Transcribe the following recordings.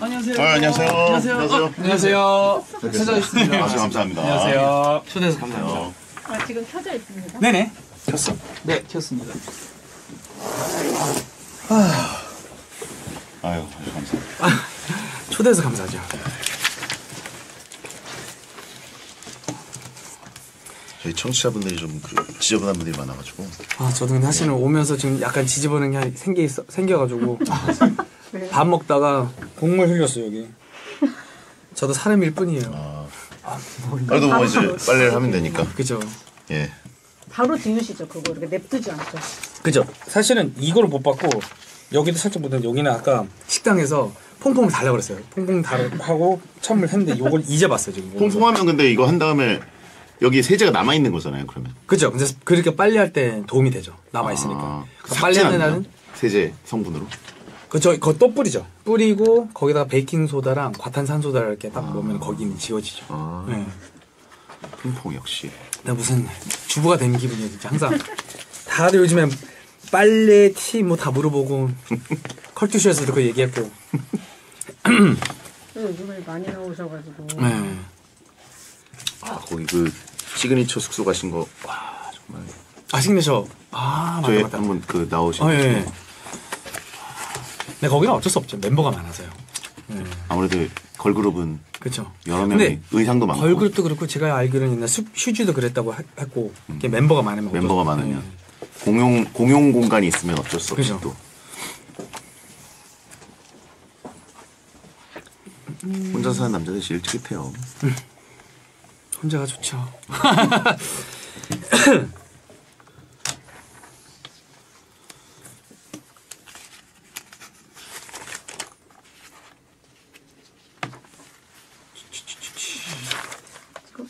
안녕하세요. 아, 안녕하세요. 안녕하세요. 안녕하세요. 어, 안녕하세요. 찾아 있습니다. 아주 감사합니다. 안녕하세요. 초대해서 감사합니다. 어, 아, 지금 켜져 있습니다. 네네. 켰어. 네, 켰습니다. 아유, 아주 감사합니다. 초대해서 감사하죠. 저희 청취자분들이 좀 그 지저분한 분들이 많아가지고 아, 저도 근데 사실은 오면서 지금 약간 지지부는 게 생겨 있어, 생겨가지고. 밥 먹다가 국물 흘렸어요, 여기. 저도 사람일 뿐이에요. 아, 그래도 뭐 이제 빨래를 하면 되니까. 그죠. 예. 바로 지우시죠, 그거. 이렇게 냅두지 않죠. 그죠. 사실은 이거를 못 받고, 여기도 살짝 못했는데, 여기는 아까 식당에서 퐁퐁을 달라고 그랬어요. 퐁퐁 달하고 찬물 했는데, 이걸 이제 봤어요, 지금. 퐁퐁하면 근데 이거 한 다음에 여기 세제가 남아 있는 거잖아요. 그러면. 그죠. 근데 그렇게 빨리 할 때 도움이 되죠. 남아 있으니까. 아, 그러니까 안 날은? 세제 성분으로. 그저 그거 또 뿌리죠. 뿌리고 거기다가 베이킹 소다랑 과탄산 소다를 이렇게 딱 넣으면 거기는 지워지죠. 아. 네. 퐁퐁 역시. 나 무슨 주부가 된 기분이에요, 진짜 항상. 다들 요즘에 빨래 티 뭐 다 물어보고 컬투쇼에서도 그 얘기했고. 요즘에 많이 나오셔가지고. 네. 아, 거기 그 시그니처 숙소 가신 거. 와, 정말. 아 시그니처. 아 맞다 저희 맞다. 한번 그 나오신 어, 거. 예, 예. 네 거기는 어쩔 수 없죠. 멤버가 많아서요. 네. 아무래도 걸그룹은 그렇죠. 여러 명이 의상도 많고 걸그룹도 그렇고 제가 알기로는 옛날 슈, 슈주도 그랬다고 하- 했고 이게 멤버가 많으면 멤버가 많으면 네. 공용 공용 공간이 있으면 어쩔 수 없이 그죠. 또 혼자 사는 남자들 제일 트윗해요. 혼자가 좋죠.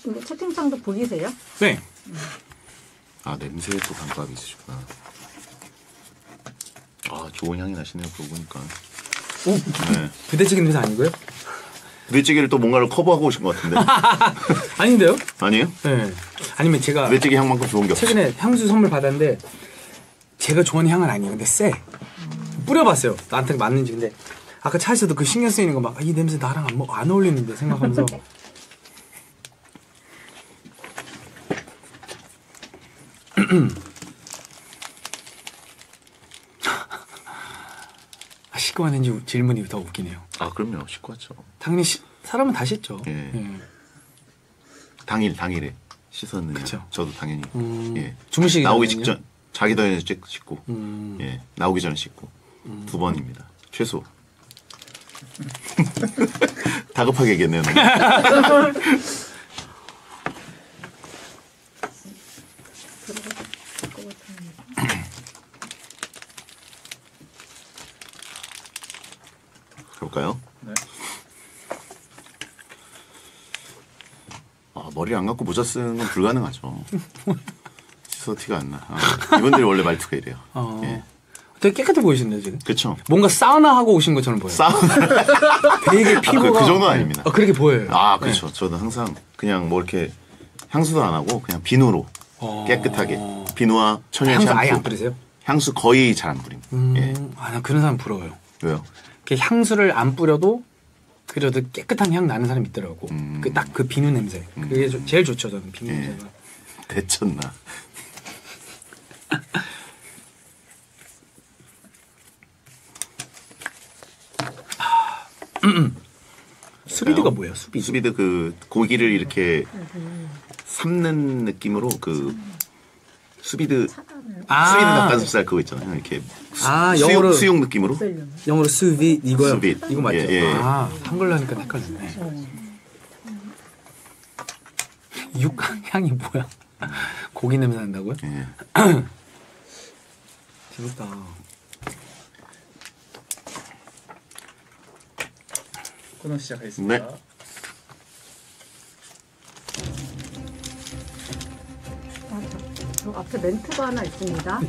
그, 뭐 채팅창도 보이세요? 네. 아 냄새에 또 감각이 있으시구나. 아 좋은 향이 나시네요. 그러고 보니까. 오 네. 부대찌개 냄새 아니고요? 부대찌개를 또 뭔가를 커버하고 오신 것 같은데 아닌데요? 아니에요? 네. 아니면 제가 부대찌개 향만큼 좋은 게 없어. 최근에 향수 선물 받았는데 제가 좋아하는 향은 아니에요. 근데 쎄. 뿌려봤어요. 나한테 맞는지. 근데 아까 차에서도 그 신경 쓰이는 거 막 이 냄새 나랑 안, 먹- 안 어울리는데 생각하면서 아, 씻고 왔는지 질문이 더 웃기네요. 아 그럼요. 씻고 왔죠. 당연히 시- 사람은 다 씻죠. 예. 예. 당일 당일에 씻었느냐. 그쵸. 저도 당연히. 음, 예. 주무시기 나오기 전에는요? 직전 자기 전에 씻- 씻고. 음. 예. 나오기 전에 씻고. 두 번입니다. 최소. 다급하게 얘기했네요. 너무. 가 볼까요? 네. 아, 머리를 안 감고 모자 쓰는 건 불가능하죠. 씻어 티가 안 나. 아, 이분들이 원래 말투가 이래요. 어. 예. 되게 깨끗해 보이시는데 지금. 그쵸. 뭔가 사우나 하고 오신 것처럼 보여요. 싸움. 되게 그- 피부가 그 정도는 아닙니다. 어, 그렇게 보여요. 아, 그렇죠. 저는 항상 그냥 뭐 이렇게 향수도 안 하고 그냥 비누로 어. 깨끗하게 비누와 천연 향수 샴푸. 아예 안 뿌리세요? 향수 거의 잘 안 뿌림. 음, 예. 아, 나 그런 사람 부러워요. 왜요? 이렇게 향수를 안 뿌려도 그래도 깨끗한 향 나는 사람 있더라고. 음. 그딱 그 비누 냄새. 그게 조- 제일 좋죠 저는 비누 예. 냄새가. 대쳤나. 수비드가 뭐예요? 수비드. 수비드 그 고기를 이렇게 삶는 느낌으로 그 수비드 아, 수비드 닭가슴살 그거 있잖아요. 이렇게 수, 아, 수육, 영어로- 수육 느낌으로. 영어로 수비 이거요. 수비드. 이거 맞죠? 예, 예. 아 한글로 하니까 헷갈리네. 육 향이 뭐야? 고기 냄새 난다고요? 예. 재밌다. 코너 시작하겠습니다. 네. 앞에 멘트가 하나 있습니다.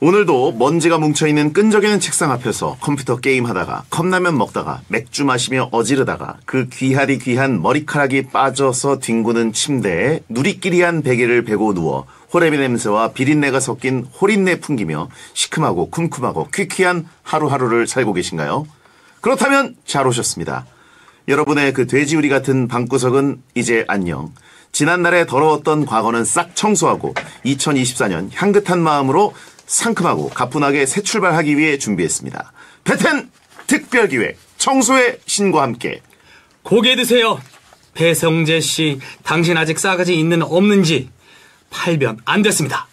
오늘도 먼지가 뭉쳐있는 끈적이는 책상 앞에서 컴퓨터 게임하다가 컵라면 먹다가 맥주 마시며 어지르다가 그 귀하디 귀한 머리카락이 빠져서 뒹구는 침대에 누리끼리한 베개를 베고 누워 호레비 냄새와 비린내가 섞인 호린내 풍기며 시큼하고 쿰쿰하고 퀴퀴한 하루하루를 살고 계신가요? 그렇다면 잘 오셨습니다. 여러분의 그 돼지우리 같은 방구석은 이제 안녕. 지난날의 더러웠던 과거는 싹 청소하고 2024년 향긋한 마음으로 상큼하고 가뿐하게 새 출발하기 위해 준비했습니다. 베텐 특별기획 청소의 신과 함께 고개 드세요. 배성재 씨, 당신 아직 싸가지 있는 없는지 팔변 안 됐습니다.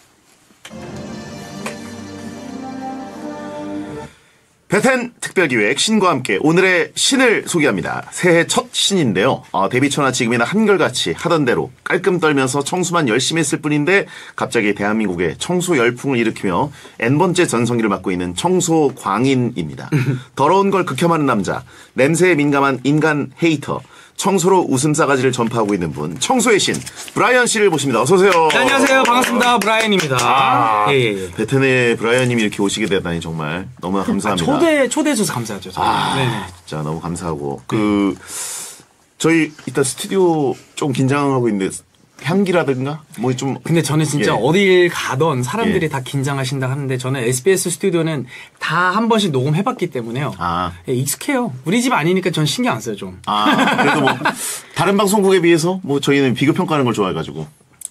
배텐 특별기획 신과 함께 오늘의 신을 소개합니다. 새해 첫 신인데요. 어, 데뷔 초나 지금이나 한결같이 하던 대로 깔끔 떨면서 청소만 열심히 했을 뿐인데 갑자기 대한민국에 청소 열풍을 일으키며 n번째 전성기를 맞고 있는 청소 광인입니다. 더러운 걸 극혐하는 남자, 냄새에 민감한 인간 hater, 청소로 웃음 싸가지를 전파하고 있는 분, 청소의 신 브라이언 씨를 모십니다. 어서 오세요. 네, 안녕하세요. 반갑습니다. 브라이언입니다. 아, 예, 예, 예. 배텐의 브라이언님이 이렇게 오시게 되다니 정말 너무나 감사합니다. 아, 초대, 초대해줘서 감사하죠. 저는. 아, 네네. 진짜 너무 감사하고 그 저희 이따 스튜디오 좀 긴장하고 있는데 향기라든가 뭐 좀 근데 저는 진짜 예. 어딜 가던 사람들이 예. 다 긴장하신다 하는데 저는 SBS 스튜디오는 다 한 번씩 녹음해봤기 때문에요. 아. 예, 익숙해요. 우리 집 아니니까 전 신경 안 써요, 좀. 아, 그래도 뭐 다른 방송국에 비해서 뭐 저희는 비교 평가하는 걸 좋아해가지고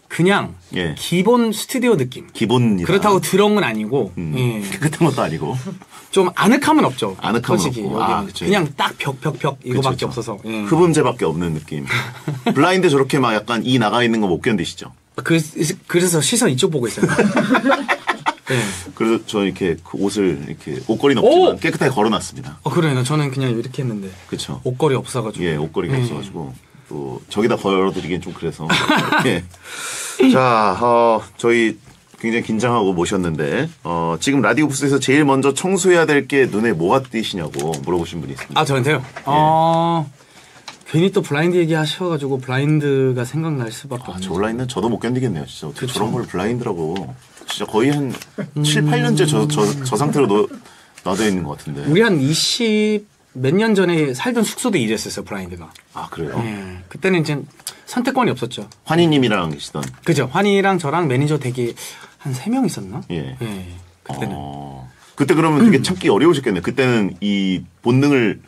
그냥 예. 기본 스튜디오 느낌. 기본이다. 그렇다고 더러운 건 아니고 음, 예. 깨끗한 것도 아니고 좀 아늑함은 없죠. 아늑함은 솔직히 없고. 여기는 아, 그쵸. 그냥 딱 벽 벽 벽 이거밖에 그쵸. 없어서. 예. 흡음재밖에 없는 느낌. 블라인드 저렇게 막 약간 이 나가 있는 거 못 견디시죠? 그, 그래서 시선 이쪽 보고 있어요. 예. 그래서 저 이렇게 그 옷을 이렇게 옷걸이는 없지만 오! 깨끗하게 걸어놨습니다. 어 그래요. 저는 그냥 이렇게 했는데 그렇죠. 옷걸이 없어가지고. 예, 옷걸이가 예. 없어가지고 또 저기다 걸어드리기엔 좀 그래서. 예. 자, 어, 저희 굉장히 긴장하고 모셨는데 어, 지금 라디오 부스에서 제일 먼저 청소해야 될 게 눈에 뭐가 띄시냐고 물어보신 분이 있습니다. 아 저한테요. 예. 어 괜히 또 블라인드 얘기하셔가지고 블라인드가 생각날 수밖에 아, 없네요. 저 블라인드는 저도 못 견디겠네요. 진짜 어떻게 그쵸. 저런 걸 블라인드라고. 진짜 거의 한 7, 8년째 저, 저, 저 상태로 놓, 놔둬 있는 것 같은데. 우리 한 20 몇 년 전에 살던 숙소도 이랬었어요 블라인드가. 아, 그래요? 예. 그때는 이제 선택권이 없었죠. 환희님이랑 계시던. 그죠. 환희랑 저랑 매니저 되게 한 세 명 있었나? 예. 그때는. 어, 그때 그러면 되게 참기 어려우셨겠네. 그때는 이 본능을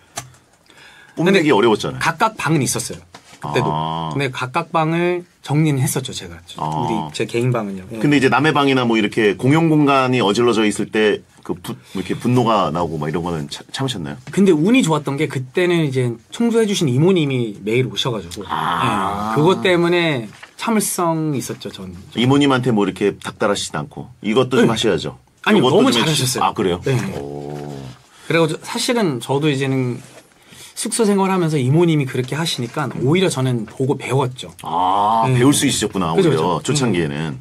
뽐내기 어려웠잖아요. 각각 방은 있었어요. 그때도. 아. 근데 각각 방을 정리는 했었죠 제가. 아. 우리 제 개인 방은요. 예. 근데 이제 남의 방이나 뭐 이렇게 공용 공간이 어질러져 있을 때 그 이렇게 분노가 나오고 막 이런 거는 참, 참으셨나요? 근데 운이 좋았던 게 그때는 이제 청소해주신 이모님이 매일 오셔가지고 아. 예, 그것 때문에 참을성이 있었죠 전. 이모님한테 뭐 이렇게 닥달하시지 않고 이것도 좀 네. 하셔야죠. 이것도 너무 좀 잘하셨어요. 아 그래요? 네. 오. 그리고 저- 사실은 저도 이제는 숙소 생활하면서 이모님이 그렇게 하시니까 오히려 저는 보고 배웠죠. 아 네. 배울 수 있으셨구나 오히려 그죠. 초창기에는.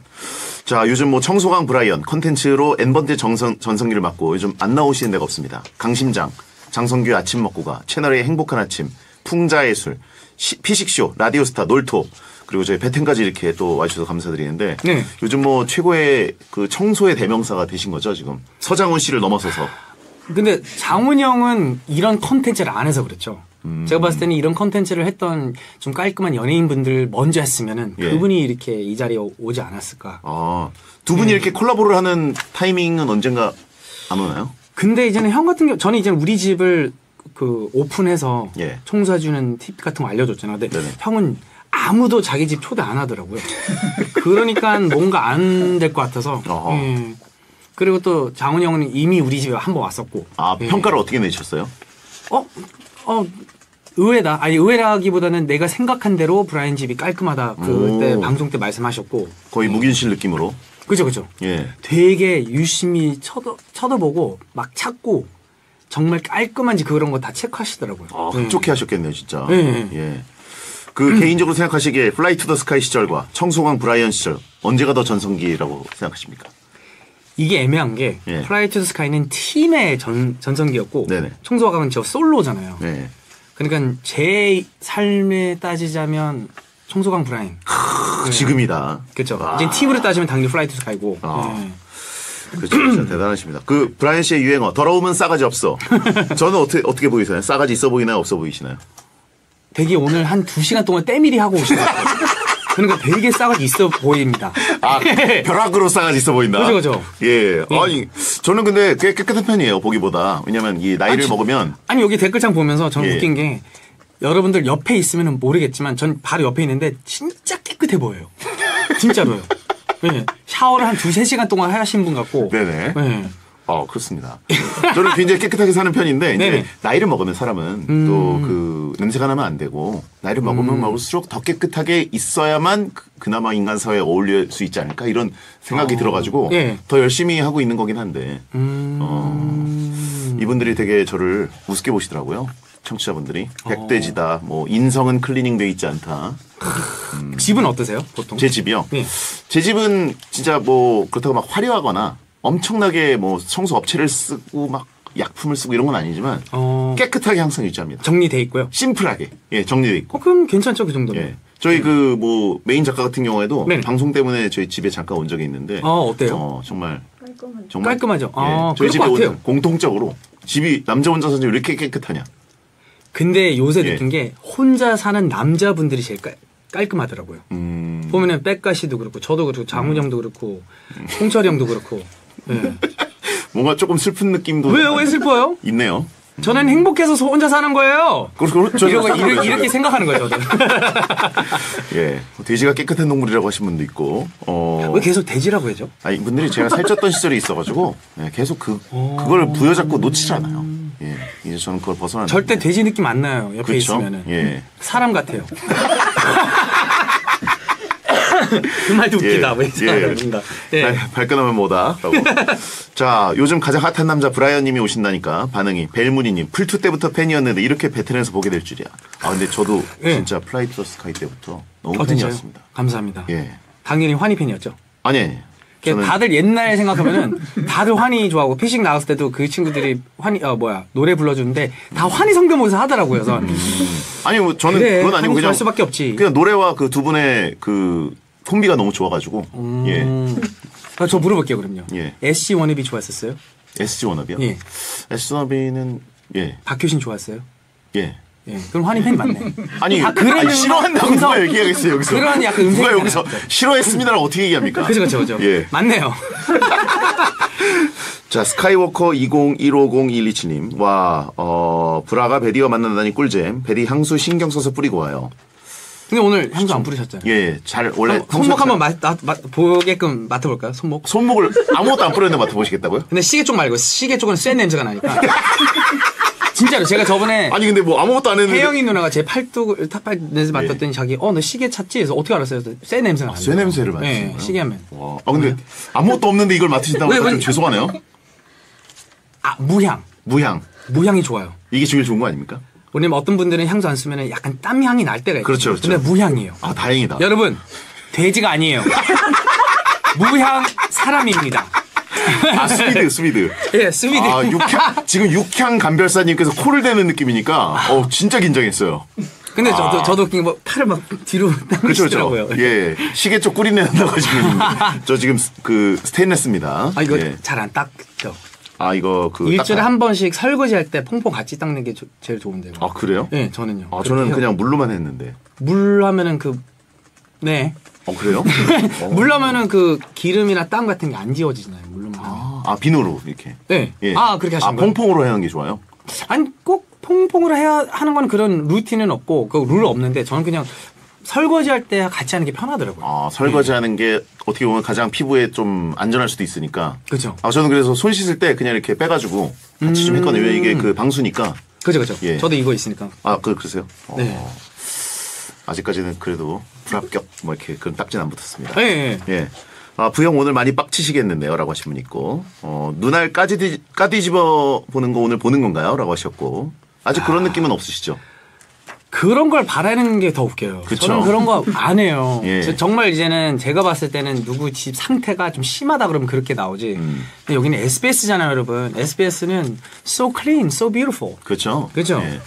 자 요즘 뭐 청소강 브라이언 컨텐츠로 n번째 정성, 전성기를 맡고 요즘 안 나오시는 데가 없습니다. 강심장, 장성규 아침 먹고 가, 채널의 행복한 아침, 풍자의 술, 시- 피식쇼, 라디오스타, 놀토 그리고 저희 배텐까지 이렇게 또 와주셔서 감사드리는데 네. 요즘 뭐 최고의 그 청소의 대명사가 되신 거죠 지금 서장훈 씨를 넘어서서 근데 장훈 형은 이런 컨텐츠를 안 해서 그렇죠. 음. 제가 봤을 때는 이런 컨텐츠를 했던 좀 깔끔한 연예인분들 먼저 했으면은 예. 그분이 이렇게 이 자리에 오- 오지 않았을까. 아, 두 분이 이렇게 콜라보를 하는 타이밍은 언젠가 안 오나요? 근데 이제는 형 같은 경우 저는 이제 우리 집을 그 오픈해서 예. 청소해주는 팁 같은 거 알려줬잖아요. 근데 네네. 형은 아무도 자기 집 초대 안 하더라고요. 그러니까 뭔가 안 될 것 같아서. 예. 그리고 또 장훈이 형은 이미 우리 집에 한 번 왔었고. 아, 예. 평가를 어떻게 내셨어요? 어, 어, 의외다. 아니, 의외라기보다는 내가 생각한 대로 브라이언 집이 깔끔하다. 그때 오. 방송 때 말씀하셨고. 거의 무균실 느낌으로. 그죠, 그죠. 예. 되게 유심히 쳐다, 쳐다보고 막 찾고 정말 깔끔한지 그런 거 다 체크하시더라고요. 아, 네. 흡족해 하셨겠네요, 진짜. 네. 예. 그 개인적으로 생각하시기에 플라이 투 더 스카이 시절과 청소광 브라이언 시절 언제가 더 전성기라고 생각하십니까? 이게 애매한 게 예. 플라이 투 더 스카이는 팀의 전, 전성기였고 네네. 청소광은 저 솔로잖아요. 네. 그러니까 제 삶에 따지자면 청소광 브라이언. 지금이다. 그렇죠. 와. 이제 팀으로 따지면 당연히 플라이 투 더 스카이고. 아. 네. 그렇죠. 진짜 대단하십니다. 그 브라이언 씨의 유행어 더러우면 싸가지 없어. 저는 어떻게 어떻게 보이세요? 싸가지 있어 보이나요? 없어 보이시나요? 되게 오늘 한 두 시간 동안 때밀이 하고 오시더라고요. 그러니까 되게 싸가지 있어 보입니다. 아, 벼락으로 싸가지 있어 보인다. 그죠, 그죠. 예. 아니, 저는 근데 꽤 깨끗한 편이에요, 보기보다. 왜냐면 이 나이를 아니, 먹으면 아니 여기 댓글창 보면서 저는 예. 웃긴 게 여러분들 옆에 있으면 모르겠지만 전 바로 옆에 있는데 진짜 깨끗해 보여요. 진짜로요. 네. 샤워를 한 두세 시간 동안 하신 분 같고. 네네. 네. 어, 그렇습니다. 저는 굉장히 깨끗하게 사는 편인데, 이제. 음. 나이를 먹으면 사람은 또그 냄새가 나면 안 되고, 나이를 먹으면 먹을수록 더 깨끗하게 있어야만 그- 그나마 인간 사회에 어울릴 수 있지 않을까? 이런 생각이 들어가지고, 예. 음. 더 열심히 하고 있는 거긴 한데, 어, 이분들이 되게 저를 우습게 보시더라고요. 청취자분들이. 어. 백돼지다, 뭐, 인성은 클리닝 돼 있지 않다. 집은 어떠세요? 보통? 제 집이요. 예. 제 집은 진짜 뭐 그렇다고 막 화려하거나 엄청나게 뭐 청소 업체를 쓰고 막 약품을 쓰고 이런 건 아니지만 어, 깨끗하게 항상 유지합니다. 정리돼 있고요. 심플하게 예 정리돼 있고 어, 그럼 괜찮죠 그 정도면. 예 저희 그뭐 메인 작가 같은 경우에도 네네. 방송 때문에 저희 집에 잠깐 온 적이 있는데 어, 어때요? 어, 정말 깔끔한. 정말 깔끔하죠? 예, 아, 저희 집에. 오는 공통적으로 집이 남자 혼자 사는 왜 이렇게 깨끗하냐 근데 요새 예. 느낀 게 혼자 사는 남자분들이 제일 깔, 깔끔하더라고요. 음 보면은 백가 씨도 그렇고 저도 그렇고 장훈영도 그렇고 홍철이 형도 그렇고. 예. 뭔가 조금 슬픈 느낌도 왜요? 왜 슬퍼요? 있네요. 저는 행복해서 소- 혼자 사는 거예요. 그렇죠. 그렇죠. 이러고 저도 이렇게, 이렇게 생각하는 거예요, 저는. 예 돼지가 깨끗한 동물이라고 하신 분도 있고 어 왜 계속 돼지라고 해죠? 아니 분들이 제가 살쪘던 시절이 있어가지고 예, 계속 그 그걸 부여잡고 놓치지 않아요. 예, 이제 저는 그걸 벗어나는. 절대 돼지 느낌 안 나요, 옆에 그렇죠. 있으면은. 예. 사람 같아요. 그 말도 웃기다. 왜 사람 웃긴다. 예. 발- 발끈하면 뭐다. 자, 요즘 가장 핫한 남자 브라이언님이 오신다니까 반응이 벨무니님 플투 때부터 팬이었는데 이렇게 배텐에서 보게 될 줄이야. 아 근데 저도 예. 진짜 플라이 투 더 스카이 때부터 너무 어? 팬이었습니다. 감사합니다. 예. 당연히 환희 팬이었죠. 아니, 아니. 저는 다들 옛날 생각하면은 다들 환희 좋아하고 피식 나갔을 때도 그 친구들이 환희 어 뭐야 노래 불러주는데 다 환희 성대모사 하더라고요. 그래서 아니 뭐 저는 그래, 그건 아니고 그냥 좋아할 수밖에 없지. 그냥 노래와 그 두 분의 그 콤비가 너무 좋아가지고 예. 음. 아, 저 물어볼게요 그럼요. 예. SC 원업이 좋았었어요? SG 워너비요? 예. SG 워너비는 예. 박효신 좋았어요? 예. 예. 그럼 환희 팬이 맞네. 아니, 다 그런 아니, 싫어한다고 음성- 누가 얘기하겠어요 여기서 그런 약간 음색이 누가 여기서. 싫어했습니다라고 어떻게 얘기합니까? 그죠 그죠 그죠. 예. 맞네요. 자 스카이워커 20150127님 와 어, 브라가 베디와 만난다니 꿀잼 베디 향수 신경 써서 뿌리고 와요 근데 오늘 향수 안 뿌리셨잖아요. 예 잘 원래 한번 손목 한번 맛, 맛, 맛, 보게끔 맡아볼까요? 손목. 손목을 아무것도 안 뿌렸는데 맡아보시겠다고요? 근데 시계 쪽 말고 시계 쪽은 쇠 냄새가 나니까. 진짜로 제가 저번에 아니 근데 뭐 아무것도 안 했는데 혜영이 누나가 제 팔뚝을 탑팔 냄새 맡았더니 자기 어 너 시계 찾지? 그래서 어떻게 알았어요? 쇠 냄새가 나요. 쇠 냄새를 맡으신 네, 거예요? 시계 하면. 와, 아 근데 아무것도 없는데 이걸 맡으신다고 왜, 하니까 왜? 좀 죄송하네요 아 무향. 무향 무향이 좋아요. 이게 제일 좋은 거 아닙니까? 왜냐면 어떤 분들은 향수 안 쓰면 약간 땀 향이 날 때가 있어요. 그렇죠, 그렇죠. 근데 무향이에요. 아 다행이다 여러분 돼지가 아니에요. 무향 사람입니다. 아 수비드 수비드 예, 수비드. 아 육향 지금 육향 감별사님께서 코를 대는 느낌이니까 어 진짜 긴장했어요 근데 저도 저도 그뭐 팔을 막 뒤로 아. 그렇죠. 그렇죠. 예, 시계 쪽 낸다고 하시는 저 지금 스- 그 스테인레스입니다. 아 이거 예. 잘안 닦죠. 아 이거 그 일주일에 딱- 한 번씩 설거지할 때 퐁퐁 같이 닦는 게 조- 제일 좋은데요. 아 그래요? 예, 저는요. 아 저는 해요. 그냥 물로만 했는데. 물 하면은 그 네. 어 그래요? 어. 물 하면은 그 기름이나 땀 같은 게 안 지워지잖아요. 물로만 하면. 아 비누로 이렇게. 네. 예. 아, 그렇게 하시는 아, 거예요? 퐁퐁으로 하는 게 좋아요. 아니 꼭 퐁퐁으로 해야 하는 건 그런 루틴은 없고 그 룰 없는데 저는 그냥 설거지할 때 같이 하는 게 편하더라고요. 아 설거지하는 게 어떻게 보면 가장 피부에 좀 안전할 수도 있으니까. 그죠. 아 저는 그래서 손 씻을 때 그냥 이렇게 빼가지고 같이 좀 했거든요. 왜 이게 그 방수니까. 그죠, 그죠. 예. 저도 이거 있으니까. 아 그 그러세요? 어, 네. 아직까지는 그래도 불합격 뭐 이렇게 그런 딱지는 안 붙었습니다. 예, 예. 예. 아, 부형 오늘 많이 빡치시겠는데요? 라고 하신 분 있고, 어, 눈알 까디, 까뒤집어 보는 거 오늘 보는 건가요? 라고 하셨고, 아직 그런 느낌은 없으시죠? 그런 걸 바라는 게 더 웃겨요. 그쵸. 저는 그런 거 안 해요. 예. 저 정말 이제는 제가 봤을 때는 누구 집 상태가 좀 심하다 그러면 그렇게 나오지. 음. 근데 여기는 SBS잖아요, 여러분. SBS는 so clean, so beautiful. 그렇죠? 그죠. 예.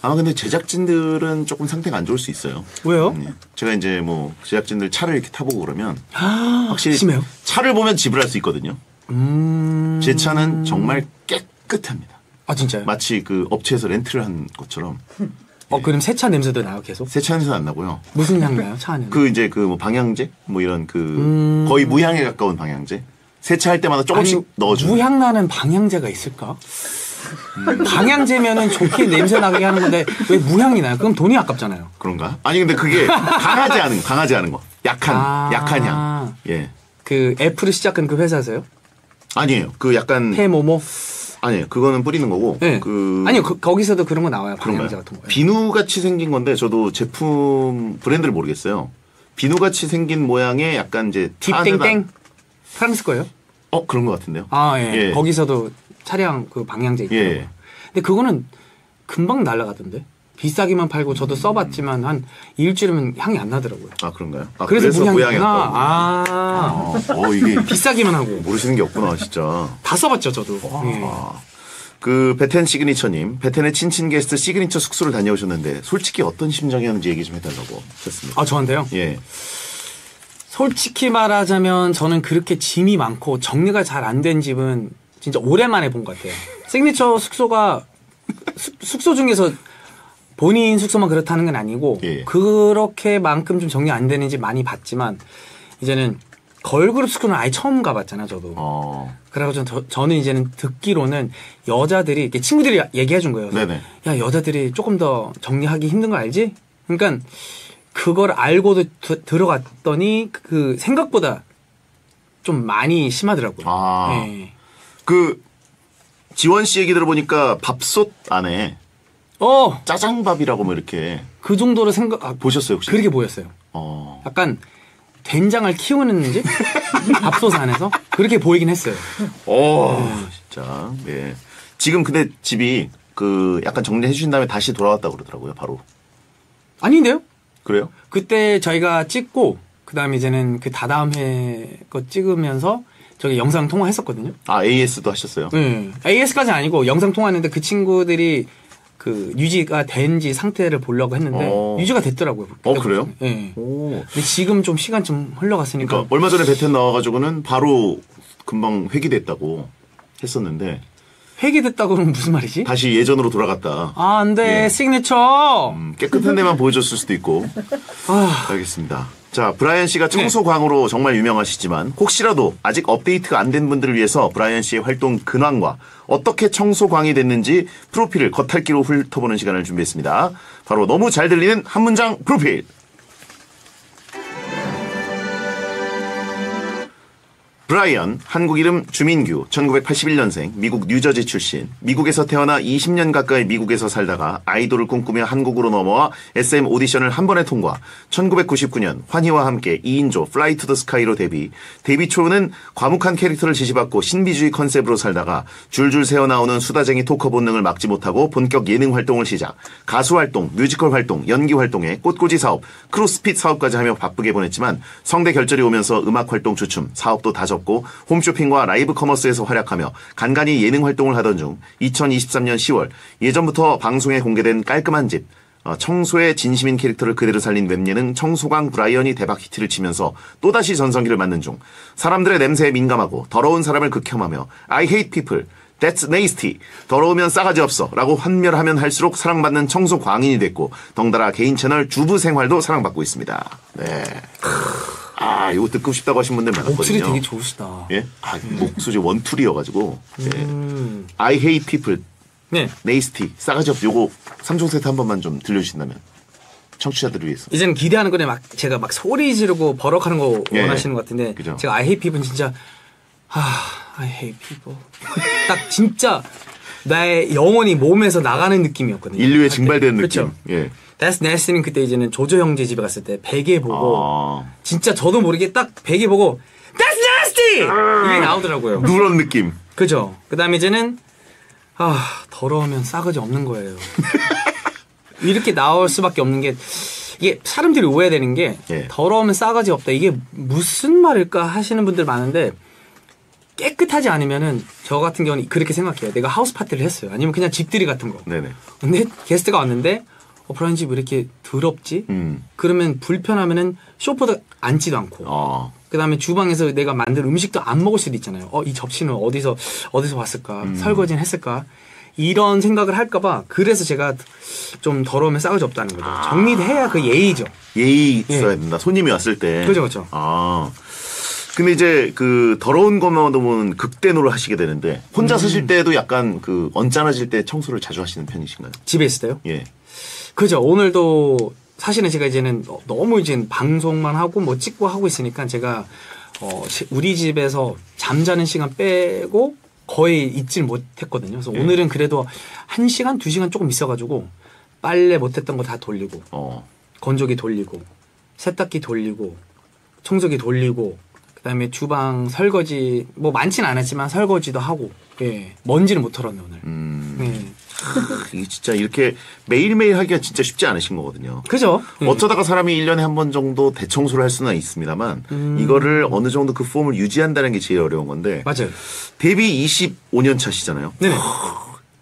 아마 근데 제작진들은 조금 상태가 안 좋을 수 있어요. 왜요? 예. 제가 이제 뭐 제작진들 차를 이렇게 타보고 그러면 아, 확실히 심해요. 차를 보면 지불할 수 있거든요. 음. 제 차는 정말 깨끗합니다. 아 진짜요? 마치 그 업체에서 렌트를 한 것처럼 어 그럼 세차 냄새도 나요 계속? 세차 냄새 안 나고요. 무슨 향 나요? 차 안에? 그 이제 그 뭐 방향제 뭐 이런 그 음. 거의 무향에 가까운 방향제 세차할 때마다 조금씩 넣어주는 무향 나는 방향제가 있을까? 방향제면은 좋게 냄새 나게 하는 건데 왜 무향이 나요? 그럼 돈이 아깝잖아요. 그런가? 아니 근데 그게 강하지 않은 강하지 않은 거 약한 아. 약한 향. 예. 그 애플을 시작한 그 회사세요? 아니에요. 그 약간 페모모? 아니에요. 그거는 뿌리는 거고. 네. 그 아니요 그, 거기서도 그런 거 나와요. 방향제? 같은 거. 비누 같이 생긴 건데 저도 제품 브랜드를 모르겠어요. 비누 같이 생긴 모양의 약간 이제 딥땡땡 프랑스 거예요? 어 그런 것 같은데요. 아 예. 예. 거기서도 차량 그 방향제 있고. 예. 근데 그거는 금방 날라가던데. 비싸기만 팔고 저도 써봤지만 한 일주일이면 향이 안 나더라고요. 아 그런가요? 아, 그래서, 무향이구나. 무향이었다고. 아, 어, 어, 이게 비싸기만 하고 모르시는 게 없구나 진짜. 다 써봤죠 저도. 예. 그 배텐 시그니처님, 배텐의 친친 게스트 시그니처 숙소를 다녀오셨는데 솔직히 어떤 심정이었는지 얘기 좀 해달라고 하셨습니다. 아 저한테요? 예. 솔직히 말하자면 저는 그렇게 짐이 많고 정리가 잘 안 된 집은 진짜 오랜만에 본 것 같아요. 시그니처 숙소가 숙- 숙소 중에서 본인 숙소만 그렇다는 건 아니고 예. 그렇게만큼 좀 정리 안 되는 집 많이 봤지만 이제는 걸그룹 숙소는 아예 처음 가봤잖아 저도. 어. 그래가지고 저, 저는 이제는 듣기로는 여자들이 이렇게 친구들이 얘기해 준 거예요. 네네. 야 여자들이 조금 더 정리하기 힘든 거 알지? 그러니까 그걸 알고도 드- 들어갔더니 그 생각보다 좀 많이 심하더라고요. 아. 예. 그 지원 씨 얘기 들어보니까 밥솥 안에 어, 짜장밥이라고 뭐 이렇게 그 정도로 생각 아, 보셨어요 혹시? 그렇게 보였어요. 어. 약간 된장을 키우는 집 밥솥 안에서 그렇게 보이긴 했어요. 어. 진짜. 예. 지금 근데 집이 그 약간 정리해 주신 다음에 다시 돌아왔다 고 그러더라고요. 바로. 아닌데요? 그래요? 그때 저희가 찍고 그다음에 이제는 그 다다음 해거 찍으면서 저기 영상 통화했었거든요. 아 AS도 하셨어요? 네. AS까지 아니고 영상 통화했는데 그 친구들이 그 유지가 된지 상태를 보려고 했는데 어. 유지가 됐더라고요. 어, 그래요? 예. 오. 근데 지금 좀 시간 좀 흘러갔으니까 그러니까 얼마 전에 베텐 나와가지고는 바로 금방 회귀됐다고 했었는데 회귀됐다고 그러면 무슨 말이지? 다시 예전으로 돌아갔다. 아, 안 돼. 예. 시그니처. 음, 깨끗한 데만 보여줬을 수도 있고. 아, 알겠습니다. 자, 브라이언 씨가 청소광으로 정말 유명하시지만 혹시라도 아직 업데이트가 안 된 분들을 위해서 브라이언 씨의 활동 근황과 어떻게 청소광이 됐는지 프로필을 겉핥기로 훑어보는 시간을 준비했습니다. 바로 너무 잘 들리는 한 문장 프로필. 브라이언, 한국 이름 주민규, 1981년생, 미국 뉴저지 출신, 미국에서 태어나 20년 가까이 미국에서 살다가 아이돌을 꿈꾸며 한국으로 넘어와 SM 오디션을 한 번에 통과, 1999년 환희와 함께 2인조 Fly to the Sky로 데뷔, 데뷔 초는 과묵한 캐릭터를 지시받고 신비주의 컨셉으로 살다가 줄줄 새어나오는 수다쟁이 talker 본능을 막지 못하고 본격 예능 활동을 시작, 가수 활동, 뮤지컬 활동, 연기 활동에 꽃꽂이 사업, 크로스핏 사업까지 하며 바쁘게 보냈지만 성대 결절이 오면서 음악 활동 주춤, 사업도 다 접고 홈쇼핑과 라이브 커머스에서 활약하며 간간히 예능 활동을 하던 중 2023년 10월 예전부터 방송에 공개된 깔끔한 집 어, 청소에 진심인 캐릭터를 그대로 살린 웹예능 청소광 브라이언이 대박 히트를 치면서 또다시 전성기를 맞는 중 사람들의 냄새에 민감하고 더러운 사람을 극혐하며 I hate people That's nasty. 더러우면 싸가지 없어. 라고 환멸하면 할수록 사랑받는 청소 광인이 됐고, 덩달아 개인 채널 주부 생활도 사랑받고 있습니다. 네. 아, 이거 듣고 싶다고 하신 분들 많았거든요. 목소리 되게 좋으시다. 예? 아, 목소리 원툴이어가지고. 예. 음. I hate people. 네. nasty. 싸가지 없어. 요거 3종 세트 한 번만 좀 들려주신다면. 청취자들을 위해서. 이제는 기대하는 거는 막 제가 막 소리 지르고 버럭하는 거 예. 원하시는 것 같은데 그죠. 제가 I hate people는 진짜 아 I hate people 딱 진짜 나의 영혼이 몸에서 나가는 느낌이었거든요. 인류의 증발되는 그렇죠. 느 That's Nasty는 그때 이제는 조조 형제 집에 갔을 때 베개 보고 아. 진짜 저도 모르게 딱 베개 보고 That's Nasty 이게 나오더라고요. 누런 느낌. 그죠. 그다음에 이제는 아 더러우면 싸가지 없는 거예요. 이렇게 나올 수밖에 없는 게 이게 사람들이 오해되는 게 예. 더러우면 싸가지 없다 이게 무슨 말일까 하시는 분들 많은데 깨끗하지 않으면은 저 같은 경우는 그렇게 생각해요. 내가 하우스 파티를 했어요. 아니면 그냥 집들이 같은 거. 네네. 근데 게스트가 왔는데 어, 브라이언 집왜 이렇게 더럽지? 음. 그러면 불편하면은 쇼파도 앉지도 않고. 어. 그다음에 주방에서 내가 만든 음식도 안 먹을 수도 있잖아요. 어, 이 접시는 어디서 어디서 왔을까? 음. 설거지는 했을까? 이런 생각을 할까봐 그래서 제가 좀 더러우면 싸가지 없다는 거죠. 아. 정리해야 그 예의죠. 예의 있어야 된다. 손님이 왔을 때. 그죠, 그죠. 아. 근데 이제 그 더러운 것만 보면 극대노를 하시게 되는데 혼자 음. 쓰실 때도 약간 그 언짢아질 때 청소를 자주 하시는 편이신가요? 집에 있을 때요. 예. 그죠. 오늘도 사실은 제가 이제는 너- 너무 이제 방송만 하고 뭐 찍고 하고 있으니까 제가 어, 시- 우리 집에서 잠자는 시간 빼고 거의 있질 못했거든요. 그래서 예. 오늘은 그래도 한 시간, 두 시간 조금 있어가지고 빨래 못했던 거 다 돌리고 어. 건조기 돌리고 세탁기 돌리고 청소기 돌리고 그다음에 주방 설거지 뭐 많지는 않았지만 설거지도 하고 예 먼지는 못 털었네 오늘. 음. 예. 이게 진짜 이렇게 매일매일 하기가 진짜 쉽지 않으신 거거든요. 그죠? 예. 어쩌다가 사람이 1년에 한 번 정도 대청소를 할 수는 있습니다만 음. 이거를 어느 정도 그 폼을 유지한다는 게 제일 어려운 건데 맞아요. 데뷔 25년 차시잖아요. 네네.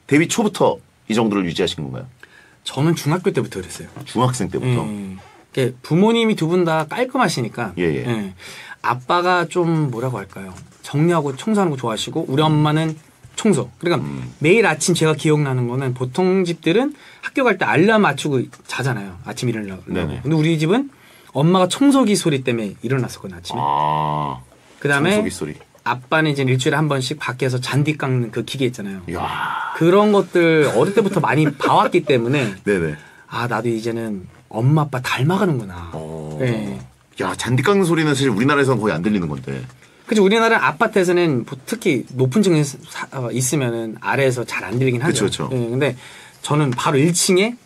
데뷔 초부터 이 정도를 유지하신 건가요? 저는 중학교 때부터 그랬어요. 중학생 때부터. 예. 이게 부모님이 두 분 다 깔끔하시니까. 예, 예. 아빠가 좀 뭐라고 할까요? 정리하고 청소하는 거 좋아하시고 우리 엄마는 청소. 그러니까 음. 매일 아침 제가 기억나는 거는 보통 집들은 학교 갈 때 알람 맞추고 자잖아요. 아침 일어나려고. 네네. 근데 우리 집은 엄마가 청소기 소리 때문에 일어났었거든요, 아침에. 아. 그다음에. 아빠는 이제 일주일에 한 번씩 밖에서 잔디 깎는 그 기계 있잖아요. 이야. 그런 것들 어릴 때부터 많이 봐왔기 때문에 네네. 아 나도 이제는 엄마 아빠 닮아가는구나. 어. 예. 야, 잔디 깎는 소리는 사실 우리나라에서는 거의 안 들리는 건데. 그죠 우리나라 아파트에서는 보- 특히 높은 층에 사- 어, 있으면은 아래에서 잘 안 들리긴 하죠. 그쵸. 예, 근데 저는 바로 1층에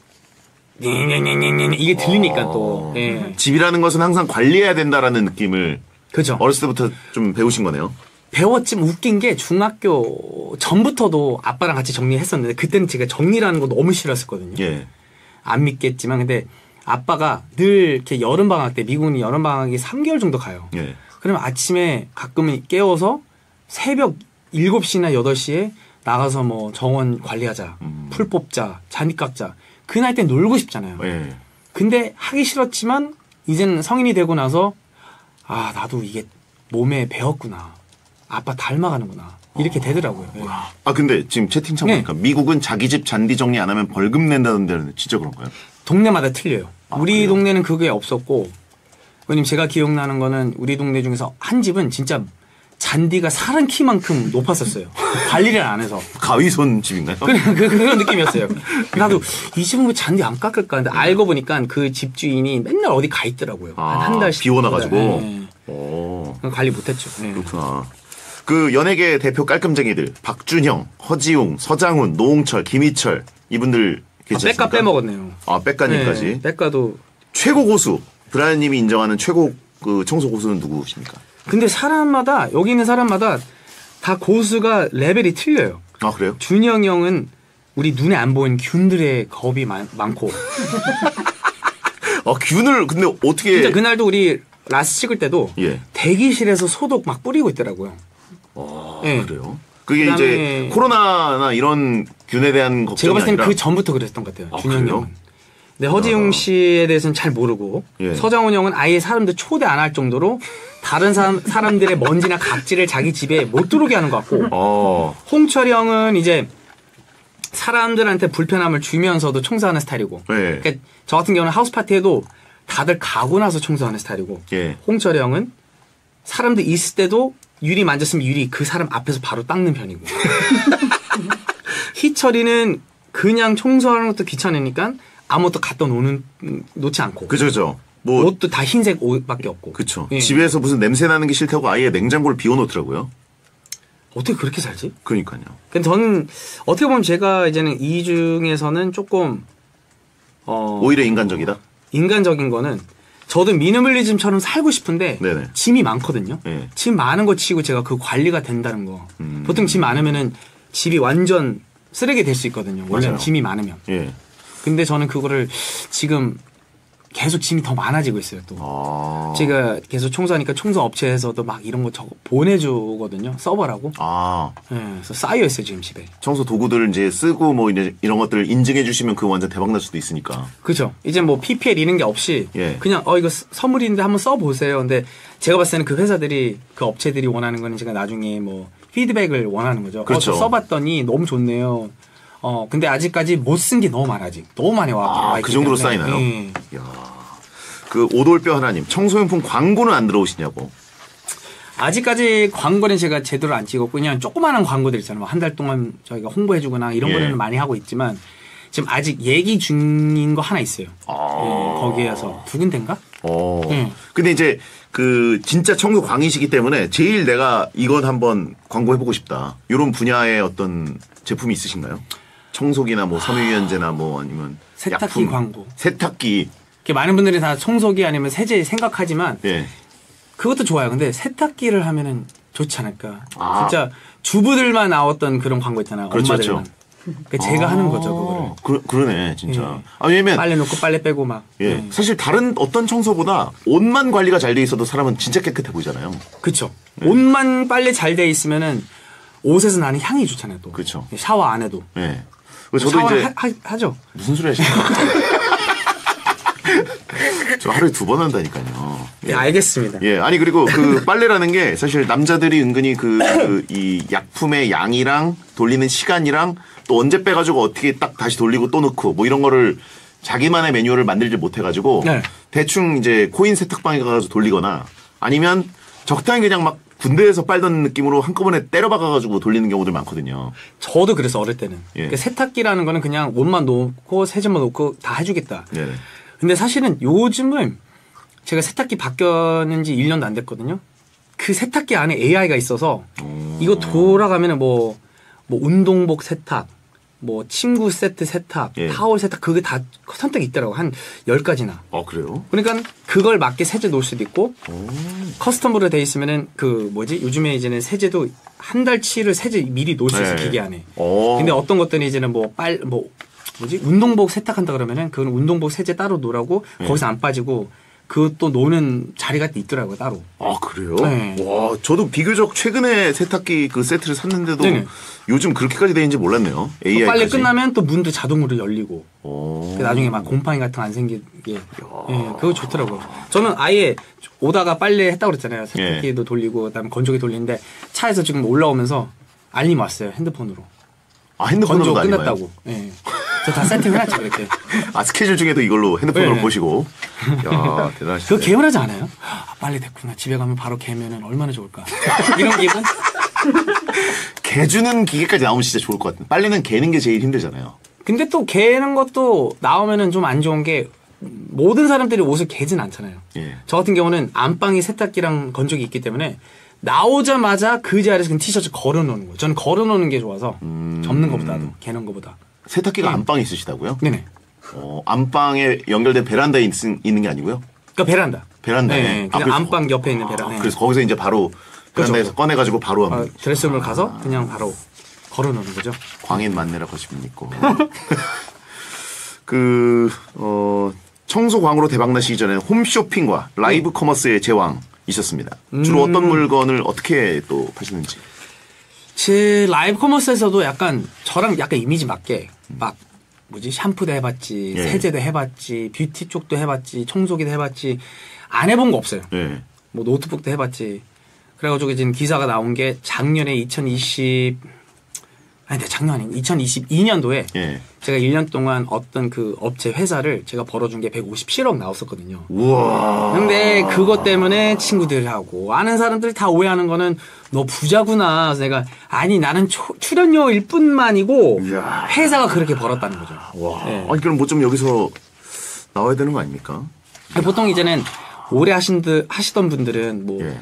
이게 들리니까 또 어. 예. 집이라는 것은 항상 관리해야 된다라는 느낌을 그죠. 어렸을 때부터 좀 배우신 거네요. 배웠지만 웃긴 게 중학교 전부터도 아빠랑 같이 정리했었는데 그때는 제가 정리라는 거 너무 싫었었거든요. 예. 안 믿겠지만 근데 아빠가 늘 이렇게 여름 방학 때 미국은 여름 방학이 3개월 정도 가요. 예. 그러면 아침에 가끔은 깨워서 새벽 7시나 8시에 나가서 뭐 정원 관리하자, 음. 풀 뽑자, 잔디 깎자. 그 나이 때 놀고 싶잖아요. 예. 근데 하기 싫었지만 이제는 성인이 되고 나서 아 나도 이게 몸에 배웠구나. 아빠 닮아가는구나. 이렇게 되더라고요. 예. 아 근데 지금 채팅창 네. 보니까 미국은 자기 집 잔디 정리 안 하면 벌금 낸다는 데는 진짜 그런가요? 동네마다 틀려요. 아, 우리 그래요? 동네는 그게 없었고, 왜냐면 제가 기억나는 거는 우리 동네 중에서 한 집은 진짜 잔디가 사람 키만큼 높았었어요. 관리를 안 해서. 가위손 집인가요? 그런, 그- 그런 느낌이었어요. 나도 이 집은 왜 잔디 안 깎을까? 근데 알고 보니까 그 집주인이 맨날 어디 가 있더라고요. 아, 한, 한 달씩. 비 오나가지고? 네. 오. 관리 못했죠. 네. 그렇구나. 그 연예계 대표 깔끔쟁이들 박준형, 허지웅, 서장훈, 노홍철, 김희철 이분들 아, 계시지 빽가 않습니까? 빼먹었네요. 아 빽가님까지 네, 빽가도. 최고 고수 브라이언님이 인정하는 최고 그 청소 고수는 누구십니까? 근데 사람마다, 여기 있는 사람마다 다 고수가 레벨이 틀려요. 아 그래요? 준영이 형은 우리 눈에 안 보이는 균들의 겁이 많, 많고 아 균을 근데 어떻게? 진짜 그날도 우리 라스 찍을 때도 예. 대기실에서 소독 막 뿌리고 있더라고요. 아, 예. 그래요? 그게 이제 코로나나 이런 균에 대한 걱정이 제가 봤을 땐 아니라 그 전부터 그랬던 것 같아요. 아, 그래요? 형은. 근데 허지웅 씨에 대해서는 잘 모르고 예. 서장훈 형은 아예 사람들 초대 안 할 정도로 다른 사람, 사람들의 먼지나 각질을 자기 집에 못 들어오게 하는 것 같고 어, 홍철이 형은 이제 사람들한테 불편함을 주면서도 청소하는 스타일이고 예. 그러니까 저 같은 경우는 하우스 파티에도 다들 가고 나서 청소하는 스타일이고 예. 홍철이 형은 사람들 있을 때도 유리 만졌으면 유리 그 사람 앞에서 바로 닦는 편이고 희철이는 그냥 청소하는 것도 귀찮으니까 아무것도 갖다 놓는 음, 놓지 않고 그죠, 그죠. 뭐, 옷도 다 흰색 옷밖에 없고 그쵸. 예. 집에서 무슨 냄새 나는 게 싫다고 아예 냉장고를 비워놓더라고요. 어떻게 그렇게 살지? 그러니까요. 근데 저는 어떻게 보면 제가 이제는 이 중에서는 조금 어 오히려 인간적이다. 인간적인 거는 저도 미니멀리즘처럼 살고 싶은데 네네. 짐이 많거든요. 예. 짐 많은 거 치고 제가 그 관리가 된다는 거. 음. 보통 짐 많으면은 집이 완전 쓰레기 될 수 있거든요. 원래. 짐이 많으면. 예. 근데 저는 그거를 지금 계속 짐이 더 많아지고 있어요 또. 아. 제가 계속 청소하니까 청소 업체에서도 막 이런 거 적어 보내주거든요 서버라고. 아. 예, 그래서 쌓여 있어요 지금 집에. 청소 도구들을 이제 쓰고 뭐 이제 이런 것들을 인증해 주시면 그 완전 대박 날 수도 있으니까. 그죠. 이제 뭐 PPL 이런 게 없이 예. 그냥 어 이거 스- 선물인데 한번 써 보세요. 근데 제가 봤을 때는 그 회사들이 그 업체들이 원하는 거는 제가 나중에 뭐 피드백을 원하는 거죠. 그렇죠. 어, 저 써봤더니 너무 좋네요. 어 근데 아직까지 못 쓴 게 너무 많아 아직 너무 많이 와. 아, 와그 있기 정도로 때문에. 쌓이나요? 예. 야. 그 오돌뼈 하나님 청소용품 광고는 안 들어오시냐고. 아직까지 광고는 제가 제대로 안 찍었고 그냥 조그마한 광고들 있잖아요. 한 달 동안 저희가 홍보해주거나 이런 예. 거는 많이 하고 있지만 지금 아직 얘기 중인 거 하나 있어요. 아. 예, 거기에서 두 군데인가? 어. 음. 근데 이제 그 진짜 청소 광이시기 때문에 제일 내가 이건 한번 광고해보고 싶다. 이런 분야의 어떤 제품이 있으신가요? 청소기나 뭐 섬유유연제나 뭐 아니면 세탁기 약품. 광고. 세탁기. 이렇게 많은 분들이 다 청소기 아니면 세제 생각하지만 예. 그것도 좋아요. 근데 세탁기를 하면은 좋지 않을까. 아. 진짜 주부들만 나왔던 그런 광고 있잖아요. 그렇죠, 엄마들만. 그 제가 하는 거죠, 그거를. 아, 그, 그러 네, 진짜. 예. 아, 왜냐면, 빨래 놓고 빨래 빼고 막. 예. 예. 사실 다른 어떤 청소보다 옷만 관리가 잘 돼 있어도 사람은 진짜 깨끗해 보이잖아요. 그쵸. 네. 옷만 빨래 잘 돼 있으면은 옷에서 나는 향이 좋잖아요, 또. 그쵸. 샤워 안 해도. 예. 그래서 저도 샤워를 이제, 하, 하, 죠 무슨 소리 하시는 거예요? 저 하루에 두 번 한다니까요. 예, 알겠습니다. 예, 아니 그리고 그 빨래라는 게 사실 남자들이 은근히 그 이 약품의 양이랑 돌리는 시간이랑 또 언제 빼가지고 어떻게 딱 다시 돌리고 또 넣고 뭐 이런 거를 자기만의 매뉴얼을 만들지 못해가지고 네. 대충 이제 코인 세탁방에 가서 돌리거나 아니면 적당히 그냥 막 군대에서 빨던 느낌으로 한꺼번에 때려박아가지고 돌리는 경우들 많거든요. 저도 그래서 어릴 때는. 예. 그 세탁기라는 거는 그냥 옷만 놓고 세제만 놓고 다 해주겠다. 네. 근데 사실은 요즘은 제가 세탁기 바뀌었는 지 1년도 안 됐거든요. 그 세탁기 안에 AI가 있어서 이거 돌아가면 은 뭐, 뭐 운동복 세탁, 뭐 침구 세트 세탁, 예. 타월 세탁 그게 다 선택이 있더라고. 한 10가지나. 어 그래요? 그러니까 그걸 맞게 세제 놓을 수도 있고 커스텀으로 돼 있으면은 그 뭐지 요즘에 이제는 세제도 한 달치를 세제 미리 놓을 수 있어 네. 기계 안에. 어. 근데 어떤 것들은 이제는 뭐빨뭐 뭐지 운동복 세탁한다 그러면은 그건 운동복 세제 따로 놓으라고 네. 거기서 안 빠지고 그것도 노는 자리가 있더라고요 따로. 아 그래요? 네. 와 저도 비교적 최근에 세탁기 그 세트를 샀는데도 네네. 요즘 그렇게까지 되는지 몰랐네요. AI 빨래 끝나면 또 문도 자동으로 열리고 오. 그 나중에 막 곰팡이 같은 거 안 생기게 예 그거 좋더라고요. 저는 아예 오다가 빨래 했다고 그랬잖아요. 세탁기도 돌리고 그다음에 건조기 돌리는데 차에서 지금 올라오면서 알림 왔어요 핸드폰으로. 아 건조 핸드폰으로 다니나요? 끝났다고. 예. 저다 세팅 해놨죠 그렇게. 아 스케줄 중에도 이걸로 핸드폰으로 네. 보시고. 야 대단하시네. 그거 개운하지 않아요? 아, 빨리 됐구나. 집에 가면 바로 개면은 얼마나 좋을까. 이런 기분? 개주는 기계까지 나오면 진짜 좋을 것 같은데 빨래는 개는 게 제일 힘들잖아요. 근데 또 개는 것도 나오면은 좀 안 좋은 게 모든 사람들이 옷을 개진 않잖아요. 예. 저 같은 경우는 안방에 세탁기랑 건조기 있기 때문에 나오자마자 그 자리에서 그냥 티셔츠 걸어놓는 거예요. 저는 걸어놓는 게 좋아서 음. 접는 것보다도 개는 것보다. 세탁기가 안방에 있으시다고요? 네네. 어, 안방에 연결된 베란다에 있, 있는 게 아니고요? 그러니까 베란다. 베란다에. 네, 아, 그냥 안방 옆에 있는 아, 베란다. 그래서 거기서 이제 바로 베란다에서 꺼내가지고 바로 아, 하면 드레스룸을 가서 그냥 바로 걸어놓는 거죠. 광인 맞네라고 하신 분 있고. 그, 어, 청소 광으로 대박나시기 전에 홈쇼핑과 라이브 커머스의 제왕이었습니다. 주로 음. 어떤 물건을 어떻게 또 파시는지. 제 라이브 커머스에서도 약간 저랑 약간 이미지 맞게 막 뭐지 샴푸도 해봤지 예. 세제도 해봤지 뷰티 쪽도 해봤지 청소기도 해봤지 안 해본 거 없어요. 예. 뭐 노트북도 해봤지. 그래가지고 지금 기사가 나온 게 작년에 2020 아니 근데 작년 아니고 2022년도에 예. 제가 1년 동안 어떤 그 업체 회사를 제가 벌어준 게 157억 나왔었거든요. 우와. 근데 그것 때문에 친구들하고 아는 사람들이 다 오해하는 거는 너 부자구나. 내가 아니 나는 초- 출연료일 뿐만이고 이야. 회사가 그렇게 벌었다는 거죠. 와. 예. 아니, 그럼 뭐 좀 여기서 나와야 되는 거 아닙니까? 보통 이제는 오래 하신 듯 하시던 분들은 뭐, 예.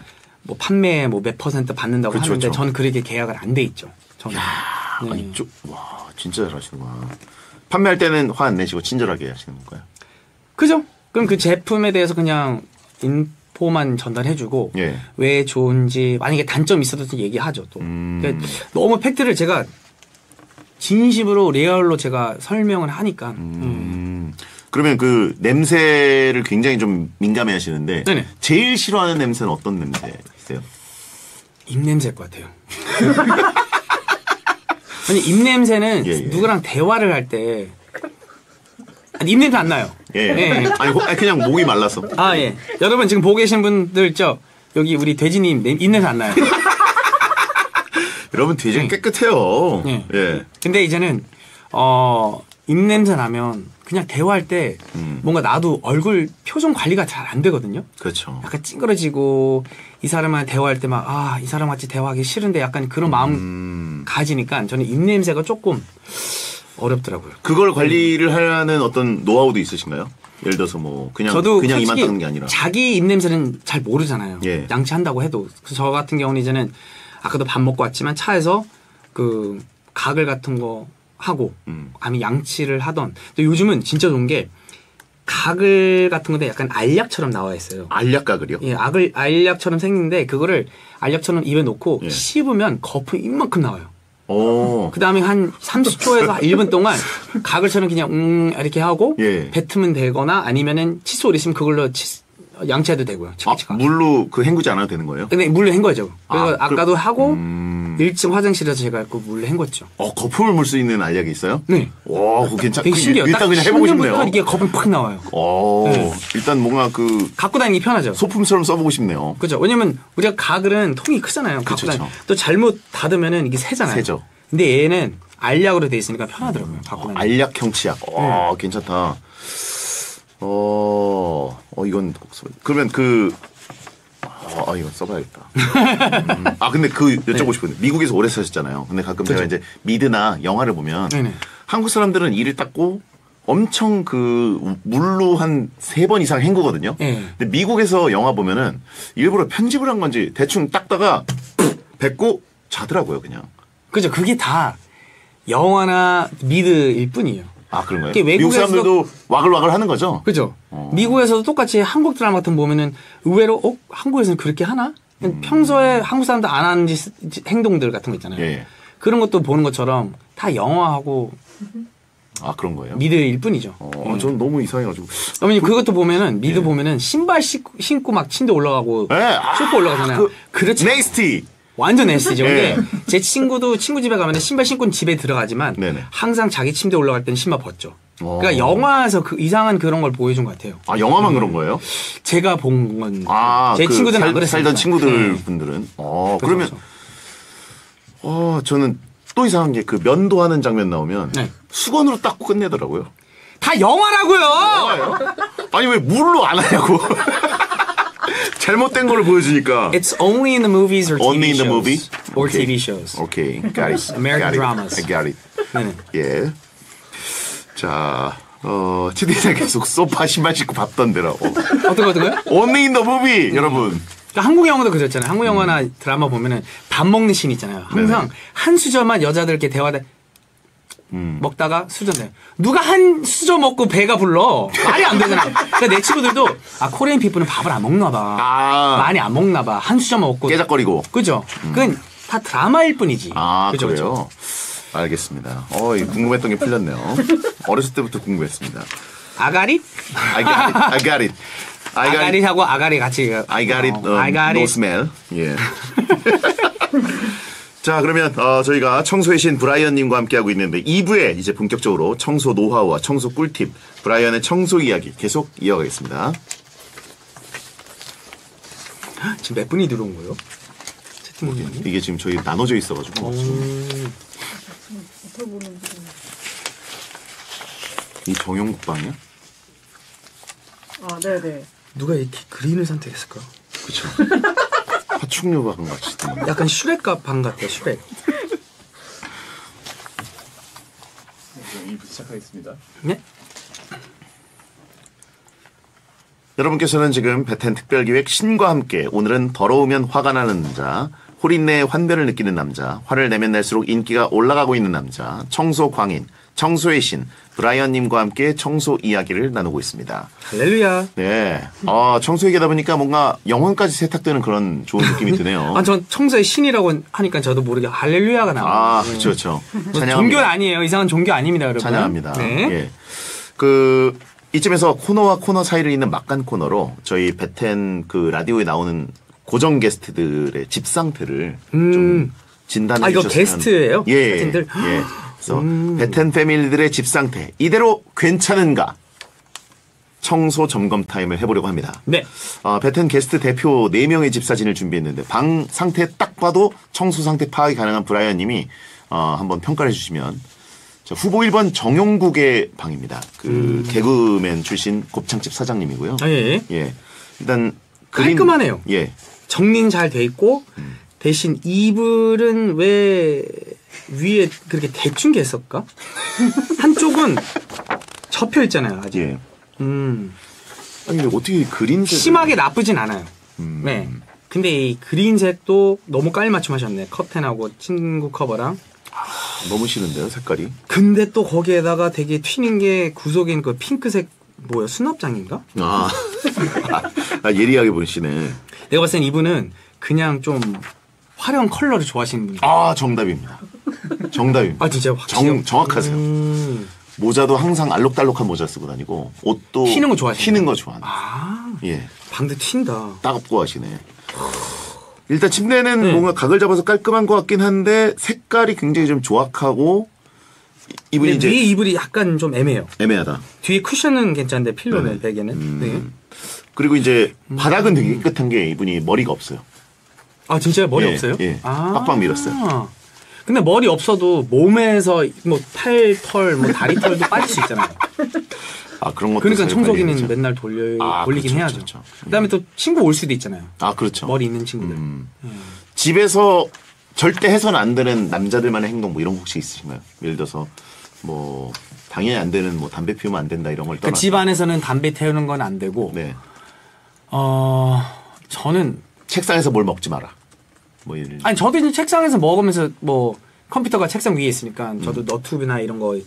뭐 판매 뭐 몇 퍼센트 받는다고 그쵸, 하는데 그쵸. 저는 그렇게 계약을 안 돼 있죠. 저는. 네. 아, 이쪽, 와, 진짜 잘하시는구나. 판매할 때는 화 안 내시고 친절하게 하시는 건가요? 그죠? 그럼 그 제품에 대해서 그냥 인포만 전달해주고 예. 왜 좋은지 만약에 단점 있어도 얘기하죠 또. 음. 그러니까 너무 팩트를 제가 진심으로 리얼로 제가 설명을 하니까. 음. 음. 그러면 그 냄새를 굉장히 좀 민감해 하시는데 네네. 제일 싫어하는 냄새는 어떤 냄새이세요? 입냄새일 것 같아요. 아니 입냄새는 예, 예. 누구랑 대화를 할때 아니 입냄새 안 나요. 예. 예. 아니, 호- 그냥 목이 말라서. 아 예. 여러분 지금 보고 계신 분들 저 여기 우리 돼지님 냄- 입냄새 안 나요. 여러분 되게 깨끗해요. 예. 예. 근데 이제는 어 입냄새 나면 그냥 대화할 때 음. 뭔가 나도 얼굴 표정 관리가 잘 안 되거든요. 그렇죠. 약간 찡그러지고 이 사람과 대화할 때 막 아 이 사람 같이 대화하기 싫은데 약간 그런 마음 음. 가지니까 저는 입냄새가 조금 어렵더라고요. 그걸 관리를 하는 어떤 노하우도 있으신가요? 예를 들어서 뭐 그냥 저도 그냥 이만 닦는 게 아니라. 자기 입냄새는 잘 모르잖아요. 예. 양치한다고 해도 그래서 저 같은 경우는 이제는 아까도 밥 먹고 왔지만 차에서 그 가글 같은 거 하고 음. 아니 양치를 하던 또 요즘은 진짜 좋은 게 가글 같은 건데 약간 알약처럼 나와 있어요. 알약 가글이요? 예, 악을 알약처럼 생긴데 그거를 알약처럼 입에 놓고 예. 씹으면 거품이 이만큼 나와요. 오. 그 다음에 한 30초에서 1분 동안 가글처럼 그냥 음 이렇게 하고 예. 뱉으면 되거나 아니면은 칫솔 있으면 그걸로 치, 양치해도 되고요. 아. 물로 그 헹구지 않아도 되는 거예요? 근데 물로 헹궈죠. 그래서 아, 아, 까도 하고 음. 1층 화장실에서 제가 그 물로 헹궜죠. 어, 거품을 물 수 있는 알약이 있어요? 네. 와, 그거 괜찮. 되게 그 신기해요. 일단 딱 그냥 해보고 싶네요. 이게 거품이 팍 나와요. 오, 네. 일단 뭔가 그 갖고 다니기 편하죠. 소품처럼 써보고 싶네요. 그죠. 왜냐면 우리가 가글은 통이 크잖아요. 갖고 다니. 또 잘못 닫으면은 이게 새잖아요. 새죠. 근데 얘는 알약으로 돼 있으니까 편하더라고요. 갖고 다니. 알약형 치약. 와, 네. 괜찮다. 어, 어, 이건. 그러면 그, 아, 이건 써봐야겠다. 음, 아, 근데 그 여쭤보고 싶은데 미국에서 오래 사셨잖아요. 근데 가끔 제가 이제 미드나 영화를 보면 네네. 한국 사람들은 이를 닦고 엄청 그 물로 한 세 번 이상 헹구거든요. 네. 근데 미국에서 영화 보면은 일부러 편집을 한 건지 대충 닦다가 뱉고 자더라고요, 그냥. 그죠. 그게 다 영화나 미드일 뿐이에요. 아, 그런가요? 미국 외국에서도- 사람들도 와글와글 하는 거죠? 그죠? 어. 미국에서도 똑같이 한국 드라마 같은 거 보면은 의외로 어 한국에서는 그렇게 하나? 평소에 한국 사람들 안 하는 짓, 짓- 행동들 같은 거 있잖아요. 음. 예. 그런 것도 보는 것처럼 다 영화하고 아, 그런 거예요? 미드일 뿐이죠. 어, 전 너무 이상해가지고. 어머니 그것도 보면은 미드 예. 보면은 신발 신고, 신고 막 침대 올라가고 예, 아, 쇼파 올라가잖아요. 그 그렇죠. Nasty. 완전 NC죠. 예. 근데 제 친구도 친구 집에 가면 신발 신고 집에 들어가지만 네네. 항상 자기 침대 올라갈 때는 신발 벗죠. 어. 그러니까 영화에서 그 이상한 그런 걸 보여준 것 같아요. 아, 영화만 그런 거예요? 제가 본 건. 아, 제 그 친구들은 살, 안 그랬어요. 살던 친구들 분들은. 어, 그러면, 어, 저는 또 이상한 게 그 면도하는 장면 나오면 네. 수건으로 닦고 끝내더라고요. 다 영화라고요. 아니, 왜 물로 안 하냐고. 잘못된 거를 보여주니까. It's only in the movies or TV Only in the shows. movie? Or Okay. TV shows. 오케이. got it. American got it. dramas. I got it. 네네. 예. 자, 어, 치디가 계속 소파 신발 신고 봤던데라고. 어떤 거 어떤 거요? Only in the movie, 여러분. 그러니까 한국 영화도 그렇잖아요. 한국 영화나 드라마 보면은 밥 먹는 씬 있잖아요. 항상. 한 수저만 여자들 이렇게 대화대 음. 먹다가 수저네. 누가 한 수저 먹고 배가 불러? 말이 안 되잖아. 그러니까 내 친구들도 아 코리안 피부는 밥을 안 먹나 봐. 아, 많이 안 먹나 봐. 한 수저만 먹고. 깨작거리고. 그죠? 그건 다 드라마일 뿐이지. 아, 그죠? 그래요? 알겠습니다. 어, 이 궁금했던 게 풀렸네요. 어렸을 때부터 궁금했습니다. 아가리? I got it. I got it. I got it. 아가리하고 아가리 같이. I got it. 어, I got no it. smell. 예. 자, 그러면 어, 저희가 청소의 신 브라이언님과 함께하고 있는데 2부에 이제 본격적으로 청소 노하우와 청소 꿀팁, 브라이언의 청소 이야기 계속 이어가겠습니다. 지금 몇 분이 들어온 거예요? 채팅방이? 이게 지금 저희 나눠져 있어가지고 음, 이 정용국 방이야? 아, 네네. 누가 이렇게 그린을 선택했을까? 그쵸. 파충류 방 같이. 약간 슈렉과 방 같아요, 슈렉. 2부 시작하겠습니다. 네? 여러분께서는 지금 베텐 특별기획 신과 함께 오늘은 더러우면 화가 나는 남자, 호린내의 환멸을 느끼는 남자, 화를 내면 낼수록 인기가 올라가고 있는 남자, 청소 광인, 청소의 신, 브라이언님과 함께 청소 이야기를 나누고 있습니다. 할렐루야. 네. 아, 청소 얘기하다 보니까 뭔가 영혼까지 세탁되는 그런 좋은 느낌이 드네요. 아, 전 청소의 신이라고 하니까 저도 모르게 할렐루야가 나와요. 아, 그렇죠, 그렇죠. 뭐 종교는 아니에요. 이상한 종교 아닙니다, 여러분. 찬양합니다. 네. 예. 그 이쯤에서 코너와 코너 사이를 잇는 막간 코너로 저희 베텐 그 라디오에 나오는 고정 게스트들의 집 상태를 좀 진단해 아, 이거 주셨으면 게스트예요? 예. 사진들? 예. 그래서 베텐 패밀리들의 집 상태 이대로 괜찮은가? 청소 점검 타임을 해보려고 합니다. 네. 아, 베텐 게스트 대표 4명의 집 사진을 준비했는데 방 상태 딱 봐도 청소 상태 파악이 가능한 브라이언 님이 어, 한번 평가를 해주시면 자, 후보 1번 정용국의 방입니다. 그 개그맨 출신 곱창집 사장님이고요. 아, 예. 예. 일단 깔끔하네요. 예. 정리는 잘 돼 있고 대신 이불은 왜 위에 그렇게 대충 겠었까? 한쪽은 접혀 있잖아요, 아직. 예. 음. 아니 근데 어떻게 그린색 심하게 나쁘진 않아요. 음. 네. 근데 이 그린색도 너무 깔맞춤 하셨네. 커튼하고 친구 커버랑. 너무 싫은데요, 색깔이? 근데 또 거기에다가 되게 튀는 게 구석인 그 핑크색 뭐야 수납장인가? 아, 아 예리하게 보시네. 내가 봤을 땐 이분은 그냥 좀 화려한 컬러를 좋아하시는 분이에요. 아, 정답입니다. 정답입니다. 아 진짜 확실히 정, 정확하세요. 음. 모자도 항상 알록달록한 모자 쓰고 다니고 옷도 튀는 거 좋아하시네. 튀는 거 좋아하네. 아 예. 방대 튄다. 따갑고 하시네. 일단 침대는 네. 뭔가 각을 잡아서 깔끔한 것 같긴 한데 색깔이 굉장히 좀 조악하고 이- 이분이 근데 이제 위에 이불이 약간 좀 애매해요. 애매하다. 뒤에 쿠션은 괜찮은데 필로는 네. 베개는. 음. 네. 그리고 이제 바닥은 되게 깨끗한 게 이분이 머리가 없어요. 아 진짜 머리 예, 없어요? 예. 아. 빡빡 밀었어요. 근데 머리 없어도 몸에서 뭐 팔 털, 뭐 다리 털도 빠질 수 있잖아요. 아 그런 것도 그러니까 청소기는. 맨날 돌려 아, 돌리긴 그렇죠, 해야죠. 그렇죠. 그다음에 또 친구 올 수도 있잖아요. 아 그렇죠. 머리 있는 친구들. 음. 집에서 절대 해서는 안 되는 남자들만의 행동 뭐 이런 거 혹시 있으신가요? 예를 들어서 뭐 당연히 안 되는 뭐 담배 피우면 안 된다 이런 걸 떠나. 그러니까 집 안에서는 담배 태우는 건 안 되고. 네. 어 저는 책상에서 뭘 먹지 마라. 뭐 예를 아니 저도 이제 책상에서 먹으면서 뭐 컴퓨터가 책상 위에 있으니까 저도 너튜브나 이런 거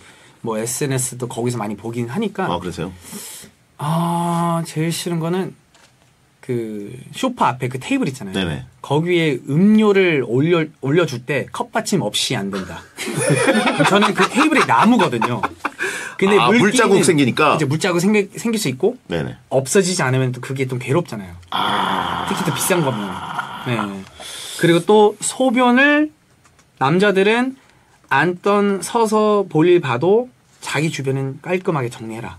뭐 SNS도 거기서 많이 보긴 하니까 아 그러세요? 아 제일 싫은 거는 그 쇼파 앞에 그 테이블 있잖아요. 네네. 거기에 음료를 올려 올려줄 때 컵받침 없이 안 된다. 저는 그 테이블이 나무거든요. 근데 아, 물자국 생기니까? 이제 물자국 생기, 생길 수 있고 네네. 없어지지 않으면 또 그게 좀 괴롭잖아요. 아 특히 또 비싼 거면. 네. 그리고 또 소변을 남자들은 앉던 서서 볼일 봐도 자기 주변은 깔끔하게 정리해라.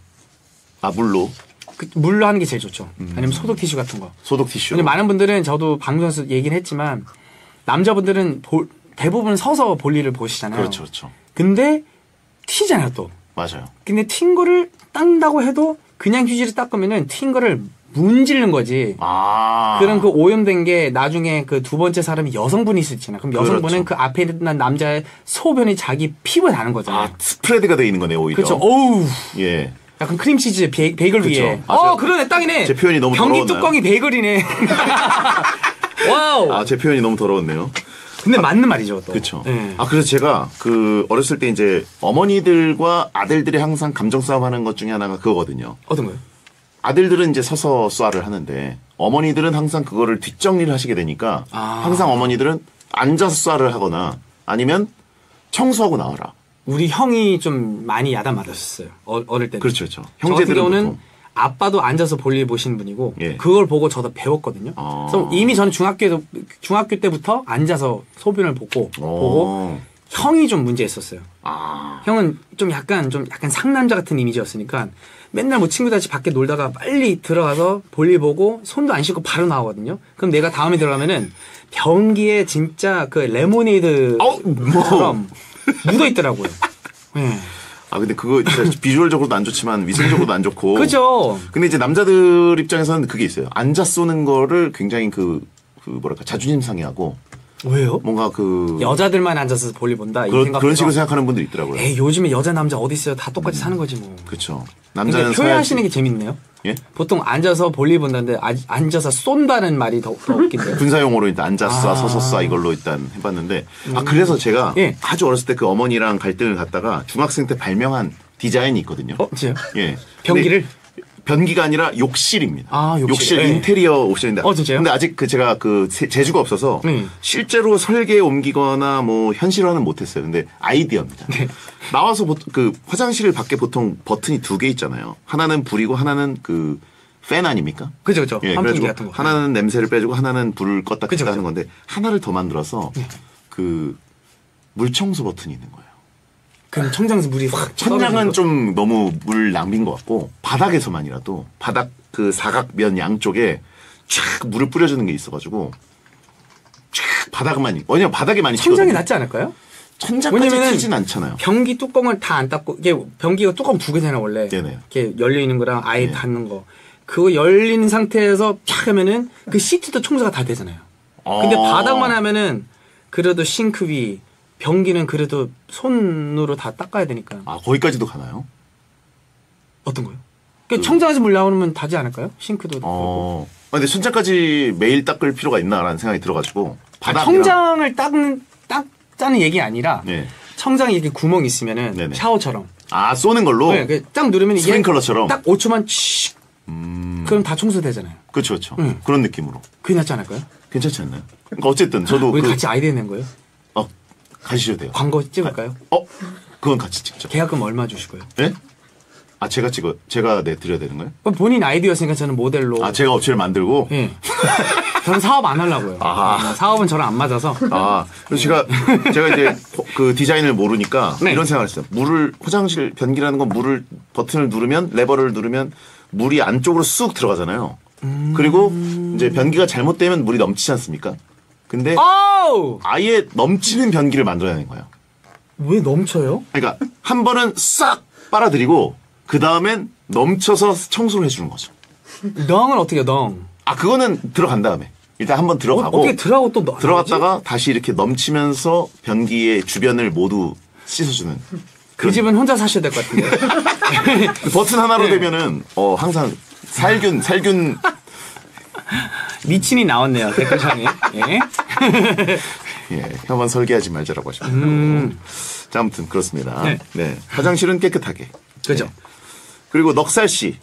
아, 물로 그 물로 하는 게 제일 좋죠. 아니면 소독 티슈 같은 거. 소독 티슈. 근데 많은 분들은 저도 방송에서 얘기를 했지만 남자분들은 볼- 대부분 서서 볼일을 보시잖아요. 그렇죠, 그렇죠. 근데 튀잖아요 또. 맞아요. 근데 튄 거를 딴다고 해도 그냥 휴지를 닦으면은 튄 거를 문지르는 거지. 아 그럼 그 오염된 게 나중에 그 두 번째 사람이 여성분이 있을 잖아 그럼 여성분은 그렇죠. 그 앞에 있는 남자의 소변이 자기 피부에 닿는 거잖아요. 아 스프레드가 돼 있는 거네 오히려. 그렇죠. 어우. 예. 약간 크림치즈 베, 베이글 그쵸. 위에. 아, 어, 제- 그러네. 딱이네. 제 표현이 너무 변기 더러웠나요? 뚜껑이 베이글이네. Wow. 아 제 표현이 너무 더러웠네요. 근데 맞는 말이죠, 또. 그렇죠. 네. 아 그래서 제가 그 어렸을 때 이제 어머니들과 아들들이 항상 감정 싸움하는 것 중에 하나가 그거거든요. 어떤 거요? 아들들은 이제 서서 쏴를 하는데 어머니들은 항상 그거를 뒷정리를 하시게 되니까 아. 항상 어머니들은 앉아서 쏴를 하거나 아니면 청소하고 나와라. 우리 형이 좀 많이 야단 맞았었어요. 어, 어릴 때. 그렇죠, 그렇죠. 형제들은. 아빠도 앉아서 볼일 보시는 분이고 예. 그걸 보고 저도 배웠거든요. 아. 그래서 이미 저는 중학교에도 중학교 때부터 앉아서 소변을 보고 보고 어. 형이 좀 문제 있었어요. 아. 형은 좀 약간 좀 약간 상남자 같은 이미지였으니까 맨날 뭐 친구들 같이 밖에 놀다가 빨리 들어가서 볼일 보고 손도 안 씻고 바로 나오거든요. 그럼 내가 다음에 들어가면은 변기에 진짜 그 레모네이드처럼 뭐. 묻어 있더라고요. 예. 아 근데 그거 진짜 비주얼적으로도 안 좋지만 위생적으로도 안 좋고. 그죠? 근데 이제 남자들 입장에서는 그게 있어요. 앉아 쏘는 거를 굉장히 그, 그 뭐랄까 자존심 상해하고 왜요? 뭔가 그 여자들만 앉아서 볼일 본다 이 그런. 그런 식으로 생각하는 분들이 있더라고요. 에이 요즘에 여자 남자 어디 있어요? 다 똑같이 사는 거지 뭐. 그렇죠. 남자는 표현하시는. 게 재밌네요. 예? 보통 앉아서 볼일 본다는데 아- 앉아서 쏜다는 말이 더, 더 웃긴데요. 군사 용어로 일단 앉았어, 아. 서서 쏴 이걸로 일단 해봤는데 아 그래서 제가 예. 아주 어렸을 때 그 어머니랑 갈등을 갖다가 중학생 때 발명한 디자인이 있거든요. 어, 진짜요? 예. 변기를? 변기가 아니라 욕실입니다. 아, 욕실. 네. 인테리어 옵션인데. 어, 진짜요? 근데 아직 그 제가 그 세- 재주가 없어서 네. 실제로 설계에 옮기거나 뭐 현실화는 못했어요. 근데 아이디어입니다. 네. 나와서 보- 그 화장실 밖에 보통 버튼이 두 개 있잖아요. 하나는 불이고 하나는 그 팬 아닙니까? 그죠, 그죠. 예, 환풍기 그래가지고 같은 거. 하나는 냄새를 빼주고 하나는 불을 껐다 그죠, 켰다 하는. 건데 하나를 더 만들어서 그 물청소 버튼이 있는 거예요. 그럼 청장에서 물이 확 천장은 떨어지는 좀 너무 물 낭비인 것 같고 바닥에서만이라도 바닥 그 사각면 양쪽에 쫙 물을 뿌려주는 게 있어가지고 쫙 바닥만 왜냐면 바닥에 많이 거. 청장이 튀거든요. 낫지 않을까요? 천장까지 왜냐면은 튀진 않잖아요. 변기 뚜껑을 다 안 닫고 이게 변기가 뚜껑 두 개잖아요 원래. 네네. 이렇게 열려 있는 거랑 아예 네. 닫는 거. 그거 열린 상태에서 쫙 하면은 그 시트도 청소가 다 되잖아요. 근데 아. 바닥만 하면은 그래도 싱크 위 변기는 그래도 손으로 다 닦아야 되니까 아 거기까지도 가나요? 어떤 거요? 그 청장에서 물 나오면 닿지 않을까요? 싱크도. 어. 아, 근데 천장까지 매일 닦을 필요가 있나라는 생각이 들어가지고 아, 바닥 청장을 닦는 닦자는 얘기 아니라 네. 청장에 이렇게 구멍 있으면은 네네. 샤워처럼 아 쏘는 걸로. 네, 그딱 누르면 이게 스프링클러처럼? 딱 5초만 칙 그럼 다 청소되잖아요. 그렇죠, 그렇죠. 응. 그런 느낌으로 그게 낫지 않을까요? 괜찮지 않나요? 그러니까 어쨌든 저도 우리 그, 같이 아이디어 낸 거예요? 어 가시셔도 돼요. 광고 찍을까요? 어 그건 같이 찍죠. 계약금 얼마 주시고요? 예? 아 제가 찍어 제가 내 드려야 되는 거예요? 본인 아이디어였으니까 저는 모델로. 아 제가 업체를 만들고 예. 저는 사업 안 하려고요. 아하. 네, 사업은 저랑 안 맞아서. 아 그래서 제가 제가 이제 호- 그 디자인을 모르니까 네. 이런 생각을 했어요. 물을 화장실 변기라는 건 물을 버튼을 누르면 레버를 누르면 물이 안쪽으로 쑥 들어가잖아요. 음. 그리고 이제 변기가 잘못되면 물이 넘치지 않습니까? 근데 아우! 아예 넘치는 변기를 만들어야 하는 거예요. 왜 넘쳐요? 그러니까 한 번은 싹 빨아들이고 그 다음엔 넘쳐서 청소를 해주는 거죠. 넝은 어떻게 해요, 넝? 아 그거는 들어간 다음에 일단 한번 어, 들어가고 어떻게 들어가고 또 넣- 들어갔다가 다시 이렇게 넘치면서 변기의 주변을 모두 씻어주는 그 집은 혼자 사셔야 될 것 같은데. 그 버튼 하나로 네. 되면은 어 항상 살균 살균 미친이 나왔네요, 댓글창에. 예. 예 혐한 설계하지 말자라고 하셨네요. 자 아무튼 그렇습니다. 네. 네. 화장실은 깨끗하게. 그죠? 네. 그리고 넉살 씨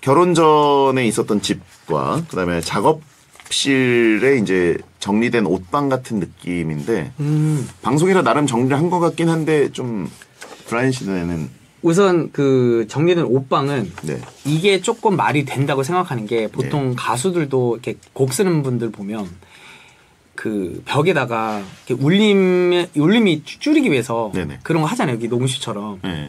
결혼 전에 있었던 집과 그다음에 작업실에 이제 정리된 옷방 같은 느낌인데 음. 방송이라 나름 정리를 한 것 같긴 한데 좀 브라이언 씨 눈에는 우선 그 정리된 옷방은 네. 이게 조금 말이 된다고 생각하는 게 보통 가수들도 이렇게 곡 쓰는 분들 보면 그 벽에다가 이렇게 울림 울림이 줄- 줄이기 위해서 네네. 그런 거 하잖아요. 여기 녹음실처럼 네.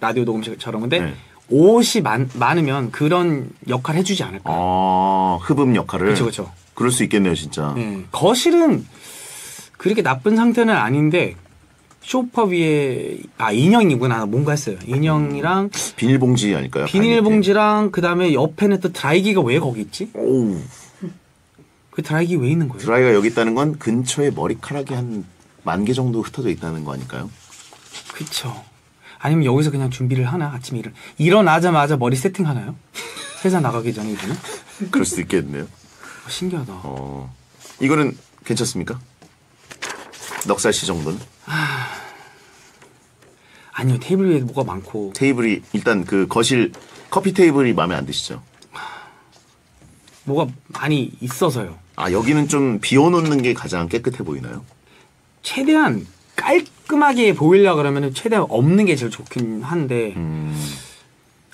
라디오 녹음실처럼 근데 네. 옷이 많, 많으면 그런 역할 해주지 않을까. 아 흡음 역할을 그쵸, 그쵸. 그럴 수 있겠네요 진짜. 네. 거실은 그렇게 나쁜 상태는 아닌데 소파 위에 아 인형이구나 뭔가 했어요. 인형이랑 비닐봉지 아닐까요? 비닐봉지랑 그 다음에 옆에는 또 드라이기가 왜 거기 있지? 오 그 드라이기 왜 있는 거예요? 드라이가 여기 있다는 건 근처에 머리카락이 한 만 개 정도 흩어져 있다는 거 아닐까요? 그쵸. 아니면 여기서 그냥 준비를 하나 아침에 일어 일어나자마자 머리 세팅 하나요? 회사 나가기 전에 이거는 그럴 수도 있겠네요. 어, 신기하다. 어 이거는 괜찮습니까? 넉살 씨 정도는 아니요 테이블 위에 뭐가 많고 테이블이 일단 그 거실 커피 테이블이 마음에 안 드시죠? 뭐가 많이 있어서요. 아 여기는 좀 비워놓는 게 가장 깨끗해 보이나요? 최대한 깔끔하게 보이려 그러면 최대한 없는 게 제일 좋긴 한데 음,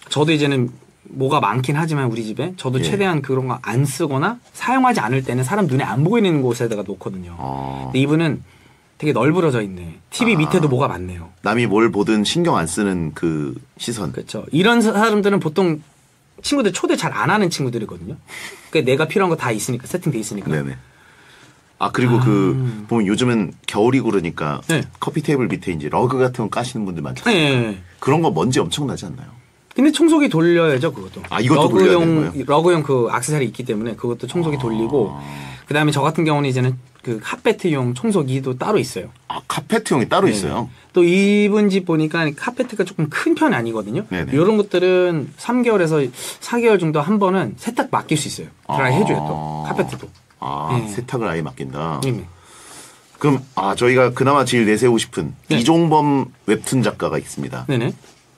저도 이제는 뭐가 많긴 하지만 우리 집에 저도 예. 최대한 그런 거 안 쓰거나 사용하지 않을 때는 사람 눈에 안 보이는 곳에다가 놓거든요. 어, 근데 이분은 되게 널브러져 있네. TV 아. 밑에도 뭐가 많네요. 남이 뭘 보든 신경 안 쓰는 그 시선. 그렇죠. 이런 사- 사람들은 보통 친구들 초대 잘 안 하는 친구들이거든요. 그러니까 내가 필요한 거 다 있으니까 세팅돼 있으니까. 네네. 아 그리고 그 보면 요즘은 겨울이고 그러니까 네. 커피 테이블 밑에 이제 러그 같은 거 까시는 분들 많잖아요. 네, 네, 네. 그런 거 먼지 엄청 나지 않나요? 근데 청소기 돌려야죠 그것도. 아, 이것도 돌려야 되는 거예요? 러그용 그 악세사리 있기 때문에 그것도 청소기 돌리고. 그 다음에 저 같은 경우는 이제는 그 카페트용 청소기도 따로 있어요. 아 카페트용이 따로 네. 있어요. 또 이분 집 보니까 카페트가 조금 큰편 아니거든요. 네네. 이런 것들은 3개월에서 4개월 정도 한 번은 세탁 맡길 수 있어요. 드라이 아. 해줘요 또 카페트도. 아 네. 세탁을 아예 맡긴다. 네. 그럼 아 저희가 그나마 제일 내세우고 싶은 네. 이종범 웹툰 작가가 있습니다. 네네.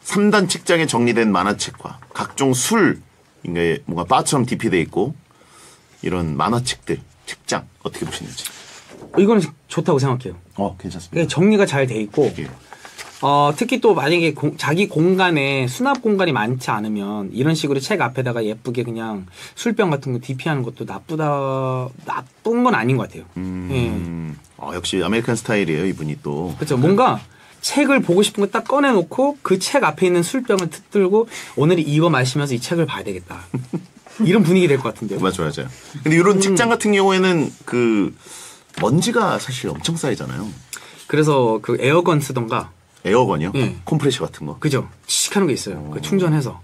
3단 책장에 정리된 만화책과 각종 술, 이게 뭔가 바처럼 DP돼 있고 이런 만화책들, 책장 어떻게 보시는지. 어, 이거는 좋다고 생각해요. 어, 괜찮습니다. 이게 정리가 잘 돼 있고 예. 어, 특히 또 만약에 공- 자기 공간에 수납 공간이 많지 않으면 이런 식으로 책 앞에다가 예쁘게 그냥 술병 같은 거 DP하는 것도 나쁘다 나쁜 건 아닌 것 같아요. 예. 음, 어, 역시 American 스타일이에요, 이분이 또. 그렇죠. 뭔가 책을 보고 싶은 거 딱 꺼내놓고 그 책 앞에 있는 술병을 들고 오늘 이거 마시면서 이 책을 봐야 되겠다. 이런 분위기 될 것 같은데요. 맞아, 맞아요. 근데 이런 책장 같은 경우에는 그 먼지가 사실 엄청 쌓이잖아요. 그래서 그 에어건 쓰던가 에어건이요? 예. 컴프레셔 같은 거. 그죠? 취식하는 게 있어요. 그 충전해서.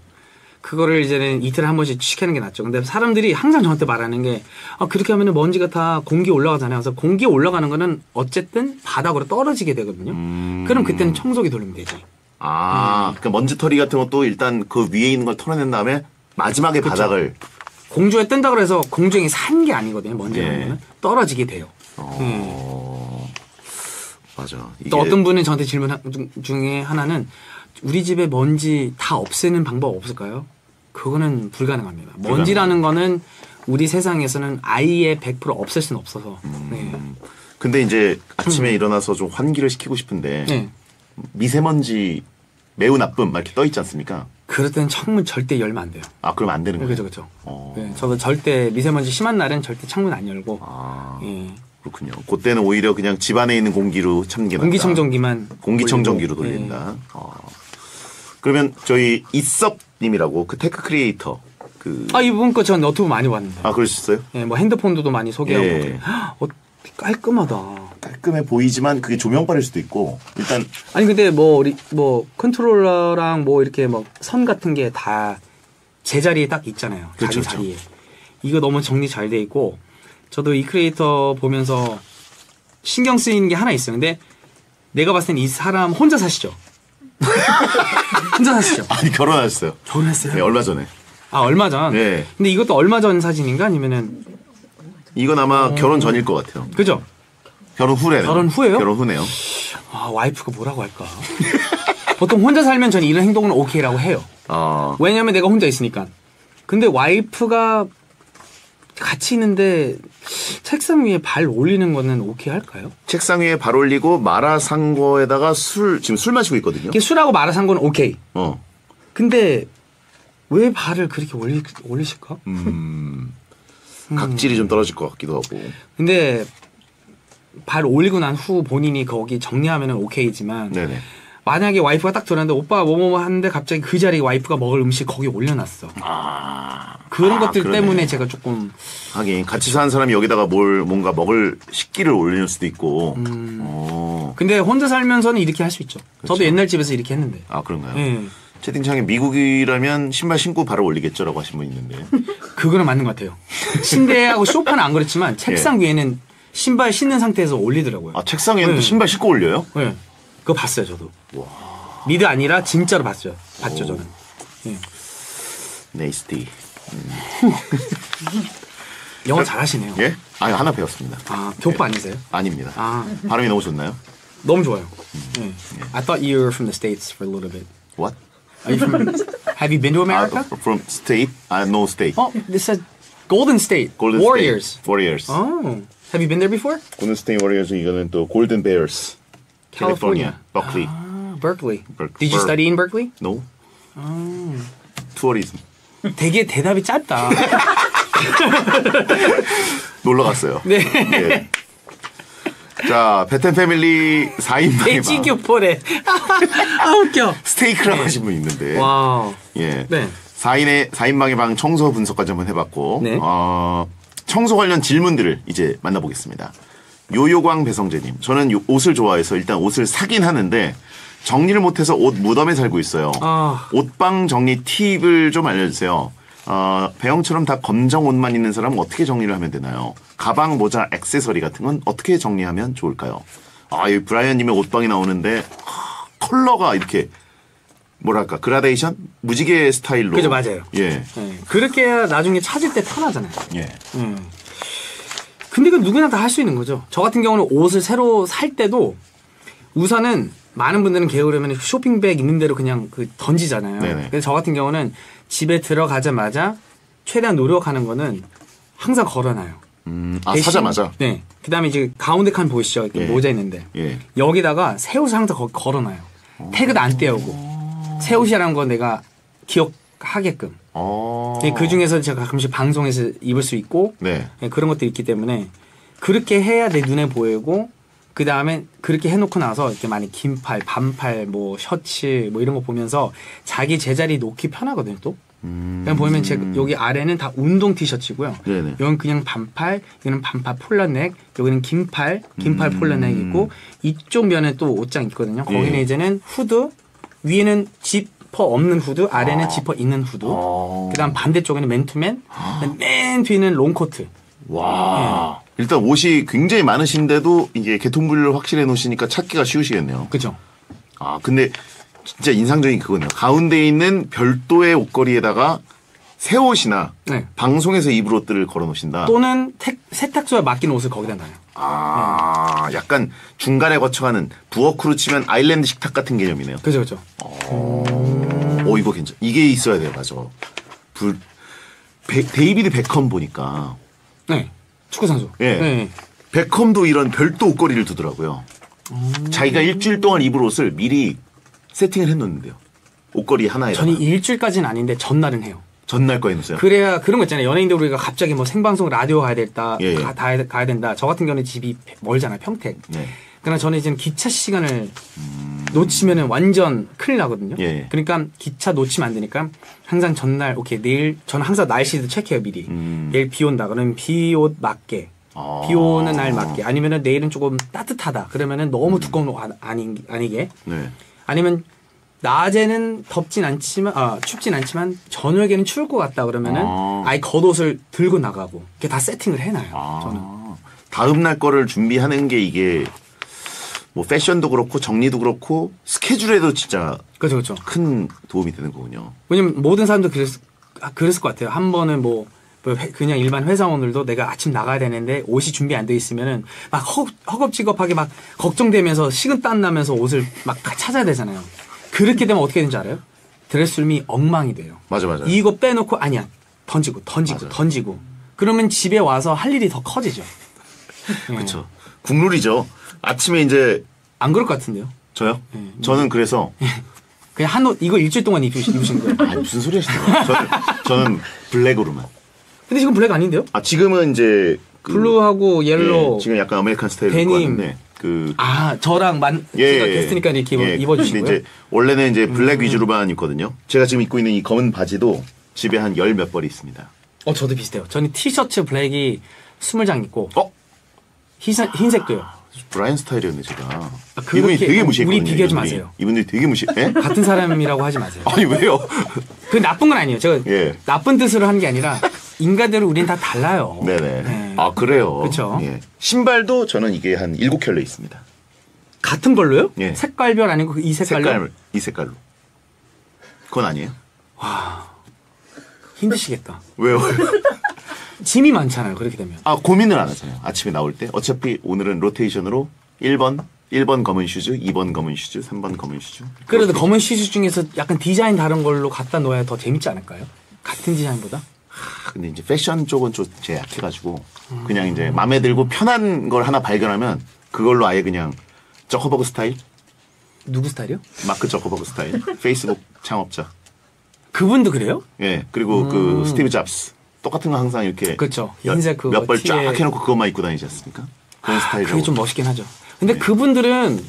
그거를 이제는 이틀에 한 번씩 취식하는 게 낫죠. 근데 사람들이 항상 저한테 말하는 게, 아, 그렇게 하면은 먼지가 다 공기에 올라가잖아요. 그래서 공기에 올라가는 거는 어쨌든 바닥으로 떨어지게 되거든요. 음. 그럼 그때는 청소기 돌리면 되지. 아, 그러니까 먼지털이 같은 것도 일단 그 위에 있는 걸 털어낸 다음에 마지막에 바닥을 공중에 뜬다 그래서 공중에 산 게 아니거든요. 먼지라는 예. 거는. 떨어지게 돼요. 어, 맞아. 이게 또 어떤 분은 저한테 질문 중- 중에 하나는 우리 집에 먼지 다 없애는 방법 없을까요? 그거는 불가능합니다. 먼지라는 거는 우리 세상에서는 아예 100% 없앨 수는 없어서. 네. 근데 이제 아침에 일어나서 좀 환기를 시키고 싶은데 네. 미세먼지 매우 나쁨 막 이렇게 떠 있지 않습니까? 그럴 때는 창문 절대 열면 안 돼요. 아, 그러면 안 되는 거예요. 그죠, 그죠. 어. 네, 저도 절대 미세먼지 심한 날은 절대 창문 안 열고. 아, 예. 그렇군요. 그때는 오히려 그냥 집 안에 있는 공기로 참게 공기청정기만. 공기청정기로 돌리고, 돌린다. 어. 그러면 저희 잇섭님이라고 그 tech 크리에이터 그 예. 아, 이분 거 전 너튜브 많이 봤는데. 아 그러셨어요? 예, 뭐 핸드폰도 많이 소개하고. 예. 어, 깔끔하다. 깔끔해 보이지만 그게 조명빨일 수도 있고 일단 아니 근데 뭐 우리 뭐 컨트롤러랑 뭐 이렇게 무선 같은 게 다 제자리에 딱 있잖아요. 그렇죠, 자기 자리에. 이거 너무 정리 잘 돼 있고 저도 이 크리에이터 보면서 신경 쓰이는 게 하나 있어요. 근데 내가 봤을 땐 이 사람 혼자 사시죠. 혼자 사시죠. 아니 결혼하셨어요. 결혼했어요? 네, 얼마 전에. 아 얼마 전. 네. 근데 이것도 얼마 전 사진인가 아니면은 이건 아마 결혼 전일 것 같아요. 그죠? 결혼 후래요. 결혼 후예요? 결혼 후네요. 아 와이프가 뭐라고 할까? 보통 혼자 살면 저는 이런 행동은 오케이라고 해요. 아 왜냐면 내가 혼자 있으니까. 근데 와이프가 같이 있는데 책상 위에 발 올리는 거는 오케이 할까요? 책상 위에 발 올리고 마라상고에다가 술 지금 술 마시고 있거든요. 이게 술하고 건 오케이. 어. 근데 왜 발을 그렇게 올리, 올리실까? 음. 각질이 좀 떨어질 것 같기도 하고. 근데 발 올리고 난 후 본인이 거기 정리하면 오케이지만 네네. 만약에 와이프가 딱 들어왔는데 오빠 뭐뭐 하는데 갑자기 그 자리에 와이프가 먹을 음식 거기 올려놨어. 아 그런 아, 것들 그러네. 때문에 제가 조금 하긴 같이 사는 사람이 여기다가 뭘 뭔가 먹을 식기를 올릴 수도 있고. 음. 어. 근데 혼자 살면서는 이렇게 할 수 있죠. 저도 그렇죠. 옛날 집에서 이렇게 했는데. 아 그런가요? 예. 채팅창에 미국이라면 신발 신고 발을 올리겠죠라고 하신 분 있는데. 그거는 맞는 것 같아요. 침대하고 소파는 안 그렇지만 책상 위에는 신발 신는 상태에서 올리더라고요. 아 책상에는 또 네. 신발 신고 올려요? 네. 그거 봤어요, 저도. 미드 아니라 진짜로 봤죠. 봤죠, 저는. Nasty. 영어 잘하시네요. 예? 아 하나 배웠습니다. 아, 교포 아니세요? 아닙니다. 아, 발음이 너무 좋나요? 너무 좋아요. 예. I thought you were from the States for a little bit. What? Are you from, have you been to America? 아, from state? 아, no state. Oh, this said Golden State. Golden Warriors. State. Warriors. Oh. Have you been there before? 골든 스테이트 워리어스 이거는 또 골든 베어스. California. 캘리포니아. 버클리. Ah, Berkeley. Ber- Did you study in Berkeley? No. 투어리즘. 되게 대답이 짧다. 놀러 갔어요. 네. 예. 자, 베텐 패밀리 4인방의 돼지교포래. 아, 웃겨. 스테이크라고 하신 분 있는데. Wow. 예. 네. 4인의 4인방의 방 청소 분석까지 한번 해봤고, 네. 어, 청소 관련 질문들을 이제 만나보겠습니다. 요요광 배성재님, 저는 요- 옷을 좋아해서 일단 옷을 사긴 하는데 정리를 못해서 옷 무덤에 살고 있어요. 아. 옷방 정리 팁을 좀 알려주세요. 어, 배영처럼 다 검정 옷만 있는 사람은 어떻게 정리를 하면 되나요? 가방, 모자, 액세서리 같은 건 어떻게 정리하면 좋을까요? 아, 이 브라이언님의 옷방이 나오는데 하, 컬러가 이렇게 뭐랄까 그라데이션 무지개 스타일로 그죠, 맞아요. 예, 네. 그렇게 해야 나중에 찾을 때 편하잖아요. 예. 음. 근데 이건 누구나 다 할 수 있는 거죠. 저 같은 경우는 옷을 새로 살 때도 우선은 많은 분들은 게으르면 쇼핑백 있는 대로 그냥 그 던지잖아요. 네네. 그래서 저 같은 경우는 집에 들어가자마자 최대한 노력하는 거는 항상 걸어놔요. 음, 아 대신- 사자마자. 네. 그 다음에 이제 가운데 칸 보이시죠? 이렇게 예. 모자 있는데 예. 여기다가 새 옷을 항상 걸어놔요. 태그도 안 떼우고 새 옷이라는 건 내가 기억하게끔. 어. 그 중에서 제가 가끔씩 방송에서 입을 수 있고 네. 예, 그런 것들이 있기 때문에 그렇게 해야 내 눈에 보이고 그 다음에 그렇게 해놓고 나서 이렇게 많이 긴팔, 반팔, 뭐 셔츠 뭐 이런 거 보면서 자기 제자리 놓기 편하거든요 또. 음. 그냥 보면 제 여기 아래는 다 운동 티셔츠고요. 네네. 여기는 그냥 반팔, 여기는 반팔 폴라넥, 여기는 긴팔, 긴팔 폴라넥 있고 이쪽 면에 또 옷장 있거든요. 거기는 음. 예. 이제는 후드, 위에는 지퍼 없는 후드, 아래는 지퍼 있는 후드. 어. 그다음 반대쪽에는 맨투맨, 맨 뒤는 롱코트. 와. 일단 옷이 굉장히 많으신데도 이게 계통분류를 확실히 해놓으시니까 찾기가 쉬우시겠네요. 그죠? 아, 근데 진짜 인상적인 그거네요. 가운데 있는 별도의 옷걸이에다가 새 옷이나 네. 방송에서 입을 옷들을 걸어 놓으신다. 또는 태- 세탁소에 맡긴 옷을 거기다 놔요. 아, 약간 중간에 거쳐가는 부엌으로 치면 아일랜드 식탁 같은 개념이네요. 그죠, 그죠. 오, 이거 괜찮. 이게 있어야 돼요, 맞아. 불, 베- 데이비드 베컴 보니까 네. 축구 선수. 예. 네. 베컴도 이런 별도 옷걸이를 두더라고요. 자기가 일주일 동안 입을 옷을 미리 세팅을 해놓는데요. 옷걸이 하나에. 저는 일주일까지는 아닌데 전날은 해요. 전날 거 해놓으세요. 그래야 그런 거 있잖아요. 연예인들 우리가 갑자기 뭐 생방송 라디오 가야 됐다, 예, 예. 가, 다, 가야 된다. 저 같은 경우는 집이 멀잖아요, 평택. 네. 그러나 저는 이제 기차 시간을 놓치면은 완전 큰일 나거든요. 예. 그러니까 기차 놓치면 안 되니까 항상 전날 오케이 내일 저는 항상 날씨도 체크해요 미리. 음. 내일 비 온다 그러면 비 옷 맞게. 아. 비 오는 날 맞게 아니면은 내일은 조금 따뜻하다 그러면은 너무 두꺼운 옷 아- 아니, 아니게 네. 아니면 낮에는 덥진 않지만 아 춥진 않지만 저녁에는 추울 것 같다 그러면은 아. 아예 겉옷을 들고 나가고 이렇게 다 세팅을 해놔요 아. 저는 다음 날 거를 준비하는 게 이게 뭐 패션도 그렇고 정리도 그렇고 스케줄에도 진짜 그렇죠 그렇죠 큰 도움이 되는 거군요. 왜냐면 모든 사람도 그랬, 아, 그랬을 것 같아요 한 번은 뭐, 뭐 회- 그냥 일반 회사원들도 내가 아침 나가야 되는데 옷이 준비 안 돼 있으면은 막 허, 허겁지겁하게 막 걱정되면서 식은 땀 나면서 옷을 막 찾아야 되잖아요 그렇게 되면 어떻게 되는지 알아요? 드레스룸이 엉망이 돼요 맞아 맞아. 이거 빼놓고 아니야 던지고 던지고 맞아요. 던지고 그러면 집에 와서 할 일이 더 커지죠. 예. 그렇죠. 국룰이죠. 아침에 이제 안 그럴 것 같은데요. 저요? 네. 저는 그래서 그냥 한 옷 이거 일주일 동안 입으시, 입으신 거예요. 아 무슨 소리 하시는 거예요? 저는, 저는 블랙으로만. 근데 지금 black 아닌데요? 아 지금은 이제 그- blue하고 yellow. 예, 지금 약간 American 스타일 데님. 왔는데 그 아 저랑 만 예, 제가 예. 게스트니까 이렇게 입어, 예, 입어주시고요. 음. 근데 이제 원래는 이제 black 위주로만 입거든요. 제가 지금 입고 있는 이 검은 바지도 집에 한 열 몇 벌이 있습니다. 어 저도 비슷해요. 저는 티셔츠 black이 20장 있고 어? 흰색, 흰색도요. 브라이언 스타일이었네 제가. 아, 이분이 되게 무시했거든요. 우리 비교하지. 마세요. 이분들이 되게 무시. 예? 같은 사람이라고 하지 마세요. 아니 왜요? 그 나쁜 건 아니에요. 제가 예. 나쁜 뜻으로 하는 게 아니라 인간대로 우린 다 달라요. 네네. 네. 아 그래요. 그쵸. 예. 신발도 저는 이게 한 일곱 켤레 있습니다. 같은 걸로요? 예. 색깔별 아니고 이 색깔로? 색깔 이 색깔로. 그건 아니에요? 힘드시겠다. 왜요? 짐이 많잖아요. 그렇게 되면. 아 고민을 안 하잖아요. 아침에 나올 때 어차피 오늘은 로테이션으로 1번 1번 검은 shoes, 2번 검은 shoes, 3번 검은 shoes. 그래도 검은 shoes 중에서 약간 디자인 다른 걸로 갖다 놓아야 더 재밌지 않을까요? 같은 디자인보다? 아, 근데 이제 패션 쪽은 좀 제 약해가지고 그냥 이제 마음에 들고 편한 걸 하나 발견하면 그걸로 아예 그냥 저커버그 스타일, 누구 스타일이요? 마크 저커버그 스타일, 페이스북 창업자. 그분도 그래요? 예 그리고 그 스티브 잡스 똑같은 거 항상 이렇게 음. 그쵸. 흰색 그거 몇벌 쫙 해놓고 그것만 입고 다니지 않습니까? 그런 스타일이라고. 그게 좀 멋있긴 하죠. 근데 그분들은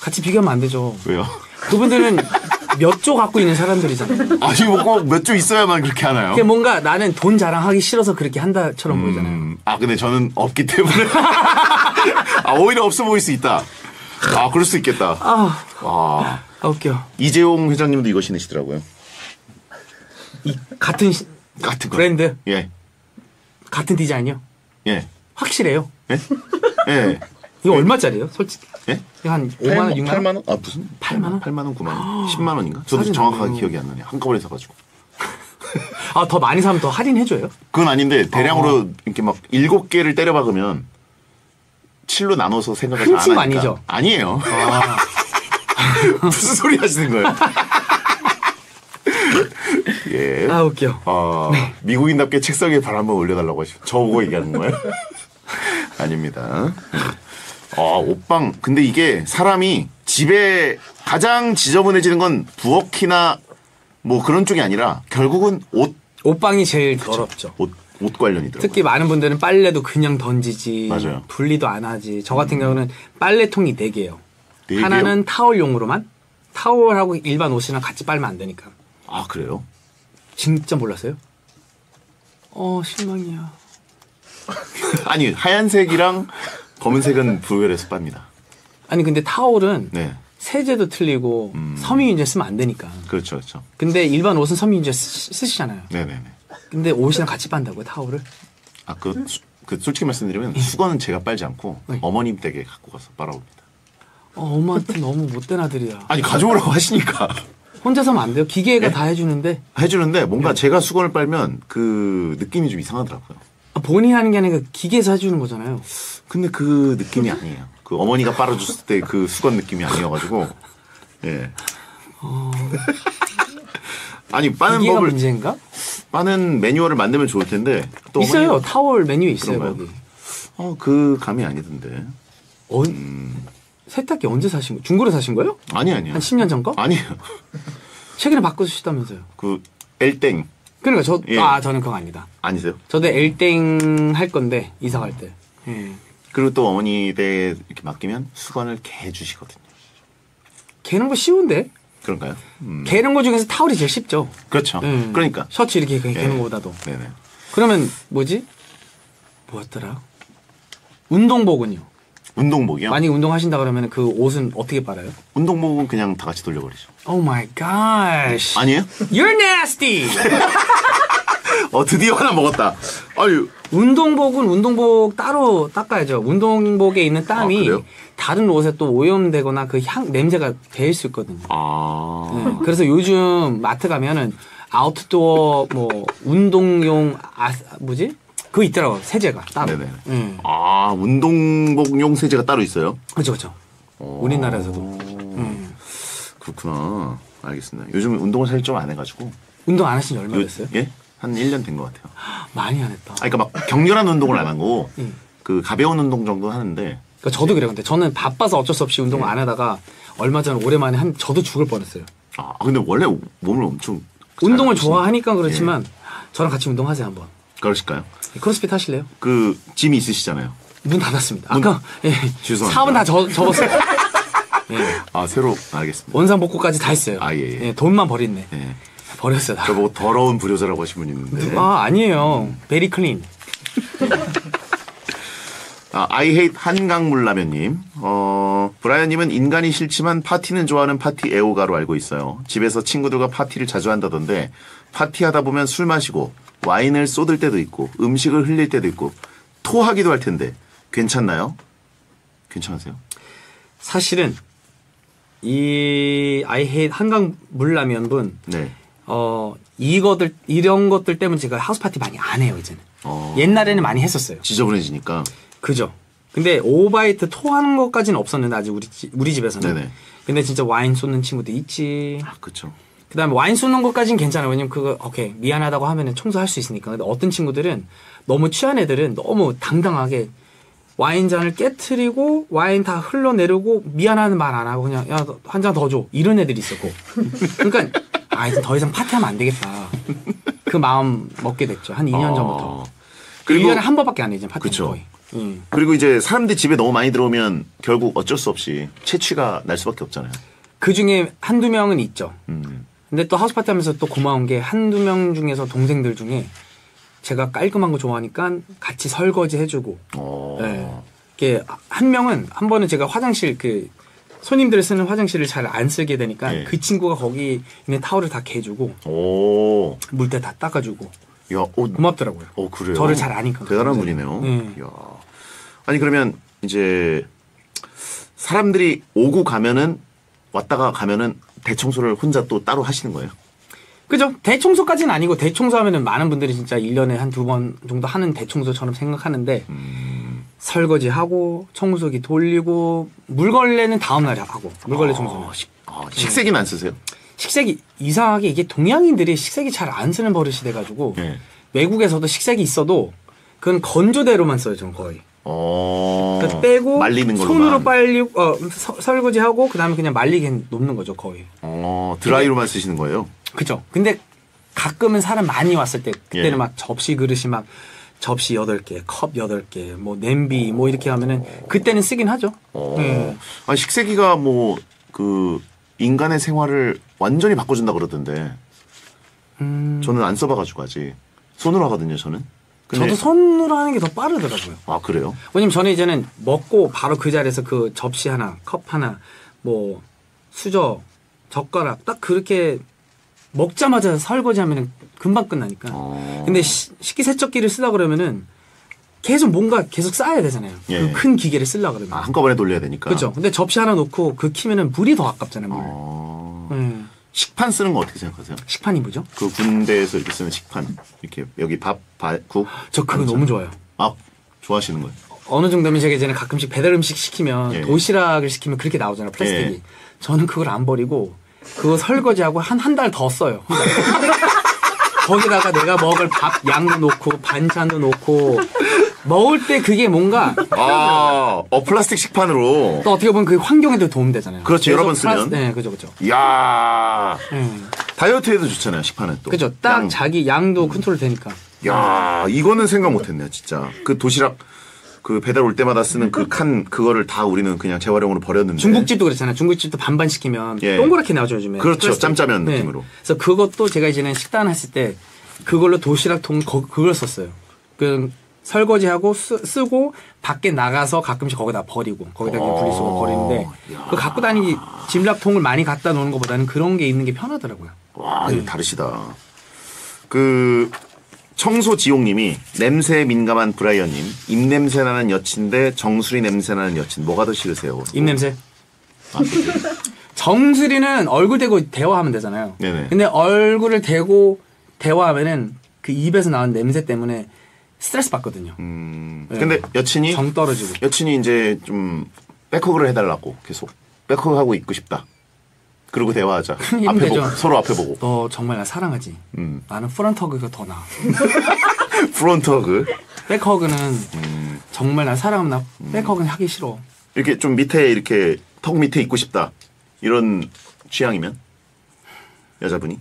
같이 비교하면 안 되죠. 왜요? 그분들은 몇 조 갖고 있는 사람들이잖아요. 아니 뭐꼭몇 주 있어야만 그렇게 하나요? 그게 뭔가 나는 돈 자랑하기 싫어서 그렇게 한다처럼 보이잖아요. 음, 아 근데 저는 없기 때문에 아 오히려 없어 보일 수 있다. 아 그럴 수 있겠다. 아, 와 아 웃겨. 이재용 회장님도 이거 신으시더라고요. 이 같은 시- 같은 거. 브랜드, 예, 같은 디자인이요? 예, 확실해요. 예, 예. 이거 얼마짜리예요? 솔직히 예? 한 5만 원, 6만 원? 8만 원? 아 무슨? 8만 원? 8만 원, 9만 원, 10만 원인가? 저도 사진 정확하게. 기억이 안 나네요. 한꺼번에 사가지고. 아, 더 많이 사면 더 할인해줘요? 그건 아닌데 대량으로 어. 이렇게 막 일곱 개를 때려 박으면 7로 나눠서 생각을 안거 하니까. 아니죠? 아니에요. 아, 무슨 소리 하시는 거예요? 예. 아 웃겨. 아, 미국인답게 책상 위에 발 한번 올려달라고 하시죠. 저보고 얘기하는 거예요? 아닙니다. 아, 옷방. 근데 이게 사람이 집에 가장 지저분해지는 건 부엌이나 뭐 그런 쪽이 아니라 결국은 옷, 옷방이 제일 더럽죠. 옷, 옷 관련이더라고요. 특히 많은 분들은 빨래도 그냥 던지지 맞아요. 음. 분리도 안 하지 저 같은 경우는 빨래통이 네개예요 네 개요? 하나는 타월용으로만 타월하고 일반 옷이랑 같이 빨면 안 되니까 아, 그래요? 진짜 몰랐어요? 어 실망이야 아니, 하얀색이랑 검은색은 부열해서 빱니다. 아니 근데 타월은 네. 세제도 틀리고 음. 섬유유제 쓰면 안 되니까 그렇죠, 그렇죠. 근데 일반 옷은 섬유유제 쓰, 쓰시잖아요 네네네. 근데 옷이랑 같이 빤다고요 타월을? 아, 그, 수- 그 솔직히 말씀드리면 수건은 제가 빨지 않고 네. 어머님 댁에 갖고 가서 빨아옵니다. 어, 엄마한테 너무 못된 아들이야 아니, 가져오라고 하시니까. 혼자서 하면 안 돼요? 기계가 네? 다 해주는데 해주는데 뭔가 네. 제가 수건을 빨면 그 느낌이 좀 이상하더라고요. 아, 본인이 하는 게 아니라 기계에서 해주는 거잖아요 근데 그 느낌이 아니에요. 그 어머니가 빨아줬을 때 그 수건 느낌이 아니어가지고, 예. 아니, 빠는 법을, 문제인가? 빠는 매뉴얼을 만들면 좋을 텐데, 또 있어요. 어머니가- 타월 메뉴 있어요? 거기. 어, 그 감이 아니던데. 어, 음. 세탁기 언제 사신 거예요? 중고로 사신 거예요? 아니, 아니요. 한 10년 전 거? 아니에요. 최근에 바꾸셨다면서요. 그, 엘땡. 그러니까 저, 예. 아, 저는 그거 아니다. 아니세요? 저도 엘땡 할 건데, 이사 갈 때. 예. 그리고 또 어머니 댁에 이렇게 맡기면 수건을 개 주시거든요. 개는 거 쉬운데? 그런가요? 음. 개는 거 중에서 타월이 제일 쉽죠. 그렇죠. 예. 그러니까. 셔츠 이렇게 개- 예. 개는 거보다도. 네네. 그러면 뭐지? 뭐였더라? 운동복은요? 운동복이요? 만약에 운동하신다 그러면 그 옷은 어떻게 빨아요? 운동복은 그냥 다 같이 돌려버리죠. Oh my gosh. 아니에요? You're nasty! 어, 드디어 하나 먹었다. 아유, 운동복은 운동복 따로 닦아야죠. 운동복에 있는 아, 땀이 그래요? 다른 옷에 또 오염되거나 그 향, 냄새가 배일 수 있거든요. 아. 네, 그래서 요즘 마트 가면은 아웃도어 뭐 운동용 아 뭐지? 그거 있더라고 세제가 따로. 네네. 네. 아, 운동복용 세제가 따로 있어요? 그렇죠, 그렇죠. 우리나라에서도 음. 그렇구나. 알겠습니다. 요즘 운동을 사실 좀 안 해가지고. 운동 안 하신 지 얼마 요- 됐어요? 예? 한 1년 된 것 같아요. 많이 안 했다. 아, 그러니까 막 격렬한 운동을 안 하고, 음. 그 가벼운 운동 정도 하는데, 그러니까 저도 그래요. 근데 저는 바빠서 어쩔 수 없이 운동을 네. 안 하다가 얼마 전에 오랜만에 한 저도 죽을 뻔했어요. 아, 근데 원래 몸을 엄청. 운동을 잘 좋아하니까 그렇지만 저랑 같이 운동하세요 한번. 그러실까요? 크로스핏 하실래요? 그, gym이 있으시잖아요. 문 닫았습니다. 문- 아까 예, 죄송합니다. 사업은 다 접, 접었어요. 예, 아, 새로, 알겠습니다. 원상 복구까지 다 했어요. 아, 예, 예. 돈만 버렸네. 예. 버렸어요. 다. 저보고 더러운 불효자라고 하신 분이 있는데. 아 아니에요. very clean. 아, I hate 한강물라면님. 어, 브라이언님은 인간이 싫지만 파티는 좋아하는 파티 애호가로 알고 있어요. 집에서 친구들과 파티를 자주 한다던데, 파티하다 보면 술 마시고, 와인을 쏟을 때도 있고, 음식을 흘릴 때도 있고, 토하기도 할 텐데, 괜찮나요? 괜찮으세요? 사실은 이 I hate 한강 물라면 분 네. 어, 이거들, 이런 것들 때문에 제가 하우스 파티 많이 안 해요, 이제는. 어. 옛날에는 많이 했었어요. 지저분해지니까. 그죠. 근데 오바이트 토하는 것까지는 없었는데, 아직 우리, 집- 우리 집에서는. 네네. 근데 진짜 와인 쏟는 친구도 있지. 아, 그쵸. 그 다음에 와인 쏟는 것까지는 괜찮아요. 왜냐면 그거, 오케이, 미안하다고 하면은 청소할 수 있으니까. 근데 어떤 친구들은 너무 취한 애들은 너무 당당하게 와인 잔을 깨트리고 와인 다 흘러내리고 미안하는 말 안 하고 그냥 야 한 잔 더 줘. 이런 애들이 있었고. 그러니까 아, 이제 더 이상 파티하면 안 되겠다. 그 마음 먹게 됐죠. 한 2년 전부터. 어. 그리고 그리고, 1년에 한 번밖에 안 해, 이제 파티는 그쵸. 거의. 예. 그리고 이제 사람들이 집에 너무 많이 들어오면 결국 어쩔 수 없이 채취가 날 수밖에 없잖아요. 그 중에 한두 명은 있죠. 음. 근데 또 하우스 파티 하면서 또 고마운 게 한두 명 중에서 동생들 중에 제가 깔끔한 거 좋아하니까 같이 설거지 해주고 어. 네. 이게 한 명은 한 번은 제가 화장실 그 손님들 쓰는 화장실을 잘 안 쓰게 되니까 네. 그 친구가 거기 있는 타월을 다 개주고 오. 물때 다 닦아주고 야, 어, 고맙더라고요. 어, 그래요? 저를 잘 아니까. 대단한. 분이네요. 네. 야. 아니, 그러면 이제 사람들이 오고 가면은 왔다가 가면은 대청소를 혼자 또 따로 하시는 거예요? 그죠? 대청소까지는 아니고 대청소 하면은 많은 분들이 진짜 1년에 한 두 번 정도 하는 대청소처럼 생각하는데 음. 설거지 하고 청소기 돌리고 물걸레는 다음 날에 하고 물걸레 청소는 어, 시- 아, 식세기는 안 쓰세요? 식색이 이상하게 이게 동양인들이 식색이 잘안 쓰는 버릇이 돼 가지고 예. 외국에서도 식색이 있어도 그건 건조대로만 써요, 전 거의. 어. 그래서 빼고 말리는 걸로. 손으로 빨리 어, 서- 설거지하고 그다음에 그냥 말리게 놓는 거죠, 거의. 어, 드라이로만 쓰시는 거예요? 그죠. 근데 가끔은 사람 많이 왔을 때 그때는 예. 막 접시 그릇이 막 접시 8개, 컵 8개, 뭐 냄비 뭐 이렇게 하면은 그때는 쓰긴 하죠. 어. 예. 아, 식세기가 뭐, 그, 인간의 생활을 완전히 바꿔준다 그러던데. 음, 저는 안 써봐가지고 아직. 손으로 하거든요, 저는. 근데- 저도 손으로 하는 게 더 빠르더라고요. 아, 그래요? 왜냐면 저는 이제는 먹고 바로 그 자리에서 그 접시 하나, 컵 하나, 뭐 수저, 젓가락 딱 그렇게 먹자마자 설거지 하면 금방 끝나니까. 어. 근데 시- 식기세척기를 쓰다 그러면은 계속 뭔가 계속 쌓아야 되잖아요. 예. 그큰 기계를 쓰려 그러면. 아, 한꺼번에 돌려야 되니까. 그렇죠. 근데 접시 하나 놓고 그 키면은 물이 더 아깝잖아요. 물. 어. 음. 식판 쓰는 거 어떻게 생각하세요? 식판이 뭐죠? 그 군대에서 이렇게 쓰는 식판. 이렇게 여기 밥, 밥, 국. 저 그거 너무 좋아요. 아, 좋아하시는 거예요? 어느 정도면 제가 이제는 가끔씩 배달 음식 시키면 예. 도시락을 시키면 그렇게 나오잖아요 플라스틱이 예. 저는 그걸 안 버리고 그거 설거지하고 한 한 달 더 써요. 거기다가 내가 먹을 밥 양도 놓고 반찬도 놓고 먹을 때 그게 뭔가 아, 어, 플라스틱 식판으로. 또 어떻게 보면 그 환경에도 도움되잖아요 그렇죠, 여러 번 쓰면. 네 그죠 그죠 이야. 예. 다이어트에도 좋잖아요, 식판은 또. 그죠 딱 양. 자기 양도 컨트롤 되니까 야, 이거는 생각 못 했네요, 진짜. 그 도시락 그 배달 올 때마다 쓰는 그 칸 그거를 다 우리는 그냥 재활용으로 버렸는데. 중국집도 그렇잖아요. 중국집도 반반 시키면 예. 동그랗게 나오죠 요즘에. 그렇죠. 플라스틱. 짬짜면 느낌으로. 그래서 그것도 제가 이제는 식단 했을 때 그걸로 도시락통 거- 그걸 썼어요. 그 설거지하고 쓰, 고 밖에 나가서 가끔씩 거기다 버리고 거기다 어. 분리수거 버리는데 그 갖고 다니기 짐락통을 많이 갖다 놓는 것보다는 그런 게 있는 게 편하더라고요. 와, 이거 다르시다. 그 청소 지용님이 냄새에 민감한 브라이언님 입냄새 나는 여친데 정수리 냄새 나는 여친 뭐가 더 싫으세요? 입냄새. 아? 정수리는 얼굴 대고 대화하면 되잖아요. 네네. 근데 얼굴을 대고 대화하면은 그 입에서 나는 냄새 때문에 스트레스 받거든요. 음, 네. 근데 여친이 정 떨어지고. 여친이 이제 좀 back hug를 해달라고 계속 back hug 하고 있고 싶다. 그리고 대화하자. 앞에 되죠. 보고 서로 앞에 보고. 너 정말 나 사랑하지? 음. 나는 front hug가 더 나아. front hug back hug는 음. 정말 나 사랑하면 나 back hug는 하기 싫어. 이렇게 좀 밑에 이렇게 턱 밑에 있고 싶다. 이런 취향이면 여자분이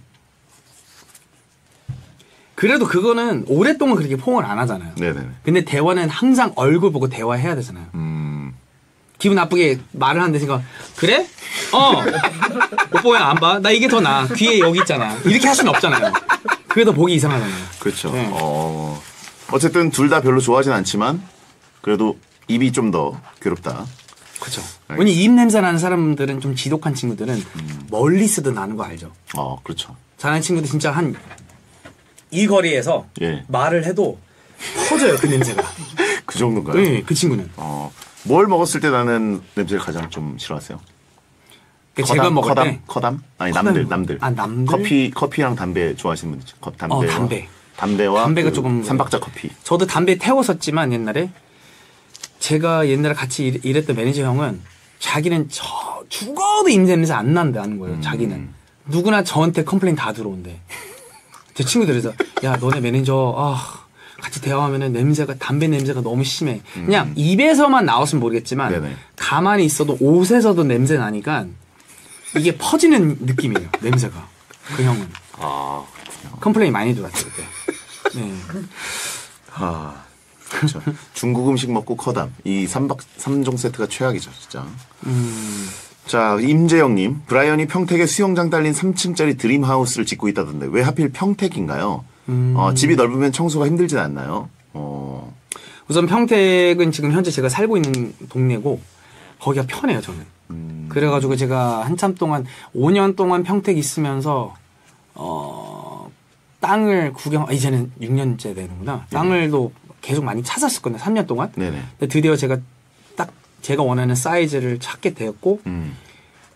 그래도 그거는 오랫동안 그렇게 포옹을 안 하잖아요. 네네네. 근데 대화는 항상 얼굴 보고 대화해야 되잖아요. 음. 기분 나쁘게 말을 하는데 생각 그래? 어 오빠 왜안 봐? 나 이게 더 나아 귀에 여기 있잖아 이렇게 할 수는 없잖아요 그게 더 보기 이상하잖아요 그렇죠. 네. 어. 어쨌든 둘 다 별로 좋아하진 않지만 그래도 입이 좀 더 괴롭다. 그렇죠 왜냐 입 냄새 나는 사람들은 좀 지독한 친구들은 음. 멀리 쓰도 나는 거 알죠 어, 그렇죠. 잘하는 친구들 진짜 한 이 거리에서 예. 말을 해도 퍼져요 그 냄새가 그 정도인가요? 네, 그 친구는 어. 뭘 먹었을 때 나는 냄새를 가장 좀 싫어하세요? 그 제가 먹을 커담, 때 커담? 아니 커담 남들 뭐- 남들. 아, 남들? 커피 커피랑 담배 좋아하시는 분 있죠. 컵 담배. 어, 담배. 담배와 담배가 그 조금- 삼박자 커피. 저도 담배 태웠었지만 옛날에 제가 옛날에 같이 일- 일했던 매니저 형은 자기는 저 죽어도 입냄새 안 난다는 음. 거예요. 자기는 누구나 저한테 complain 다 들어온대. 제 친구들에서 야 너네 매니저 아 같이 대화하면은 냄새가 담배 냄새가 너무 심해. 그냥 입에서만 나왔으면 모르겠지만 음. 네네. 가만히 있어도 옷에서도 냄새 나니까 이게 퍼지는 느낌이에요. 냄새가 그 형은 아, complain 많이 들어왔어요 그때. 네. 아, 그렇죠. 중국 음식 먹고 커담. 이 삼박 삼종 세트가 최악이죠, 진짜. 음. 자, 임재영님, 브라이언이 평택에 수영장 딸린 3층짜리 dream house를 짓고 있다던데 왜 하필 평택인가요? 음. 어, 집이 넓으면 청소가 힘들진 않나요? 어, 우선 평택은 지금 현재 제가 살고 있는 동네고 거기가 편해요 저는. 그래가지고 제가 한참 동안 5년 동안 평택 있으면서 어 땅을 구경 아, 이제는 6년째 되는구나. 땅을도 계속 많이 건데 3년 동안. 네네. 근데 드디어 제가 딱 제가 원하는 사이즈를 찾게 되었고 음,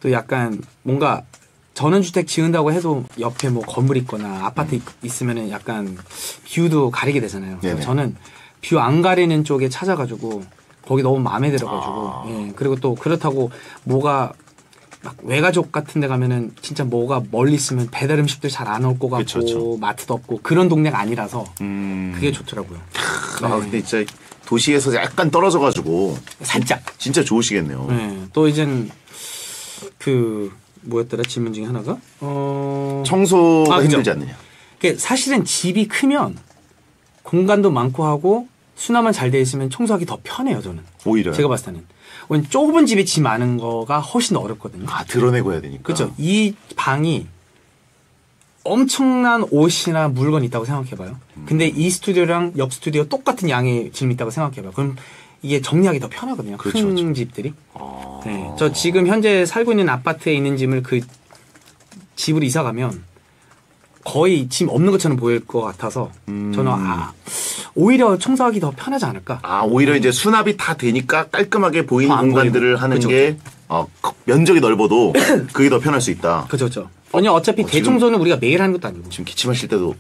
또 약간 뭔가 전원주택 지은다고 해도 옆에 뭐 건물 있거나 아파트 있- 있으면은 약간 뷰도 가리게 되잖아요. 그래서 네네. 저는 뷰 안 가리는 쪽에 찾아가지고 거기 너무 마음에 들어가지고 예 그리고 또 그렇다고 뭐가 막 외가족 같은 데 가면은 진짜 뭐가 멀리 있으면 배달 음식도 잘안 올 것 같고 그쵸, 그쵸. 마트도 없고 그런 동네가 아니라서 음. 그게 좋더라고요. 아, 근데 진짜 도시에서 약간 떨어져가지고 살짝. 진짜 좋으시겠네요. 네. 또 이젠 그 뭐였더라 질문 중에 하나가 어 청소가 아, 그죠. 힘들지 않느냐. 그게 사실은 집이 크면 공간도 많고 하고 수납만 잘 돼 있으면 청소하기 더 편해요 저는. 오히려. 제가 봤을 때는. 왜냐면 좁은 집에 짐 많은 거가 훨씬 더 어렵거든요. 아 드러내고 해야 되니까. 그렇죠. 이 방이 엄청난 옷이나 물건이 있다고 생각해봐요. 근데 이 스튜디오랑 옆 스튜디오 똑같은 양의 짐이 있다고 생각해봐요. 그럼 이게 정리하기 더 편하거든요. 그렇죠, 큰 그렇죠. 집들이. 아. 네. 저 지금 현재 살고 있는 아파트에 있는 짐을 그 집으로 이사 가면 거의 짐 없는 것처럼 보일 것 같아서 음. 저는 아, 오히려 청소하기 더 편하지 않을까. 아 오히려 이제 수납이 다 되니까 깔끔하게 보이는 공간들을 보이고. 하는 그쵸, 게 어, 거- 면적이 넓어도 그게 더 편할 수 있다. 그죠, 그죠. 왜냐 어차피 어, 지금- 대청소는 우리가 매일 하는 것도 아니고 지금 기침하실 때도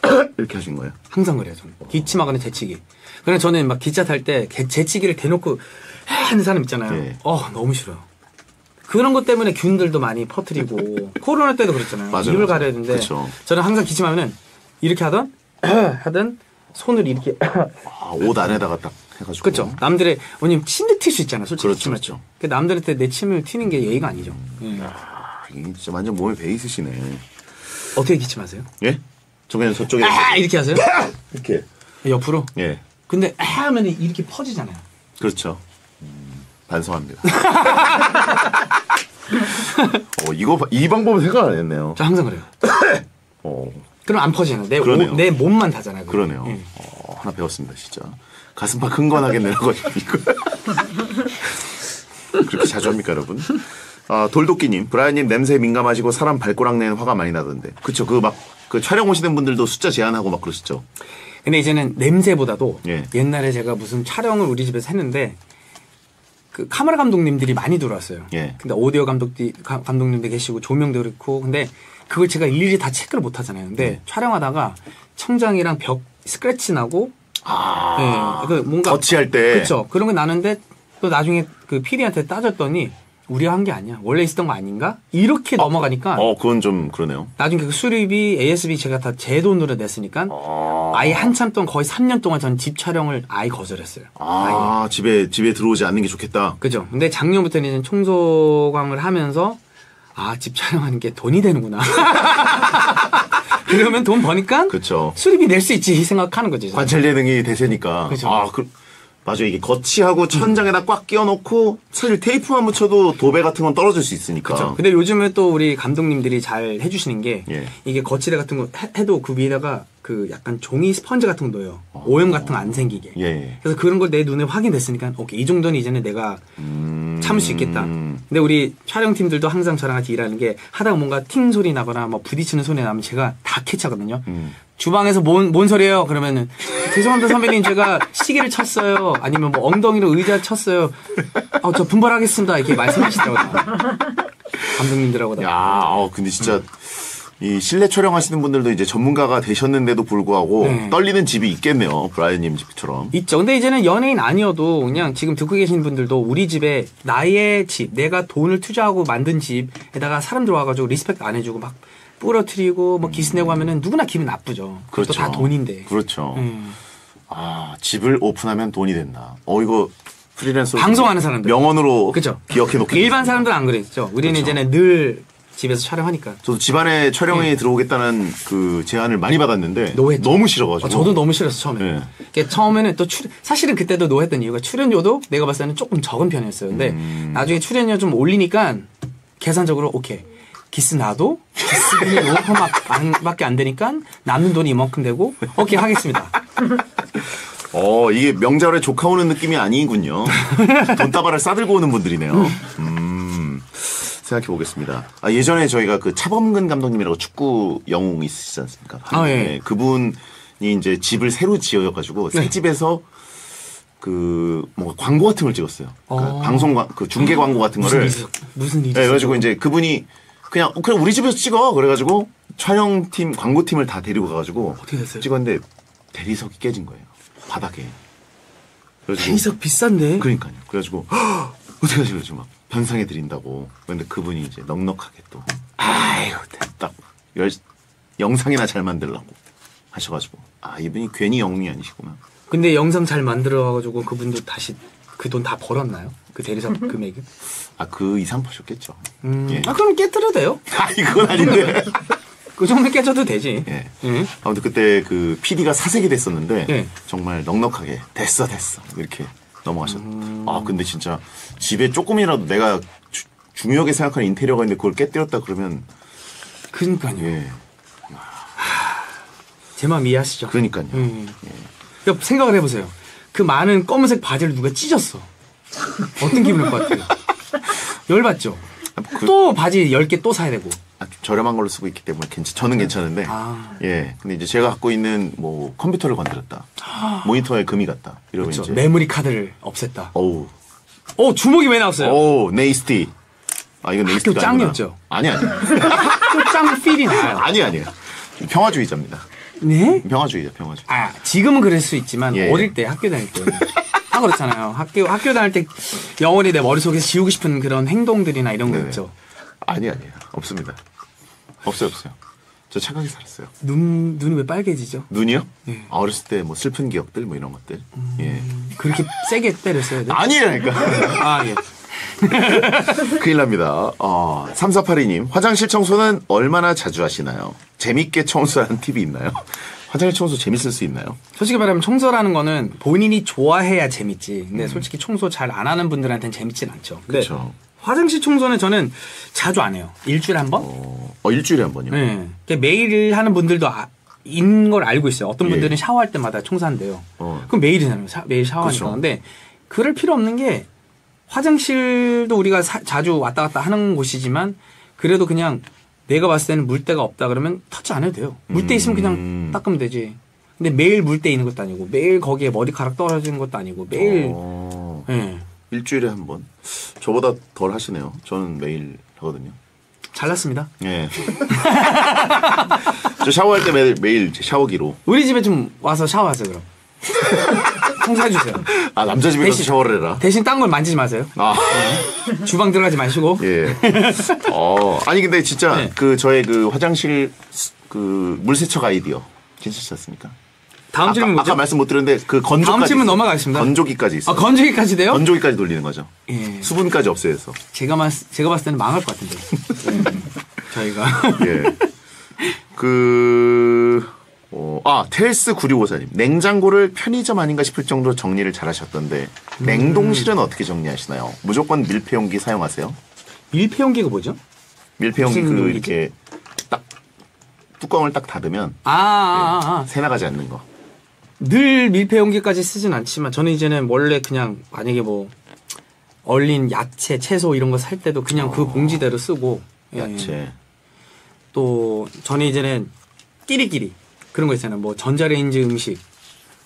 이렇게 하신 거예요? 항상 그래요, 저는. 기침하거나 재치기. 그래서 저는 막 기차 탈 때 재치기를 대놓고 하는 사람 있잖아요. 네. 어, 너무 싫어요. 그런 것 때문에 균들도 많이 퍼뜨리고 코로나 때도 그랬잖아요. 맞아요, 입을 맞아요. 가려야 되는데 그쵸. 저는 항상 기침하면은 이렇게 하던 하던 손을 이렇게 아, 옷 안에다가 딱 해가지고. 그렇죠. 남들의 왜냐면 침도 튈수 있잖아요. 솔직히 그렇죠. 그렇죠. 그 남들한테 내 침을 튀는 게 예의가 아니죠. 예. 아, 이게 진짜 완전 몸에 배 있으시네. 어떻게 기침하세요? 예? 저 그냥 저쪽에 아 이렇게 하세요? 이렇게. 옆으로? 예. 근데 아 하면 이렇게 퍼지잖아요. 그렇죠. 음, 반성합니다. 어, 이거 봐- 이 방법은 생각 안 했네요. 저 항상 그래요. 어, 그럼 안 퍼지잖아요. 내. 옷, 내 몸만 닿잖아요. 그거. 그러네요. 예. 어, 하나 배웠습니다, 진짜. 가슴팍 거 이거. 그렇게 자주 합니까, 여러분? 아, 돌도끼님, 브라이언님 냄새에 민감하시고 사람 발꼬락 내는 화가 많이 나던데. 그쵸, 그 막, 그 촬영 오시는 분들도 숫자 제한하고 막 그러시죠. 근데 이제는 냄새보다도 예. 옛날에 제가 무슨 촬영을 우리 집에서 했는데 그 카메라 감독님들이 많이 들어왔어요. 예. 근데 오디오 감독들 가- 감독님도 계시고 조명도 그렇고 근데 그걸 제가 일일이 다 체크를 못 하잖아요. 근데 예. 촬영하다가 청장이랑 벽 스크래치 나고 예. 그 뭔가 터치할 때. 그렇죠. 그런 게 나는데 또 나중에 그 PD한테 따졌더니 우리가 한 게 아니야. 원래 있었던 거 아닌가? 이렇게 넘어가니까 어, 그건 좀 그러네요. 나중에 그 수리비 ASB 제가 다 제 돈으로 냈으니까 아예 한참 동안 거의 3년 동안 전집 촬영을 아예 거절했어요. 아예. 아, 집에, 집에 들어오지 않는 게 좋겠다. 그죠. 근데 작년부터는 이제 청소광을 하면서 아, 집 촬영하는 게 돈이 되는구나. 그러면 돈 버니까 그쵸. 수리비 낼 수 있지 생각하는 거지. 관찰 예능이 대세니까. 그죠. 아, 그, 맞아. 이게 거치하고 천장에다 꽉 끼워놓고 사실 테이프만 묻혀도 도배 같은 건 떨어질 수 있으니까. 그렇죠. 근데 요즘에 또 우리 감독님들이 잘 해주시는 게 예. 이게 거치대 같은 거 해- 해도 그 위에다가 그 약간 종이 스펀지 같은 거 넣어요. 오염 같은 거 안 생기게. 예, 예. 그래서 그런 걸 내 눈에 확인됐으니까 오케이 이 정도는 이제는 내가 참을 수 있겠다. 근데 우리 촬영팀들도 항상 저랑 같이 일하는 게 하다가 뭔가 팅 소리 나거나 뭐 부딪히는 소리 나면 제가 다 캐치하거든요. 주방에서 뭔, 뭔 소리예요? 그러면은 죄송합니다 선배님 제가 시계를 쳤어요. 아니면 뭐 엉덩이로 의자 쳤어요. 아, 저 분발하겠습니다. 이렇게 말씀하시더라고요. 감독님들하고 다. 야, 어, 근데 진짜 이 실내 촬영하시는 분들도 이제 전문가가 되셨는데도 불구하고 네. 떨리는 집이 있겠네요. 브라이언님 집처럼. 있죠. 근데 이제는 연예인 아니어도 그냥 지금 듣고 계신 분들도 우리 집에 나의 집, 내가 돈을 투자하고 만든 집에다가 사람들 와가지고 respect 안 해주고 막 부러뜨리고 뭐 기스내고 하면은 누구나 기분 나쁘죠. 그것도 다 돈인데. 그렇죠. 음. 아, 집을 오픈하면 돈이 된다. 어, 이거 프리랜서 방송하는 사람들. 명언으로 그죠. 기억해 놓게. 일반 사람들은 안 그랬죠. 우리는 그렇죠. 이제는 늘 집에서 촬영하니까. 저도 집안에 촬영에 들어오겠다는 그 제안을 많이 받았는데 네. 노했죠. 너무 싫어가지고. 어, 저도 너무 싫었어 처음에. 네. 그 처음에는 또 출, 사실은 그때도 노했던 이유가 출연료도 내가 봤을 때는 조금 적은 편이었어요. 근데 음. 나중에 출연료 좀 올리니까 계산적으로 오케이. 기스 나도 기스비는 요만큼밖에 안 되니까 남는 돈이 이만큼 되고 오케이 하겠습니다. 어, 이게 명절에 조카 오는 느낌이 아니군요. 돈다발을 싸들고 오는 분들이네요. 음, 생각해 보겠습니다. 아, 예전에 저희가 그 차범근 감독님이라고 축구 영웅 있으시지 않습니까? 아, 예. 네, 그분이 이제 집을 새로 지어가지고 새 네. 집에서 그, 뭐, 광고 같은 걸 찍었어요. 그러니까 어. 방송, 광- 그 중계 광고 같은 무슨 거를. 있- 무슨 일이 네, 그래가지고? 이제 그분이 그냥, 어, 그냥 우리 집에서 찍어. 그래가지고 촬영팀, 광고팀을 다 데리고 가가지고. 어떻게 됐어요? 찍었는데 대리석이 깨진 거예요. 바닥에. 그래가지고 대리석 비싼데. 그러니까요. 그래가지고 어떻게 하지 그래서 막 변상해 드린다고. 근데 그분이 이제 넉넉하게 또 아이고, 딱 열, 영상이나 잘 만들라고 하셔가지고 아 이분이 괜히 영미 아니시구나. 근데 영상 잘 만들어가지고 그분도 다시 그 돈 다 벌었나요? 그 대리사 금액을? 아그 이상 보셨겠죠. 음, 예. 아 그럼 깨뜨려도 돼요. 아 이건 아닌데. 그 정도 깨져도 되지. 예. 예. 아무튼 그때 그 PD가 사색이 됐었는데 예. 정말 넉넉하게 됐어 됐어 이렇게 넘어가셨. 음. 아 근데 진짜 집에 조금이라도 내가 주- 중요하게 생각하는 인테리어가 있는데 그걸 깨뜨렸다 그러면 그러니까요. 예 제 마음 이해하시죠? 그러니까요. 음. 그러니까 생각을 해보세요. 그 많은 검은색 바지를 누가 찢었어. 어떤 기분일 것 같아요? 열받죠? 그- 또 바지 10개 또 사야 되고. 아, 좀 저렴한 걸로 쓰고 있기 때문에 괜찮, 저는 괜찮은데 아. 예 근데 이제 제가 갖고 있는 뭐 컴퓨터를 건드렸다 모니터에 금이 갔다 이러면 그렇죠. 이제 메모리 카드를 없앴다. 어우 어, 주먹이 왜 나왔어요? 오 nasty 아 이건 nasty 짱이었죠? 아니 아니 또짱 feel이 나요. 아니 아니에요 평화주의자입니다 네? 평화주의자 평화주의 아, 지금은 그럴 수 있지만 예. 어릴 때 학교 다닐 때. 다 그렇잖아요. 학교 학교 다닐 때 영원히 내 머릿속에서 지우고 싶은 그런 행동들이나 이런 거 네네. 있죠. 아니 아니에요 없습니다 없어요 없어요 저 착하게 살았어요 눈 눈이 왜 빨개지죠? 눈이요? 예. 아, 어렸을 때 뭐 슬픈 기억들 뭐 이런 것들 예 그렇게 세게 때렸어요. 네? 아니라니까 아, 예. 큰일 납니다. 어, 3482님, 화장실 청소는 얼마나 자주 하시나요? 재밌게 청소하는 팁이 있나요? 화장실 청소 재밌을 수 있나요? 솔직히 말하면 청소라는 거는 본인이 좋아해야 재밌지. 음. 근데 솔직히 청소 잘 안 하는 분들한테는 재밌진 않죠. 그쵸. 화장실 청소는 저는 자주 안 해요. 일주일에 한 번? 어, 어, 일주일에 한 번이요? 네. 그러니까 매일 하는 분들도 아, 있는 걸 알고 있어요. 어떤 예. 분들은 샤워할 때마다 청소한대요. 어. 그럼 매일이잖아요. 샤- 매일 샤워하니까. 그쵸. 근데 그럴 필요 없는 게 화장실도 우리가 사- 자주 왔다 갔다 하는 곳이지만 그래도 그냥 내가 봤을 때는 물때가 없다 그러면 터치 안 해도 돼요. 물때 있으면 그냥 음. 닦으면 되지. 근데 매일 물때 있는 것도 아니고 매일 거기에 머리카락 떨어지는 것도 아니고 매일 어, 예. 일주일에 한 번. 저보다 덜 하시네요. 저는 매일 하거든요. 잘났습니다. 예. 저 샤워할 때 매일, 매일 샤워기로. 우리 집에 좀 와서 샤워하세요 그럼. 청소해 주세요. 아, 남자 집에 가서 대신- 샤워를 해라. 대신 딴 걸 만지지 마세요. 아, 주방 들어가지 마시고. 예. 어, 아니, 근데 진짜 네. 그 저의 그 화장실 스- 그 물세척 아이디어 괜찮지 않습니까? 다음 질문 아까? 아까 말씀 못 드렸는데 그 건조까지 다음 질문 있어요. 넘어가겠습니다. 건조기까지 있어요. 아, 건조기까지 돼요? 건조기까지 돌리는 거죠. 예. 수분까지 없애서. 제가, 봤, 제가 봤을 때는 망할 것 같은데. 네. 저희가. 예. 그, 어, 아, 텔스 9654님. 냉장고를 편의점 아닌가 싶을 정도로 정리를 잘 하셨던데, 음. 냉동실은 어떻게 정리하시나요? 무조건 밀폐용기 사용하세요? 밀폐용기가 뭐죠? 밀폐용기 그? 이렇게 딱, 뚜껑을 딱 닫으면, 아, 아, 아, 아. 새 나가지 않는 거. 늘 밀폐용기까지 쓰진 않지만, 저는 이제는 원래 그냥, 만약에 뭐, 얼린 야채, 채소 이런 거 살 때도 그냥 그 봉지대로 쓰고, 예. 어. 야채. 또, 저는 이제는 끼리끼리. 그런 거 있잖아요. 뭐, 전자레인지 음식,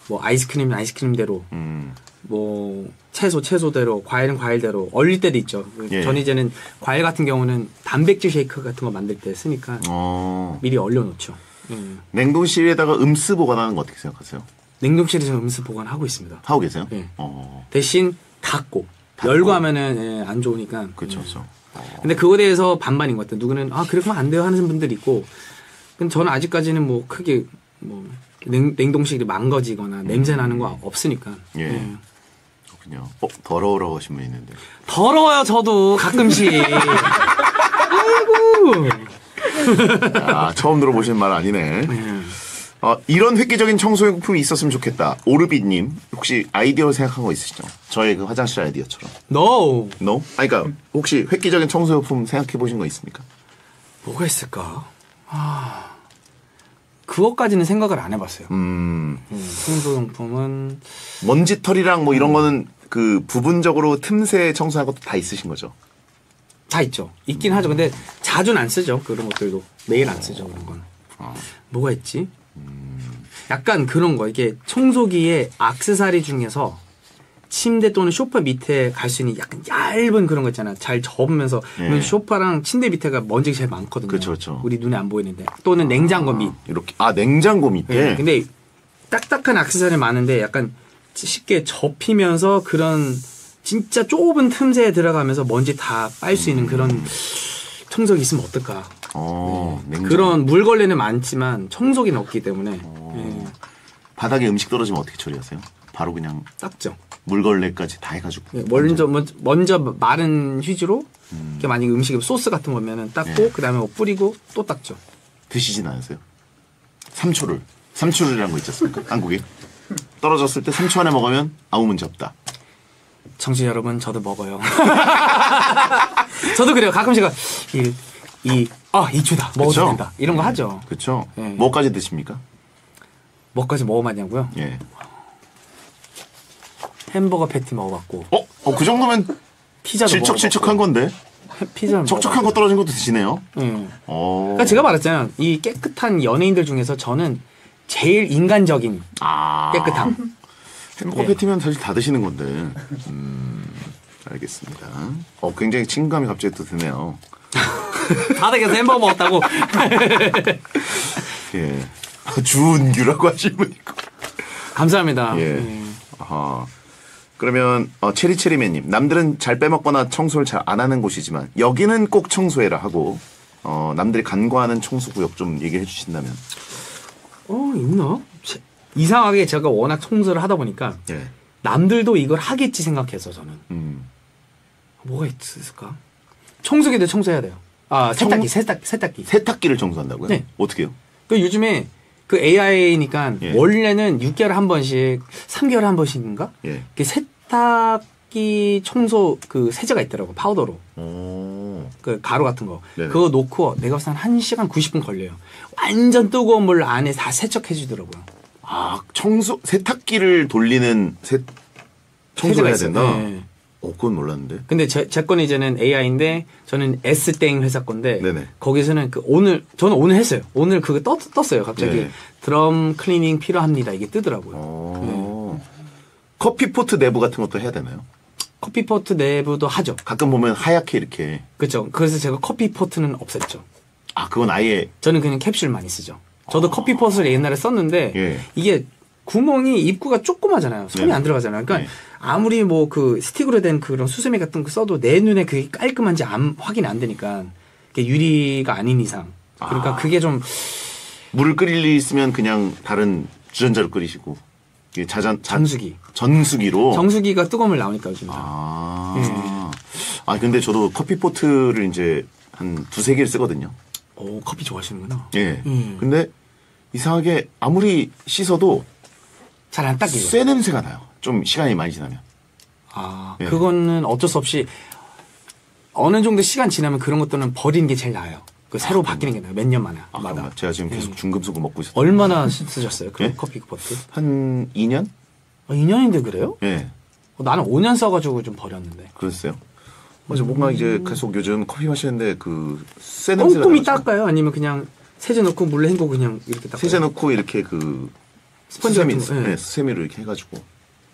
뭐, 아이스크림, 아이스크림대로, 음, 뭐 채소 채소대로 과일은 과일대로 얼릴 때도 있죠. 예. 전 이제는 과일 같은 경우는 단백질 쉐이크 같은 거 만들 때 쓰니까 어, 미리 얼려놓죠. 음. 냉동실에다가 음스 보관하는 거 어떻게 생각하세요? 냉동실에서 음수 보관하고 있습니다. 하고 계세요? 예. 어, 대신 닫고, 닫고. 열고 하면은 예, 안 좋으니까. 그쵸, 예. 그쵸. 근데 그거에 대해서 반반인 것 같아요. 누구는 아 그렇게 하면 안 돼요 하는 분들이 있고, 근데 저는 아직까지는 뭐 크게 뭐 냉, 냉동실이 망가지거나 냄새 나는 거 없으니까. 예. 예. 그렇군요. 어, 더러우라고 하신 분 있는데. 더러워요 저도 가끔씩. 아이고. 아, 처음 들어보신 말 아니네. 예. 어, 이런 획기적인 청소 용품이 있었으면 좋겠다. 오르비님, 혹시 아이디어 생각한 거 있으시죠? 저의 그 화장실 아이디어처럼. No. No? 아니, 그니까, 혹시 획기적인 청소 용품 생각해 보신 거 있습니까? 뭐가 있을까? 아, 그것까지는 생각을 안 해봤어요. 음, 음, 청소용품은 먼지털이랑 뭐 이런 거는 그 부분적으로 틈새 청소한 것도 다 있으신 거죠? 다 있죠. 있긴 하죠. 근데 자주는 안 쓰죠. 그런 것들도 매일 안 쓰죠. 그런 건. 뭐가 있지? 약간 그런 거. 이게 청소기의 악세사리 중에서 침대 또는 소파 밑에 갈 수 있는 약간 얇은 그런 거 있잖아. 잘 접으면서 예. 왜냐면 소파랑 침대 밑에가 먼지가 제일 많거든요. 그쵸, 그쵸. 우리 눈에 안 보이는데 또는 냉장고 밑. 이렇게, 아, 냉장고 밑에? 예, 근데 딱딱한 액세서리 많은데 약간 쉽게 접히면서 그런 진짜 좁은 틈새에 들어가면서 먼지 다 빨 수 있는 그런 청소기 있으면 어떨까? 어, 냉장. 그런 물걸레는 많지만 청소기는 없기 때문에 예, 바닥에 음식 떨어지면 어떻게 처리하세요? 바로 그냥 닦죠. 물걸레까지 다 해가지고. 예, 먼저 먼저, 먼저 마른 휴지로 이렇게 만약에 음식에 소스 같은 거면은 닦고 예. 그다음에 뭐 뿌리고 또 닦죠. 드시진 않으세요? 삼초를. 삼초를이라는 거 있지 않습니까? 한국에. 떨어졌을 때 3초 안에 먹으면 아무 문제 없다. 청취자 여러분 저도 먹어요. 저도 그래요. 가끔씩 1, 2, 아 2초다 먹어도? 된다 이런 거 하죠. 그렇죠? 예. 뭐까지 드십니까? 뭐까지 먹어봤냐고요? 예. 햄버거 패티 먹어봤고 어? 어, 그 정도면 피자도 질척질척한 건데? 피자를 척척한 거 떨어진 것도 드시네요? 예. 어. 그러니까 제가 말했잖아요. 이 깨끗한 연예인들 중에서 저는 제일 인간적인 아. 깨끗함. 햄버거 예. 패티면 사실 다 드시는 건데. 음, 알겠습니다. 어, 굉장히 친감이 갑자기 또 드네요. 바닥에서 햄버거 먹었다고. 예. 주은규라고 하시는 분 있고. 감사합니다. 예. 예. 아하. 그러면 어, 체리체리맨님 남들은 잘 빼먹거나 청소를 잘 안 하는 곳이지만 여기는 꼭 청소해라 하고 어, 남들이 간과하는 청소구역 좀 얘기해 주신다면 어 있나? 제- 이상하게 제가 워낙 청소를 하다 보니까 예. 남들도 이걸 하겠지 생각해서 저는 음. 뭐가 있을까? 청소기도 청소해야 돼요. 아 세탁기, 청- 세탁 세탁기. 세탁기를 청소한다고요? 네. 어떻게요? 그 요즘에 그 AI니까 예. 원래는 6개월에 한 번씩, 3개월에 한 번씩인가? 예. 그 세탁기 청소 그 세제가 있더라고 파우더로 오. 그 가루 같은 거 네네. 그거 놓고 내가 봤을 때한 1시간 90분 걸려요 완전 뜨거운 물 안에 다 세척해 주더라고요 아 청소 세탁기를 돌리는 세 청소를 해야 된다. 네. 어, 그건 몰랐는데. 근데 제, 제 거는 이제는 AI인데 저는 S땡 회사 건데 네네. 거기서는 그 오늘 저는 오늘 했어요 오늘 그거 떴, 떴어요 갑자기 네. 드럼 클리닝 필요합니다 이게 뜨더라고요 어. 커피포트 내부 같은 것도 해야 되나요? 커피포트 내부도 하죠 가끔 보면 하얗게 이렇게 그렇죠 그래서 제가 커피포트는 없앴죠 아 그건 아예 저는 그냥 캡슐 많이 쓰죠. 저도 커피 pot을 옛날에 썼는데 예. 이게 구멍이 입구가 조그마잖아요. 손이 네. 안 들어가잖아요. 그러니까 네. 아무리 뭐 그 스틱으로 된 그런 수세미 같은 거 써도 내 눈에 그게 깔끔한지 안, 확인 안 되니까 그게 유리가 아닌 이상. 그러니까 아. 그게 좀 물을 끓일 일 있으면 그냥 다른 주전자로 끓이시고 자전 자- 정수기. 전수기로 정수기가 뜨거운 물 나오니까 요즘. 아. 아 근데 저도 커피 포트를 이제 한 두세 개를 쓰거든요. 오 커피 좋아하시는구나. 예. 음. 근데 이상하게 아무리 씻어도 잘 안 닦이죠. 쇠 냄새가 나요. 좀 시간이 많이 지나면. 아 예. 그거는 어쩔 수 없이 어느 정도 시간 지나면 그런 것들은 버리는 게 제일 나아요. 그 새로 바뀌는 게 나아요. 몇 년 만에. 아, 마다. 제가 지금 계속 예. 중금속을 먹고 있어요. 얼마나 쓰- 쓰셨어요? 그 예? 커피 포트? 한 2년? 아, 2년인데 그래요? 예. 어, 나는 5년 써가지고 좀 버렸는데. 그랬어요. 맞아, 뭔가 이제 계속 요즘 커피 마시는데 그쇠 냄새가 꼼꼼히 닦아요? 아니면 그냥 세제 넣고 물에 헹고 그냥 이렇게 닦아요? 세제 넣고 이렇게 그 스펀지 같은 거, 예. 네, 수세미로 이렇게 해가지고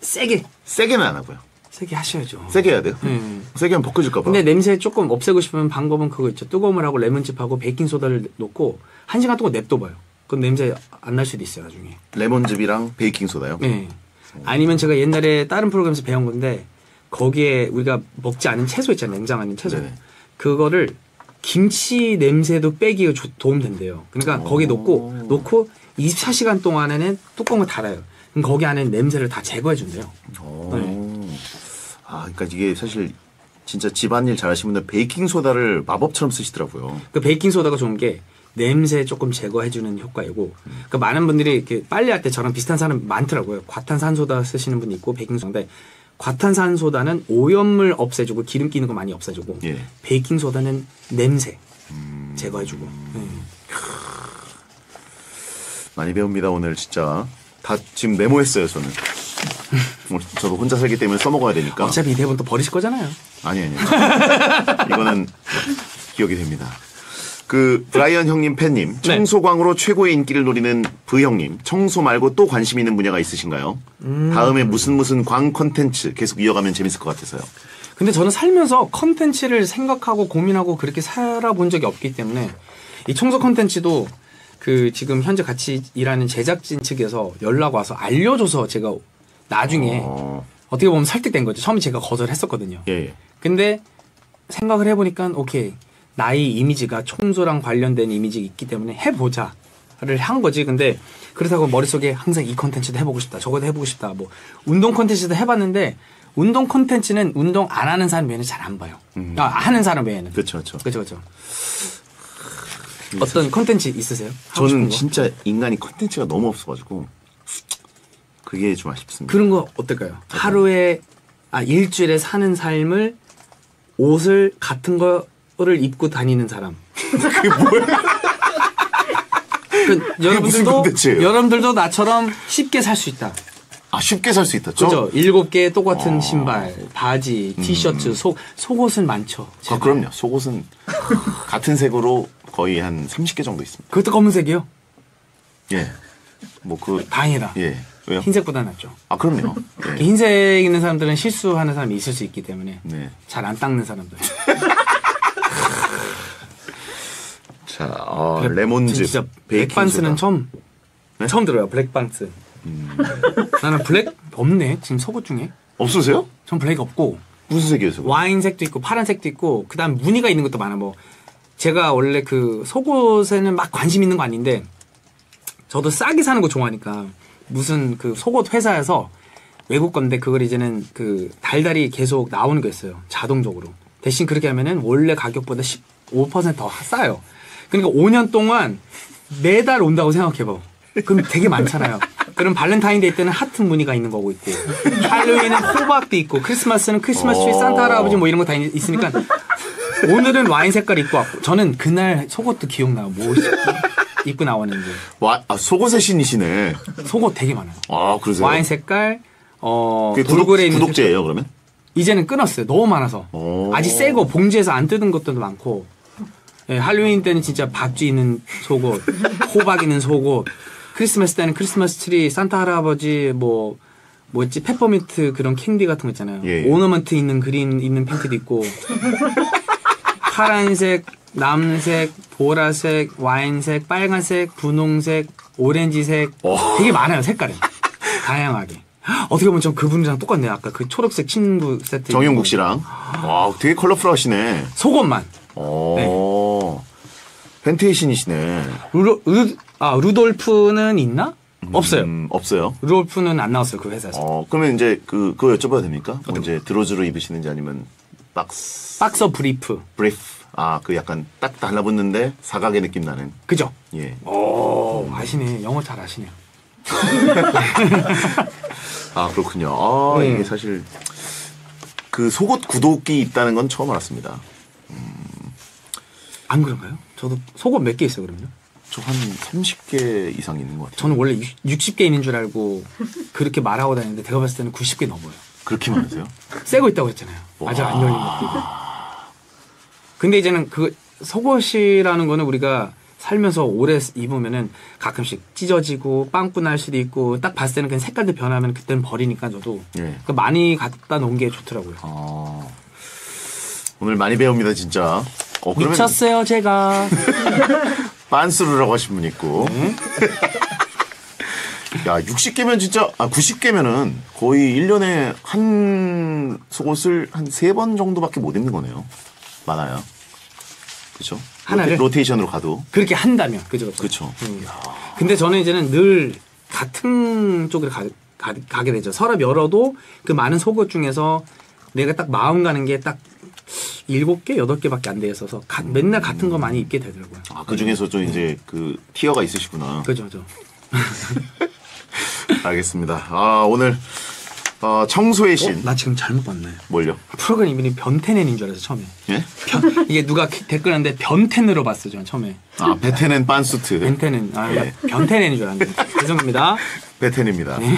세게 세게는 안 하고요. 세게 하셔야죠. 세게 해야 돼요. 예. 세게 하면 벗겨질까 봐. 근데 냄새 조금 없애고 싶으면 방법은 그거 있죠. 뜨거운 물하고 레몬즙하고 베이킹 소다를 넣고 한 시간 동안 냅둬봐요. 그럼 냄새 안 날 수도 있어요 나중에. 레몬즙이랑 베이킹 소다요. 네. 아니면 제가 옛날에 다른 프로그램에서 배운 건데 거기에 우리가 먹지 않은 채소 있잖아요. 냉장 아닌 채소. 네네. 그거를 김치 냄새도 빼기가 조- 도움 된대요. 그러니까 거기 놓고 놓고 24시간 동안에는 뚜껑을 닫아요. 그럼 거기 안에 냄새를 다 제거해 준대요. 오. 네. 아, 그러니까 이게 사실 진짜 집안일 잘하시는 분들 베이킹 소다를 마법처럼 쓰시더라고요. 그 베이킹 소다가 좋은 게 냄새 조금 제거해 주는 효과이고 그 많은 분들이 이렇게 빨래할 때 저랑 비슷한 사람 많더라고요. 과탄산소다 쓰시는 분이 있고 베이킹 소다인데 과탄산 소다는 오염물 없애주고 기름 끼는 거 많이 없애주고 예. 베이킹 소다는 냄새 제거해주고 네. 많이 배웁니다 오늘 진짜 다 지금 메모했어요 저는. 오늘 저도 혼자 살기 때문에 써먹어야 되니까. 어차피 이 대본 또 버리실 거잖아요. 아니 아니. 이거는 기억이 됩니다. 그 브라이언 형님 팬님 네. 청소광으로 최고의 인기를 노리는 브 형님 청소 말고 또 관심 있는 분야가 있으신가요? 다음에 무슨 무슨 광 컨텐츠 계속 이어가면 재밌을 것 같아서요. 근데 저는 살면서 컨텐츠를 생각하고 고민하고 그렇게 살아본 적이 없기 때문에 이 청소 컨텐츠도 그 지금 현재 같이 일하는 제작진 측에서 연락 와서 알려줘서 제가 나중에 어, 어떻게 보면 설득된 거죠. 처음에 제가 거절했었거든요. 예, 예. 근데 생각을 해보니까 오케이 나의 이미지가 청소랑 관련된 이미지가 있기 때문에 해보자 를 한 거지. 근데 그렇다고 머릿속에 항상 이 컨텐츠도 해보고 싶다. 저것도 해보고 싶다. 뭐 운동 컨텐츠도 해봤는데 운동 컨텐츠는 운동 안 하는 사람 외에는 잘 안 봐요. 아, 하는 사람 외에는. 그렇죠, 그렇죠. 그렇죠, 그렇죠. 어떤 컨텐츠 있으세요? 저는 거? 진짜 인간이 컨텐츠가 너무 없어가지고 그게 좀 아쉽습니다. 그런 거 어떨까요? 하루에 아 일주일에 사는 삶을 옷을 같은 거를 입고 다니는 사람. 그게 뭐야? 그 여러분들도? 여러분들도 나처럼 쉽게 살 수 있다. 아 쉽게 살 수 있다. 저- 그죠? 일곱 개 똑같은 어. 신발, 바지, 티셔츠, 속 속옷은 많죠. 아, 제발. 그럼요. 속옷은 같은 색으로 거의 한 30개 정도 있습니다. 그것도 검은색이요? 예. 뭐 그 다행이다. 예. 왜요? 흰색보다 낫죠. 아 그럼요. 예. 흰색 있는 사람들은 실수하는 사람이 있을 수 있기 때문에 네. 잘 안 닦는 사람들. 자, 어, 레몬즙, 진짜 베이킹 블랙반스는 소다. 처음 네? 처음 들어요. 블랙반스. 나는 블랙 없네. 지금 속옷 중에. 없으세요? 전 블랙 없고 무슨 색이에요? 와인색도 있고 파란색도 있고 그다음 무늬가 있는 것도 많아. 뭐 제가 원래 그 속옷에는 막 관심 있는 거 아닌데 저도 싸게 사는 거 좋아하니까 무슨 그 속옷 회사에서 외국 건데 그걸 이제는 그 달달이 계속 나오는 게 있어요. 자동적으로. 대신 그렇게 하면은 원래 가격보다 15%더 싸요. 그러니까 5년 동안 매달 온다고 생각해봐. 그럼 되게 많잖아요. 그럼 발렌타인데이 때는 하트 무늬가 있는 거고 있고, 할로윈은 호박도 있고, 크리스마스는 크리스마스 트리, 어. 산타 할아버지 뭐 이런 거 다 있으니까, 오늘은 와인 색깔 입고 왔고, 저는 그날 속옷도 기억나요. 뭐 입고 나왔는지. 와, 아, 속옷의 신이시네. 속옷 되게 많아요. 아, 그러세요? 와인 색깔, 어, 구독, 돌고래 있는 구독제예요, 그러면? 이제는 끊었어요. 너무 많아서. 오. 아직 새 거 봉지에서 안 뜯은 것들도 많고. 예, 할로윈 때는 진짜 박쥐 있는 속옷, 호박 있는 속옷. 크리스마스 때는 크리스마스 트리, 산타 할아버지, 뭐, 뭐였지? 페퍼민트 그런 캔디 같은 거 있잖아요. 예, 예. ornament 있는 그림 있는 팬티도 있고. 파란색, 남색, 보라색, 와인색, 빨간색, 분홍색, 오렌지색. 와. 되게 많아요, 색깔이. 다양하게. 어떻게 보면 전 그분이랑 똑같네요. 아까 그 초록색 친구 세트. 입고. 씨랑. 와, 되게 컬러풀 하시네. 속옷만. 오. 팬티의 신이시네. 루, 루, 아, 루돌프는 있나? 없어요. 음, 없어요. 루돌프는 안 나왔어요, 그 회사에서. 어, 그러면 이제 그, 그거 여쭤봐도 됩니까? 뭐 이제 드로즈로 입으시는지 아니면 박스, boxer brief. Brief. 아, 그 약간 딱 달라붙는데 사각의 느낌 나는. 그죠? 예. 오, 아시네. 영어 잘 아시네요. 아, 그렇군요. 아, 네. 이게 사실 그 속옷 구독이 있다는 건 처음 알았습니다. 안 그런가요? 저도 속옷 몇 개 있어요, 그러면요? 저 한 30개 이상 있는 것 같아요. 저는 원래 60, 개 있는 줄 알고 그렇게 말하고 다니는데 제가 봤을 때는 90개 넘어요. 그렇게 많으세요? 새거 있다고 했잖아요. 아직 안 열린 있고. 근데 이제는 그 속옷이라는 거는 우리가 살면서 오래 입으면은 가끔씩 찢어지고 빵꾸 날 수도 있고 딱 봤을 때는 그냥 색깔도 변하면 그때는 버리니까 저도 예. 그 많이 갖다 놓은 게 좋더라고요. 아, 오늘 많이 배웁니다, 진짜. 어, 그러면 미쳤어요, 제가. 빤스루라고 하신 분 있고. 야, 60개면 진짜, 아, 90개면은 거의 1년에 한 속옷을 한세번 정도밖에 못 입는 거네요. 많아요. 그쵸? 하나를? 로테, 로테이션으로 가도. 그렇게 한다면. 그죠, 그죠. 그쵸. 음. 근데 저는 이제는 늘 같은 쪽으로 가, 가, 게 되죠. 서랍 열어도 그 많은 속옷 중에서 내가 딱 마음 가는 게 딱 일곱 개, 여덟 개밖에 안 돼 있어서 가- 맨날 같은 거 많이 입게 되더라고요. 아, 그 중에서 좀 이제 그 티어가 있으시구나. 그죠, 그죠. 알겠습니다. 아, 오늘, 어, 청소의 신. 나 지금 잘못 봤네. 뭘요? 프로그램 이름이 변태넨인 줄 알았어, 처음에. 예? 변- 이게 누가 키- 댓글 하는데 변텐으로 봤어, 저 처음에. 아, 베테는 빤수트. 변태는, 아, 나 예. 변태넨인 줄 알았는데. 죄송합니다. 베텐입니다. 네.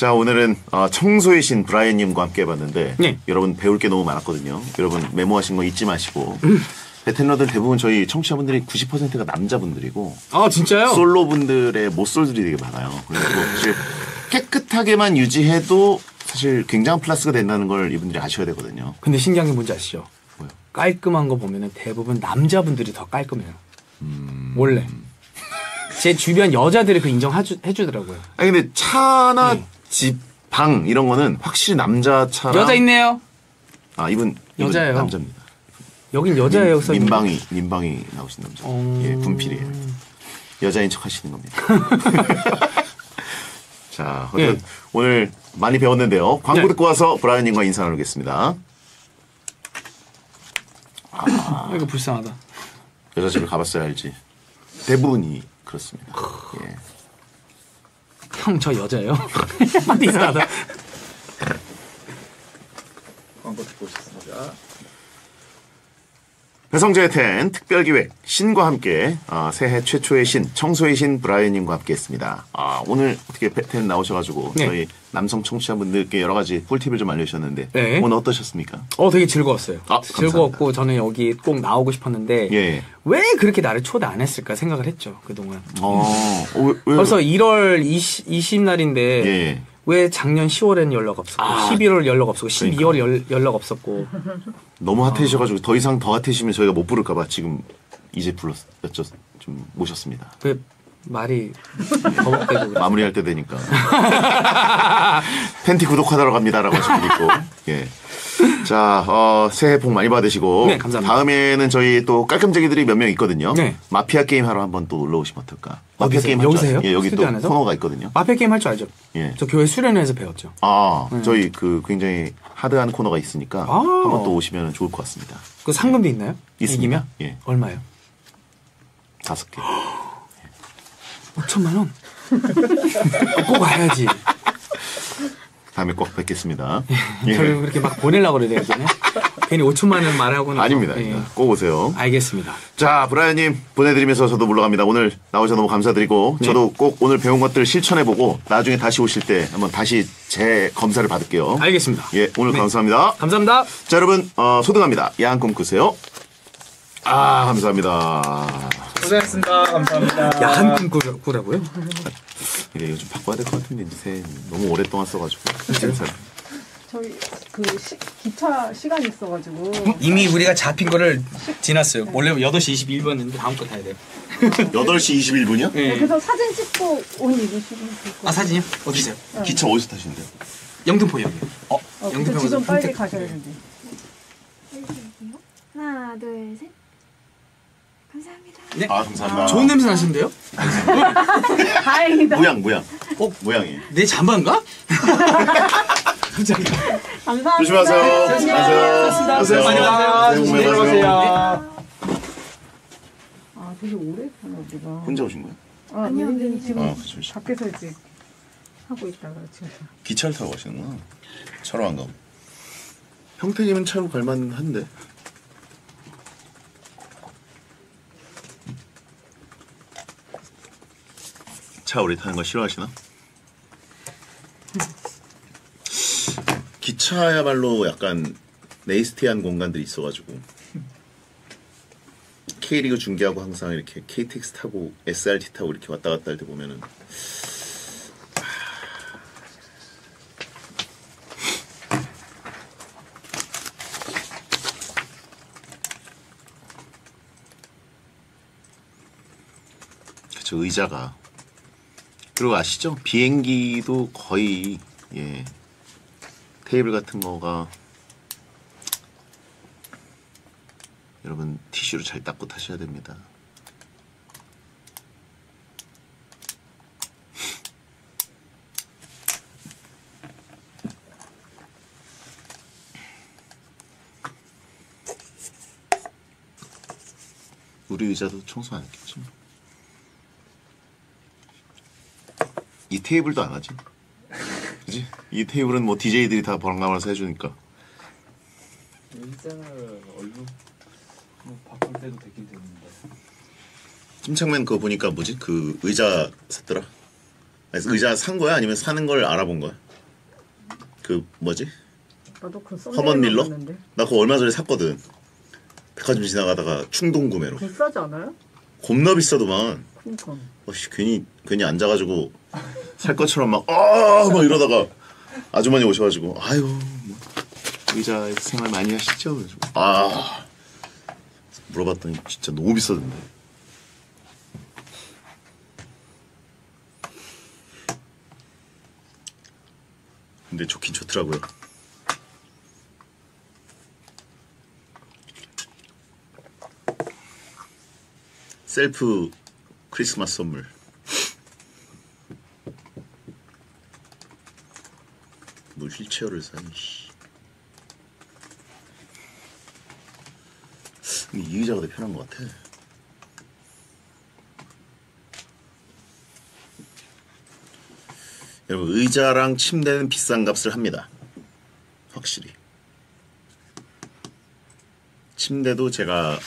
자, 오늘은 어, 청소의 신 브라이언님과 함께 해봤는데 네. 여러분 배울 게 너무 많았거든요. 여러분 메모하신 거 잊지 마시고 음. 베테너들 대부분 저희 청취자분들이 90%가 남자분들이고 아, 진짜요? 솔로분들의 모쏠들이 되게 많아요. 그리고 사실 깨끗하게만 유지해도 사실 굉장한 플러스가 된다는 걸 이분들이 아셔야 되거든요. 근데 신기한 게 뭔지 아시죠? 뭐요? 깔끔한 거 보면은 대부분 남자분들이 더 깔끔해요. 원래. 제 주변 여자들이 그 인정해 주더라고요. 아니 근데 차나 네. 집 방 이런 거는 확실히 남자 차랑 여자 있네요. 아 이분 이분 여자예요. 남자입니다. 여긴 여자예요. 거. 민방위 민방위 나오신 남자. 어. 예, 분필이에요. 여자인 척 하시는 겁니다. 자, 예. 오늘 많이 배웠는데요. 광고 네. 듣고 와서 브라이언님과 인사 나누겠습니다. 아, 이거 불쌍하다. 여자 집을 가봤어야 알지. 대부분이 그렇습니다. 예. 형 저 여자예요. 이상하다. 광고 듣고 오셨습니다. 배성재의 텐 특별기획 신과 함께 아, 새해 최초의 신 청소의 신 브라이언님과 함께했습니다. 아, 오늘 어떻게 페- 텐 나오셔가지고 네. 저희 남성 청취자분들께 여러 가지 꿀팁을 좀 알려주셨는데 네. 오늘 어떠셨습니까? 어, 되게 즐거웠어요. 아, 즐거웠고 저는 여기 꼭 나오고 싶었는데 예. 왜 그렇게 나를 초대 안 했을까 생각을 했죠 그동안. 어, 어, 왜, 왜, 벌써 1월 20, 20 날인데 예. 왜 작년 10월에는 연락 없었고 아. 11월 연락 없었고 그러니까. 12월 연, 연락 없었고 너무 핫해지셔가지고 더 이상 더 핫해지면 저희가 못 부를까봐 지금 이제 불렀죠. 좀 모셨습니다. 왜 말이 버벅대고. 마무리할 때 되니까. 팬티 구독하러 갑니다라고 있고. 예. 자, 어, 새해 복 많이 받으시고. 네, 감사합니다. 다음에는 저희 또 깔끔쟁이들이 몇 명 있거든요. 네. 마피아 게임 하러 한번 또 놀러 오시면 어떨까? 마피아? 게임 할줄 여기세요? 예, 여기 또 스튜디오 안에서? 코너가 있거든요. 마피아 게임 할 줄 알죠? 예. 저 교회 수련회에서 배웠죠. 아, 저희 그 굉장히 하드한 코너가 있으니까 아. 한번 또 오시면 좋을 것 같습니다. 그 상금도 있나요? 있습니다. 이기면? 예. 얼마요? 다섯 개. 5천만 원. 꼭 와야지. 다음에 꼭 뵙겠습니다. 예. 저를 그렇게 막 보내려고 그래야 되네. 괜히 5천만 원 말하고 는. 아닙니다. 예. 꼭 오세요. 알겠습니다. 자, 브라이언님 보내드리면서 저도 물러갑니다. 오늘 나오셔서 너무 감사드리고 네. 저도 꼭 오늘 배운 것들 실천해보고 나중에 다시 오실 때 한번 다시 재 검사를 받을게요. 알겠습니다. 예, 오늘 네. 감사합니다. 감사합니다. 자, 여러분 어, 소등합니다. 야한 꿈 꾸세요. 아, 감사합니다. 고생했습니다. 감사합니다. 야한 꿈 꾸라- 꾸라고요? 예, 이거 좀 바꿔야 될 것 같은데 이제 너무 오랫동안 써가지고. 저희 그 시, 기차 시간이 있어가지고 이미 우리가 잡힌 거를 지났어요. 원래 8시 22분인데 다음 거 타야 돼요. 8시 21분이요? 네. 그래서 사진 찍고 온 이미지는 될거 아, 사진이요? 어디세요? 기차 어디서 타시는데요? 영등포 여기. 어, 어, 영등포에서 지금 빨리 평택- 가셔야 되는데 하나, 둘, 셋. 감사합니다. 네. 아, 감사합니다. 좋은 냄새 나시는데요? 다행이다 모양, 모양. 어? 모양이에요. 내 잠바인가? 갑자기. 감사합니다 조심하세요. 고맙습니다. 안녕하세요. 복 많이 받으세요. 아 되게 오래 사나 우리가 혼자 오신 거예요? 아 매니저님 지금 아, 그쵸, 그쵸. 밖에서 이제 하고 있다가 지금 기차를 타고 가시는구나. 차로 안 가고. 형태님은 차로 갈만 한데. 차 오래 타는 거 싫어하시나? 기차야말로 약간 네이스티한 공간들이 있어가지고 K리그 중계하고 항상 이렇게 KTX 타고 SRT 타고 이렇게 왔다 갔다 할 때 보면은 그쵸 의자가 그리고 아시죠 비행기도 거의 예 테이블 같은 거가 여러분 티슈로 잘 닦고 타셔야 됩니다. 우리 의자도 청소 안 했겠지? 이 테이블도 안 하지? 그지? 이 테이블은 뭐 DJ들이 다 번갈아서 해주니까 일자를 얼룩 뭐 바꿀 때도 되긴 되는데. 침착맨 그거 보니까 뭐지? 그 의자 샀더라? 아니, 의자 산 거야? 아니면 사는 걸 알아본 거야? 그 뭐지? 나도 그 허먼 밀러? 봤는데 나 그거 얼마 전에 샀거든. 백화점 지나가다가 충동 구매로. 비싸지 않아요? 겁나 비싸더만. 그니까 어씨 괜히 괜히 앉아가지고 살 것처럼 막아막 이러다가 아주머니 오셔가지고 아유 뭐, 의자 생활 많이 하시죠? 그래가지고, 아 물어봤더니 진짜 너무 비싸던데. 근데 좋긴 좋더라고요. 셀프 크리스마스 선물. 뭐 휠체어를 사니. 씨. 이 의자가 더 편한 것 같아. 여러분 의자랑 침대는 비싼 값을 합니다. 확실히. 침대도 제가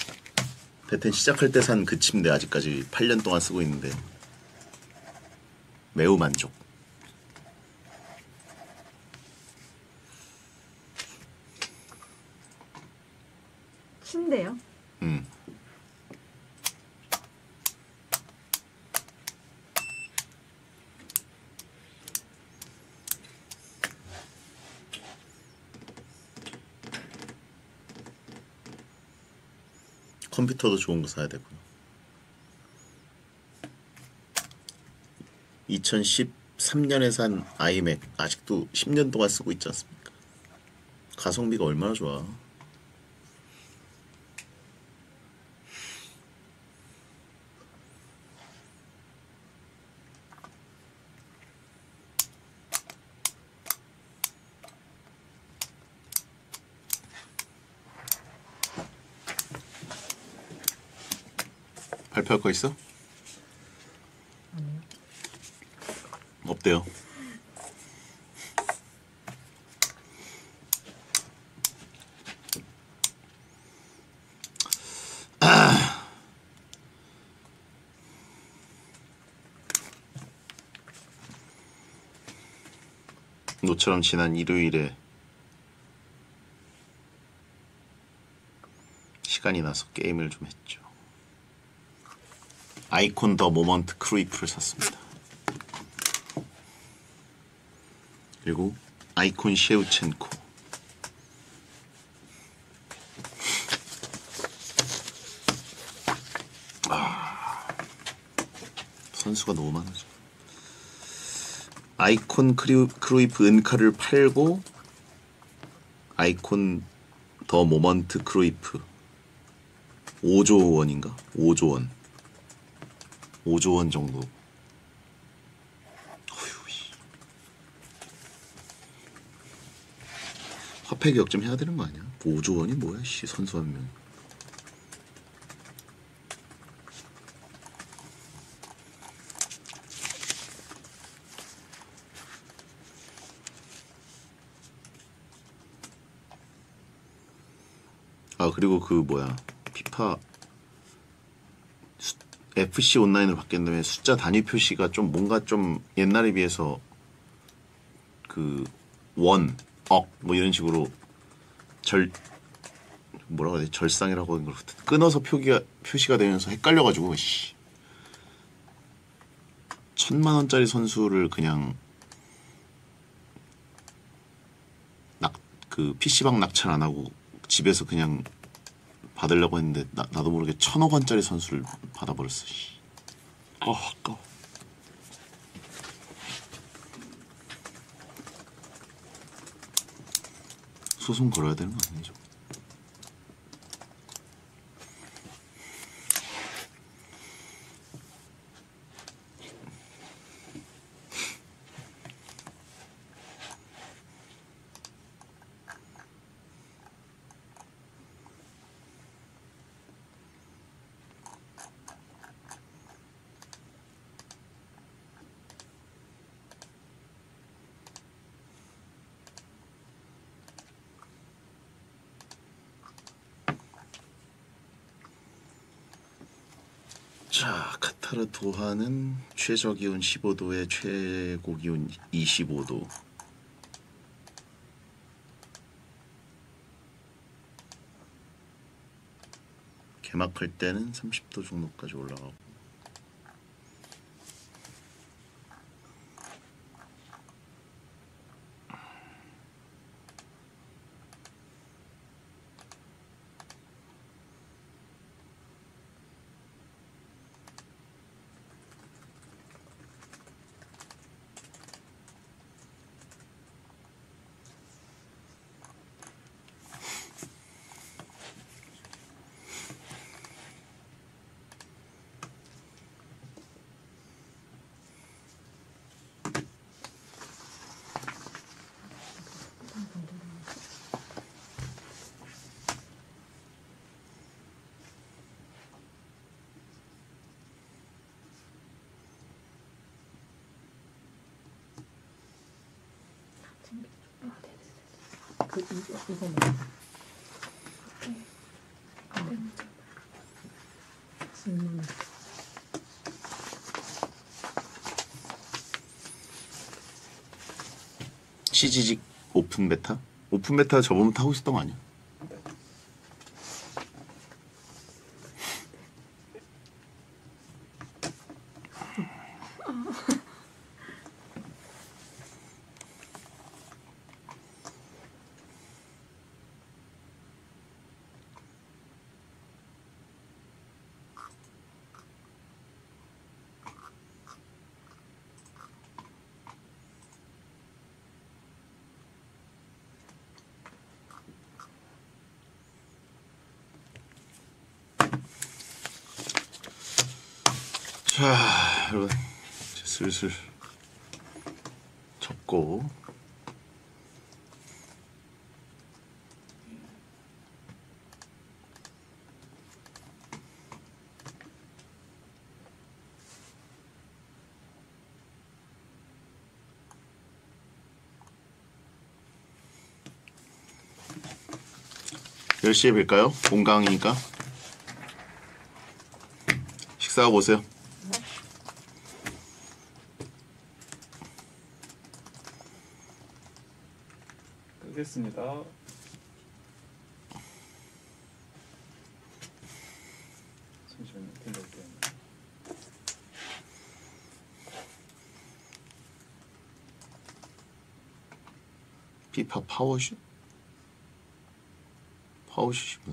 베텐 시작할 때 산 그 침대 아직까지 8년 동안 쓰고 있는데 매우 만족. 컴퓨터도 좋은 거 사야 되고요. 2013년에 산 아이맥 아직도 10년 동안 쓰고 있지 않습니까? 가성비가 얼마나 좋아. 발표할 거 있어? 없대요. 아. 노처럼 지난 일요일에 시간이 나서 게임을 좀 했죠. Icon The Moment 크루이프를 샀습니다. 그리고 아이콘 셰우첸코 아, 선수가 너무 많아져. 아이콘 크루, 크루이프 은카를 팔고 Icon The Moment 크루이프 5조 원인가? 5조 원 5조 원 정도. 화폐 개혁 좀 해야 되는 거 아니야? 5조 원이 뭐야, 씨 선수 한 명. 아 그리고 그 뭐야 피파 FC 온라인으로 다음에 숫자 단위 표시가 좀 뭔가 좀 옛날에 비해서 그 원, 억 뭐 이런 식으로 절 뭐라고 해야 돼? 절상이라고 하는 걸 끊어서 표기가 표시가 되면서 헷갈려 가지고 씨. 천만 원짜리 선수를 그냥 낙 그 PC방 낙찰 안 하고 집에서 그냥 받으려고 했는데 나, 나도 모르게 천억 원짜리 선수를 받아버렸어. 씨. 아, 아까워. 소송 걸어야 되는 거 아니죠? 자, 카타르 도하는 최저 기온 15도에 최고 기온 25도. 개막할 때는 30도 정도까지 올라가고. 이거 이거만. 질문. CG직 오픈 베타? 오픈 베타 저번부터 하고 있었던 거 아니야? 자, 여러분 이제 슬슬 접고 열 시에 뵐까요? 공강이니까 식사하고 오세요. 끄겠습니다. 잠시만요. 들려올게요. 피 파 파워슛? 파워슛이 무슨 말이지?